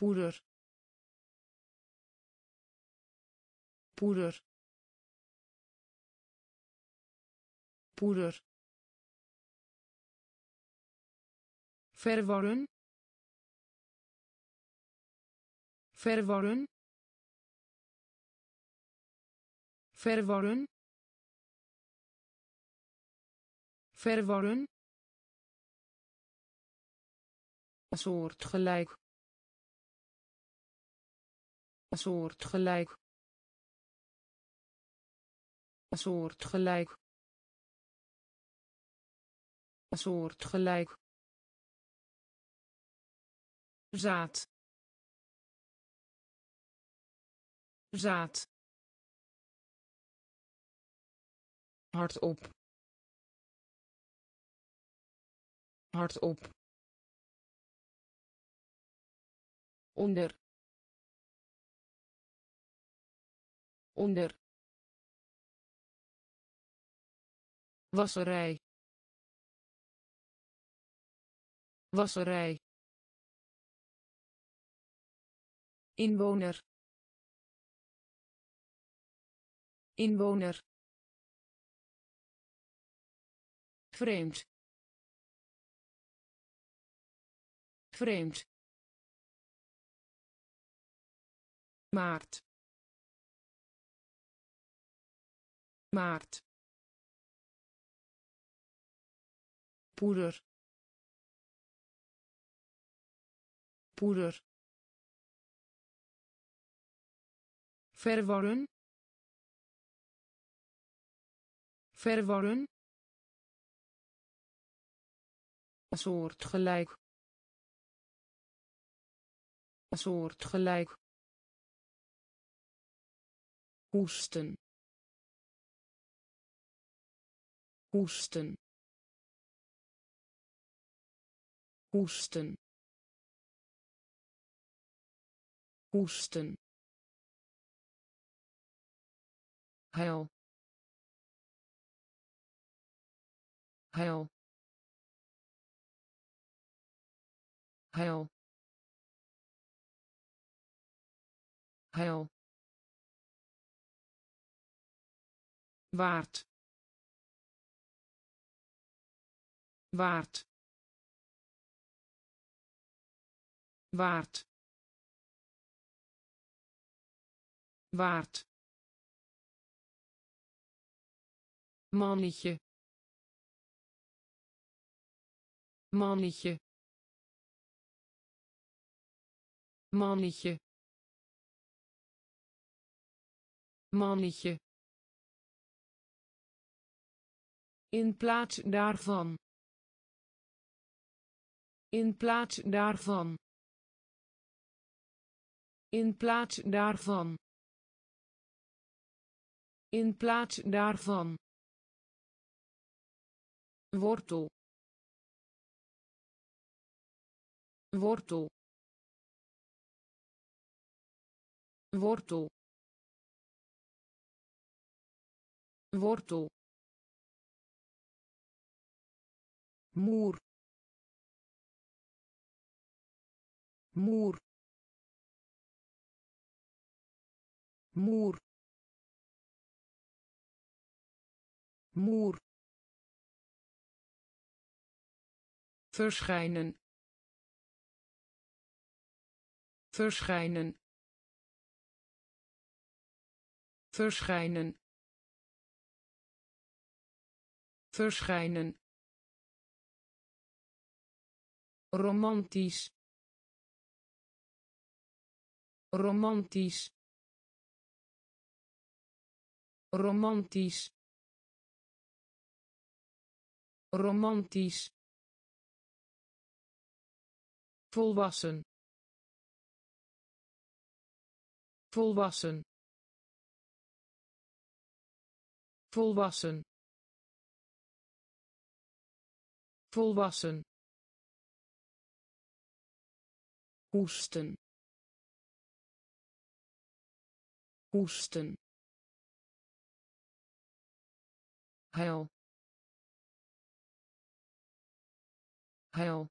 poeder. Poeder. Poeder. Verworren verworren verworren verworren soortgelijk soortgelijk soortgelijk soortgelijk zaad. Zaad. Hardop. Hardop. Onder onder. Wasserij. Wasserij. Inwoner. Inwoner. Vreemd. Vreemd. Maart maart. Poeder. Poeder. Verwarren. Verwarren. Soortgelijk. Soortgelijk. Hoesten hoesten. Hoesten. Hoesten. Heil heil heil heil waard waard. Waard. Waard. Mannetje. Mannetje. Mannetje. Mannetje. In plaats daarvan in plaats daarvan. In plaats daarvan. In plaats daarvan. Wortel. Wortel. Wortel. Wortel. Muur muur muur muur verschijnen. Verschijnen. Verschijnen. Verschijnen. Romantisch romantisch. Romantisch. Romantisch. Volwassen. Volwassen. Volwassen. Volwassen. Hoesten hoesten. Heil heil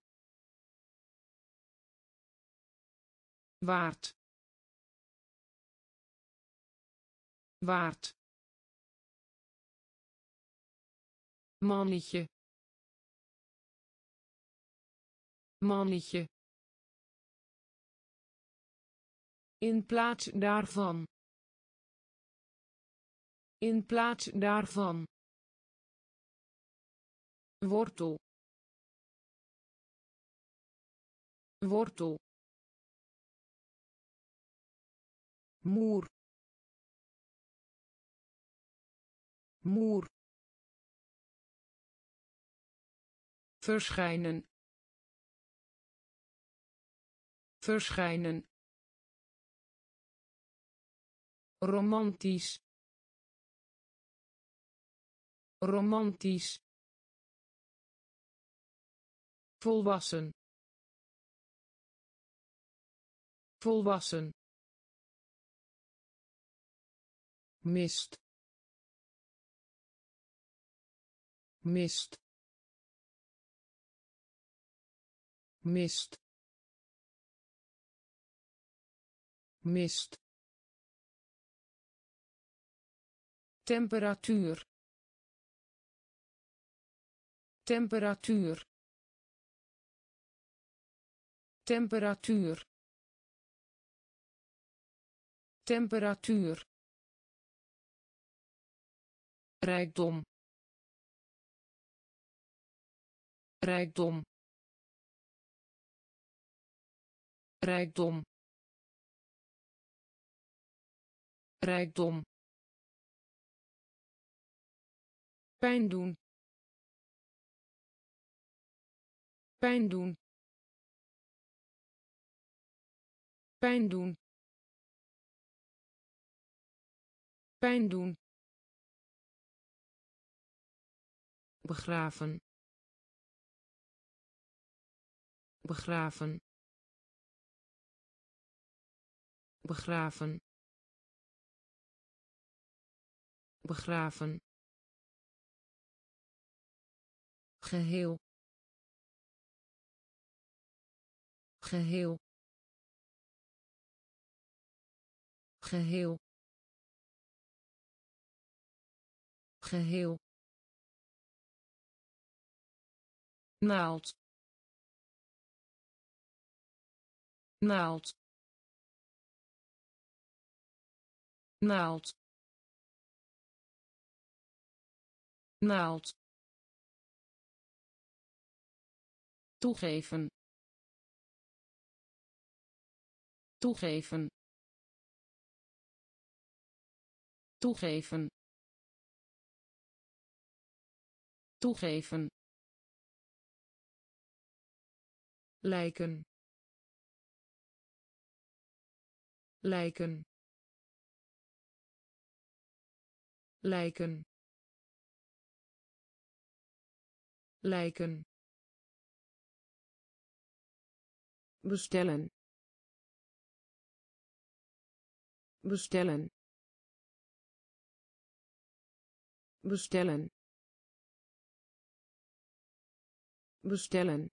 waard. Waard. Mannetje. Mannetje. In plaats daarvan in plaats daarvan. Wortel. Wortel. Muur muur verschijnen. Verschijnen. Romantisch romantisch. Volwassen. Volwassen. Mist. Mist. Mist. Mist. Temperatuur temperatuur. Temperatuur. Temperatuur. Rijkdom. Rijkdom. Rijkdom. Rijkdom. Pijn doen pijn doen. Pijn doen. Pijn doen. Begraven. Begraven. Begraven. Begraven. Geheel geheel. Geheel. Geheel. Naald. Naald. Naald. Naald. Toegeven toegeven. Toegeven. Toegeven. Lijken. Lijken. Lijken. Lijken. Bestellen bestellen. Bestellen. Bestellen.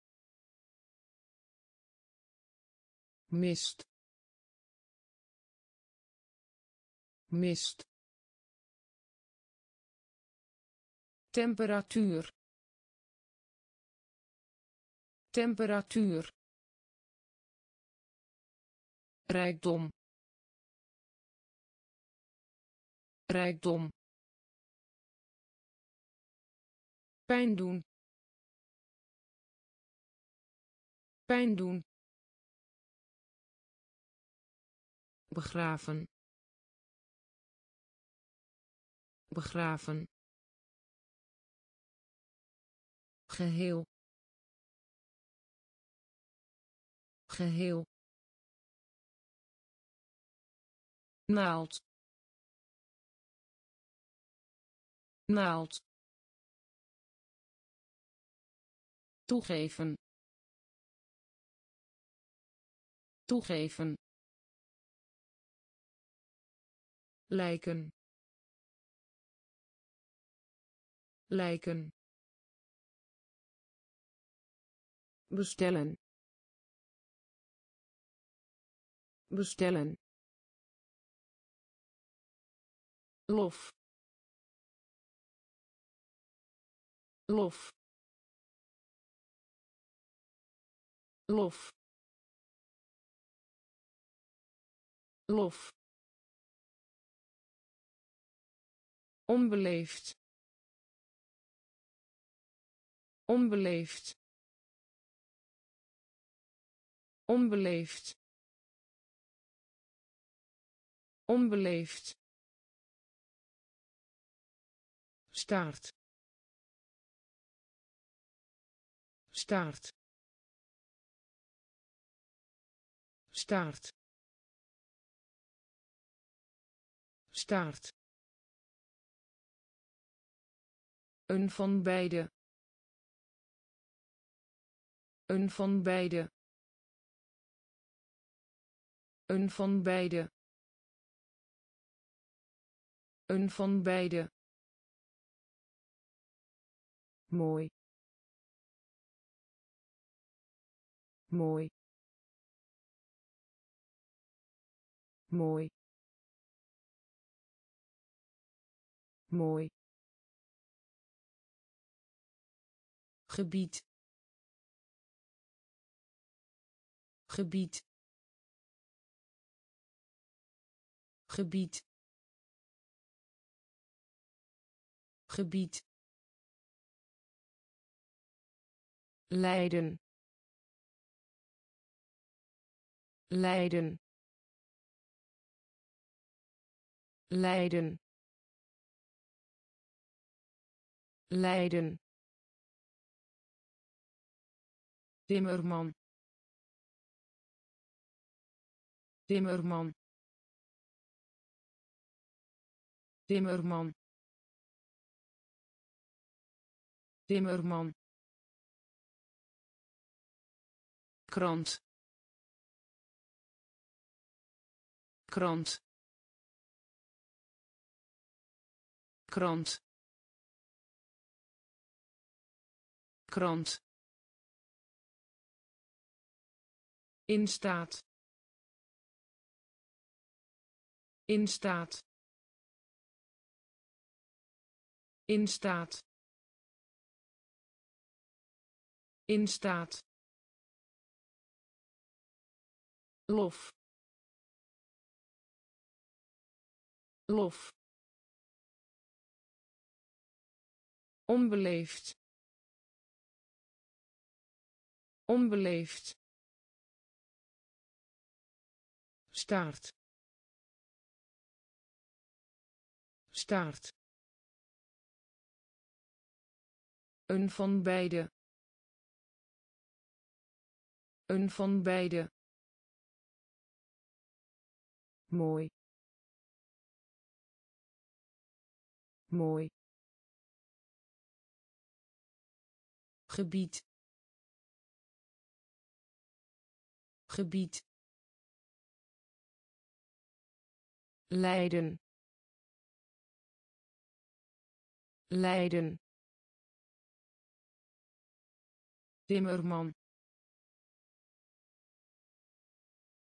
Mist. Mist. Temperatuur. Temperatuur. Rijkdom rijkdom. Pijn doen. Pijn doen. Begraven. Begraven. Geheel. Geheel. Naald naald. Toegeven. Toegeven. Lijken. Lijken. Bestellen. Bestellen. Lof lof lof lof. Onbeleefd onbeleefd. Onbeleefd onbeleefd. Staart staart staart staart Een van beide. Een van beide. Een van beide. Een van beide. Mooi. Mooi. Mooi. Mooi. gebied gebied gebied gebied Leiden Leiden. Leiden. Leiden. Timmerman. Timmerman. Timmerman. Timmerman. Krant krant. Krant. Krant. In staat. In staat. In staat. In staat. Lof lof. Onbeleefd. Onbeleefd. Staart. Staart. Een van beide. Een van beide. Mooi mooi. Gebied. Gebied. Leiden. Leiden. Timmerman.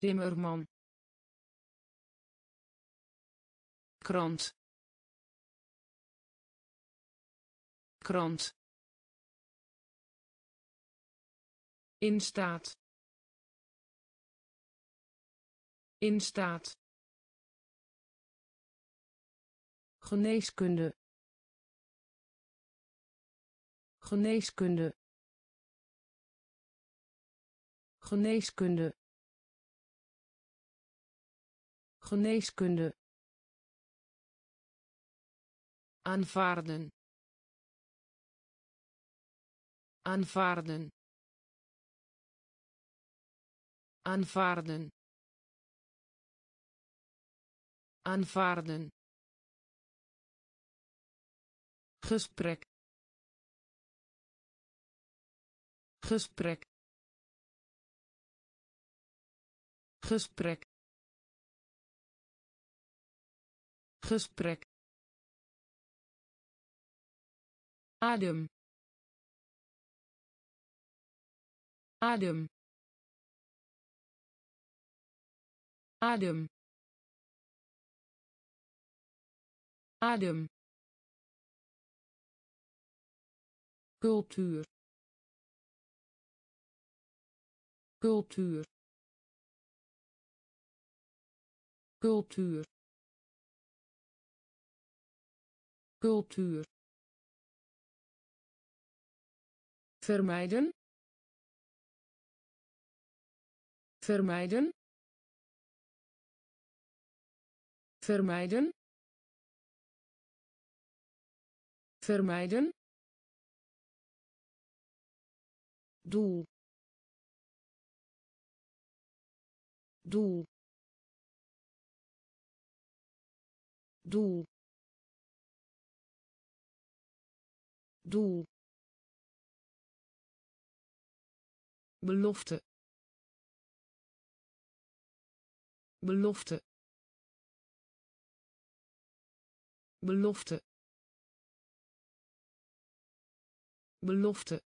Timmerman. Krant krant. In staat. In staat. Geneeskunde. Geneeskunde. Geneeskunde. Geneeskunde. Aanvaarden aanvaarden. Aanvaarden. Gesprek. Gesprek. Gesprek. Gesprek. Adem adem. Adem. Adem. Cultuur. Cultuur. Cultuur. Cultuur. Vermijden vermijden. Vermijden. Vermijden. Doel. Doel. Doel. Doel. Belofte belofte. Belofte. Belofte.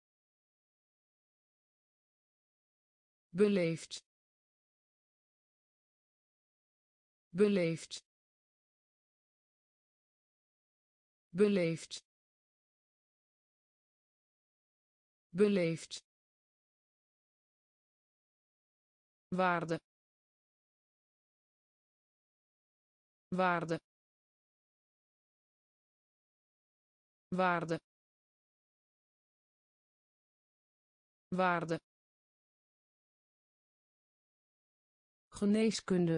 Beleefd. Beleefd. Beleefd. Beleefd. Waarde waarde waarde waarde geneeskunde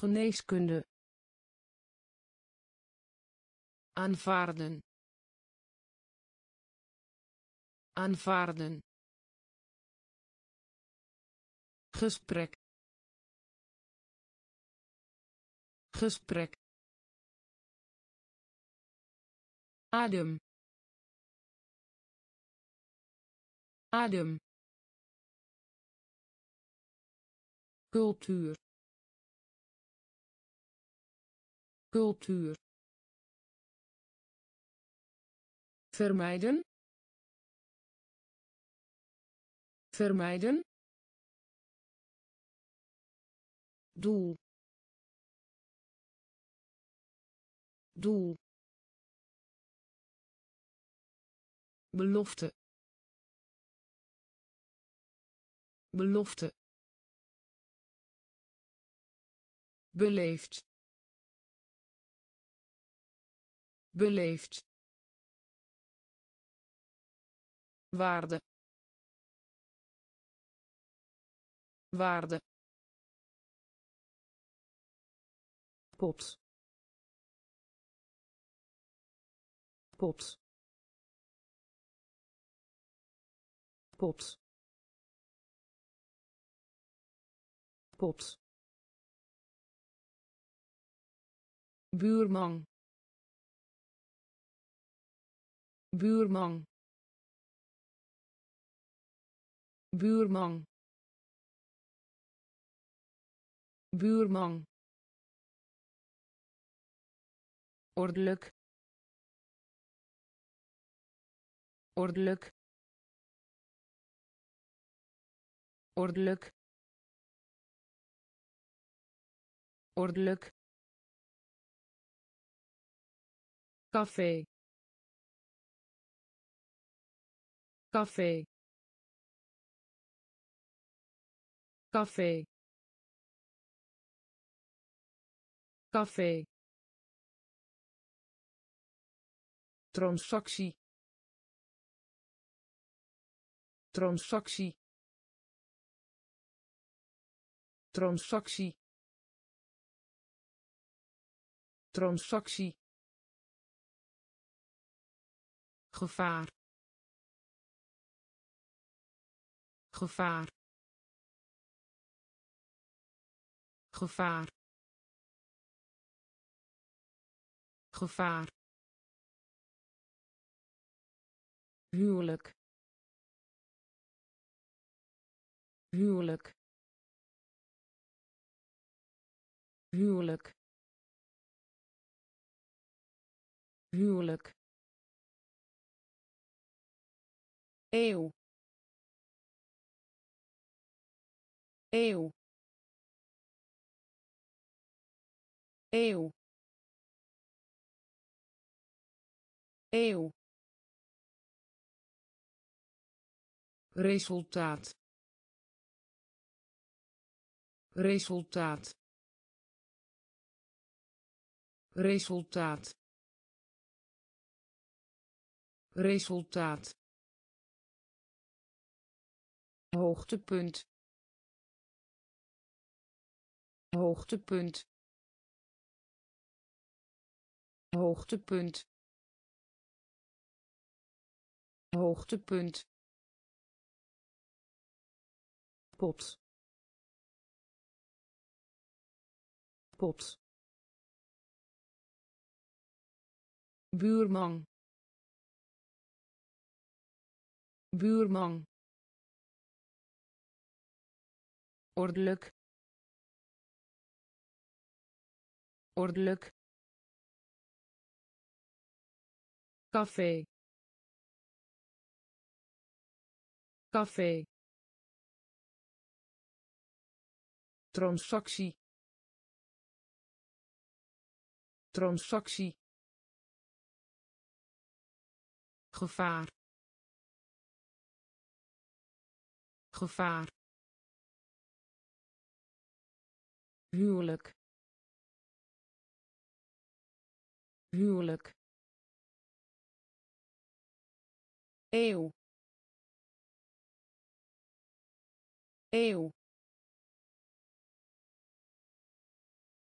geneeskunde aanvaarden aanvaarden gesprek gesprek. Adem. Adem. Cultuur. Cultuur. Vermijden. Vermijden. Doel doel. Belofte. Belofte. Beleefd. Beleefd. Waarde. Waarde. Pot pot pot pot buurman. Buurman. Buurman. Buurman. Ordelijk ordelijk ordelijk ordelijk café café café café transactie transactie transactie transactie gevaar. Gevaar. Gevaar. Gevaar. Huwelijk huwelijk huwelijk huwelijk. Eeuw eeuw. Eeuw eeuw. Resultaat resultaat. Resultaat. Resultaat. Hoogtepunt. Hoogtepunt. Hoogtepunt. Hoogtepunt. Pot pot buurman. Buurman. Ordelijk. Ordelijk. Café. Café. Transactie transactie. Gevaar. Gevaar. Huwelijk. Huwelijk. Eeuw. Eeuw.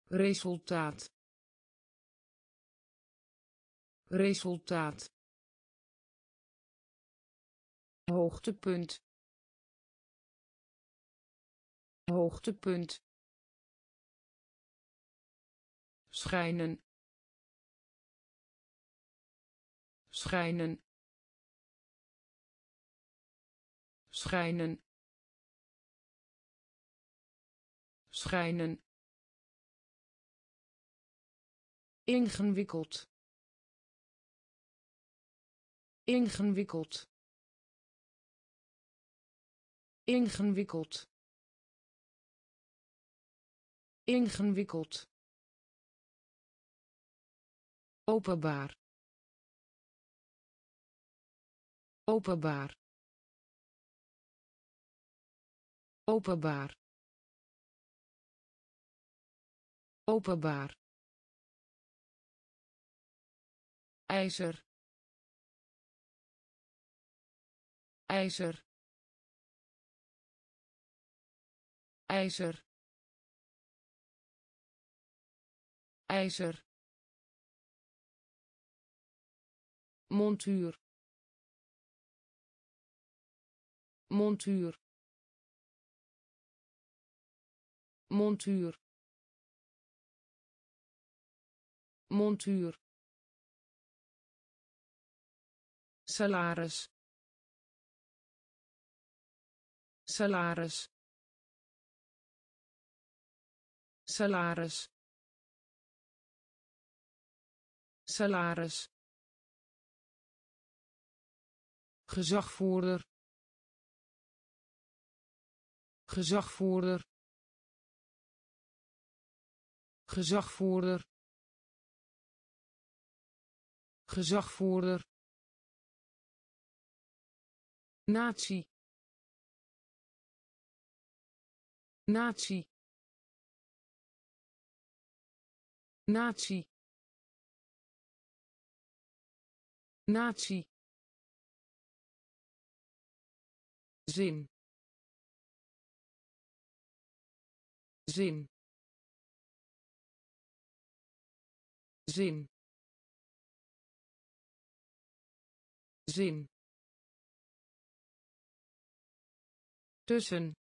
Resultaat resultaat. Hoogtepunt. Hoogtepunt. Schijnen. Schijnen. Schijnen. Schijnen. Ingewikkeld ingewikkeld. Ingewikkeld. Ingewikkeld. Openbaar. Openbaar. Openbaar. Openbaar. Ijzer ijzer ijzer ijzer. Montuur montuur. Montuur montuur. Salaris salaris. Salaris. Salaris. Gezagvoerder. Gezagvoerder. Gezagvoerder. Gezagvoerder. Natie natie natie natie zin. Zin. Zin. Zin. Tussen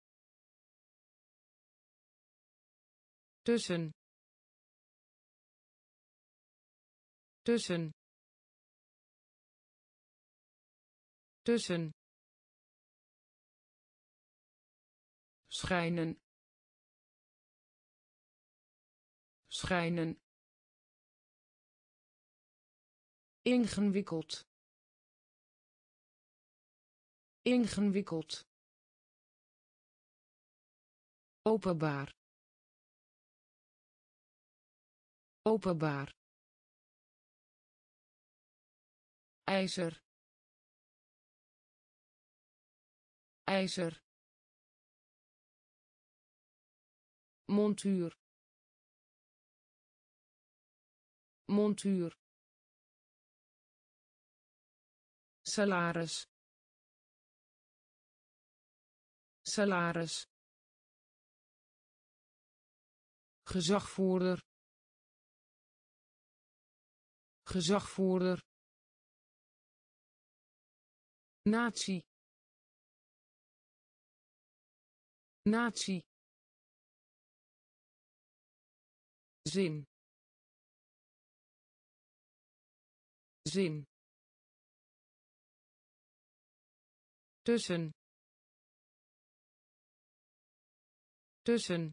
tussen. Tussen. Tussen. Schijnen. Schijnen. Ingewikkeld. Ingewikkeld. Openbaar openbaar ijzer ijzer montuur montuur salaris salaris gezagvoerder gezagvoerder. Natie. Natie. Zin. Zin. Tussen. Tussen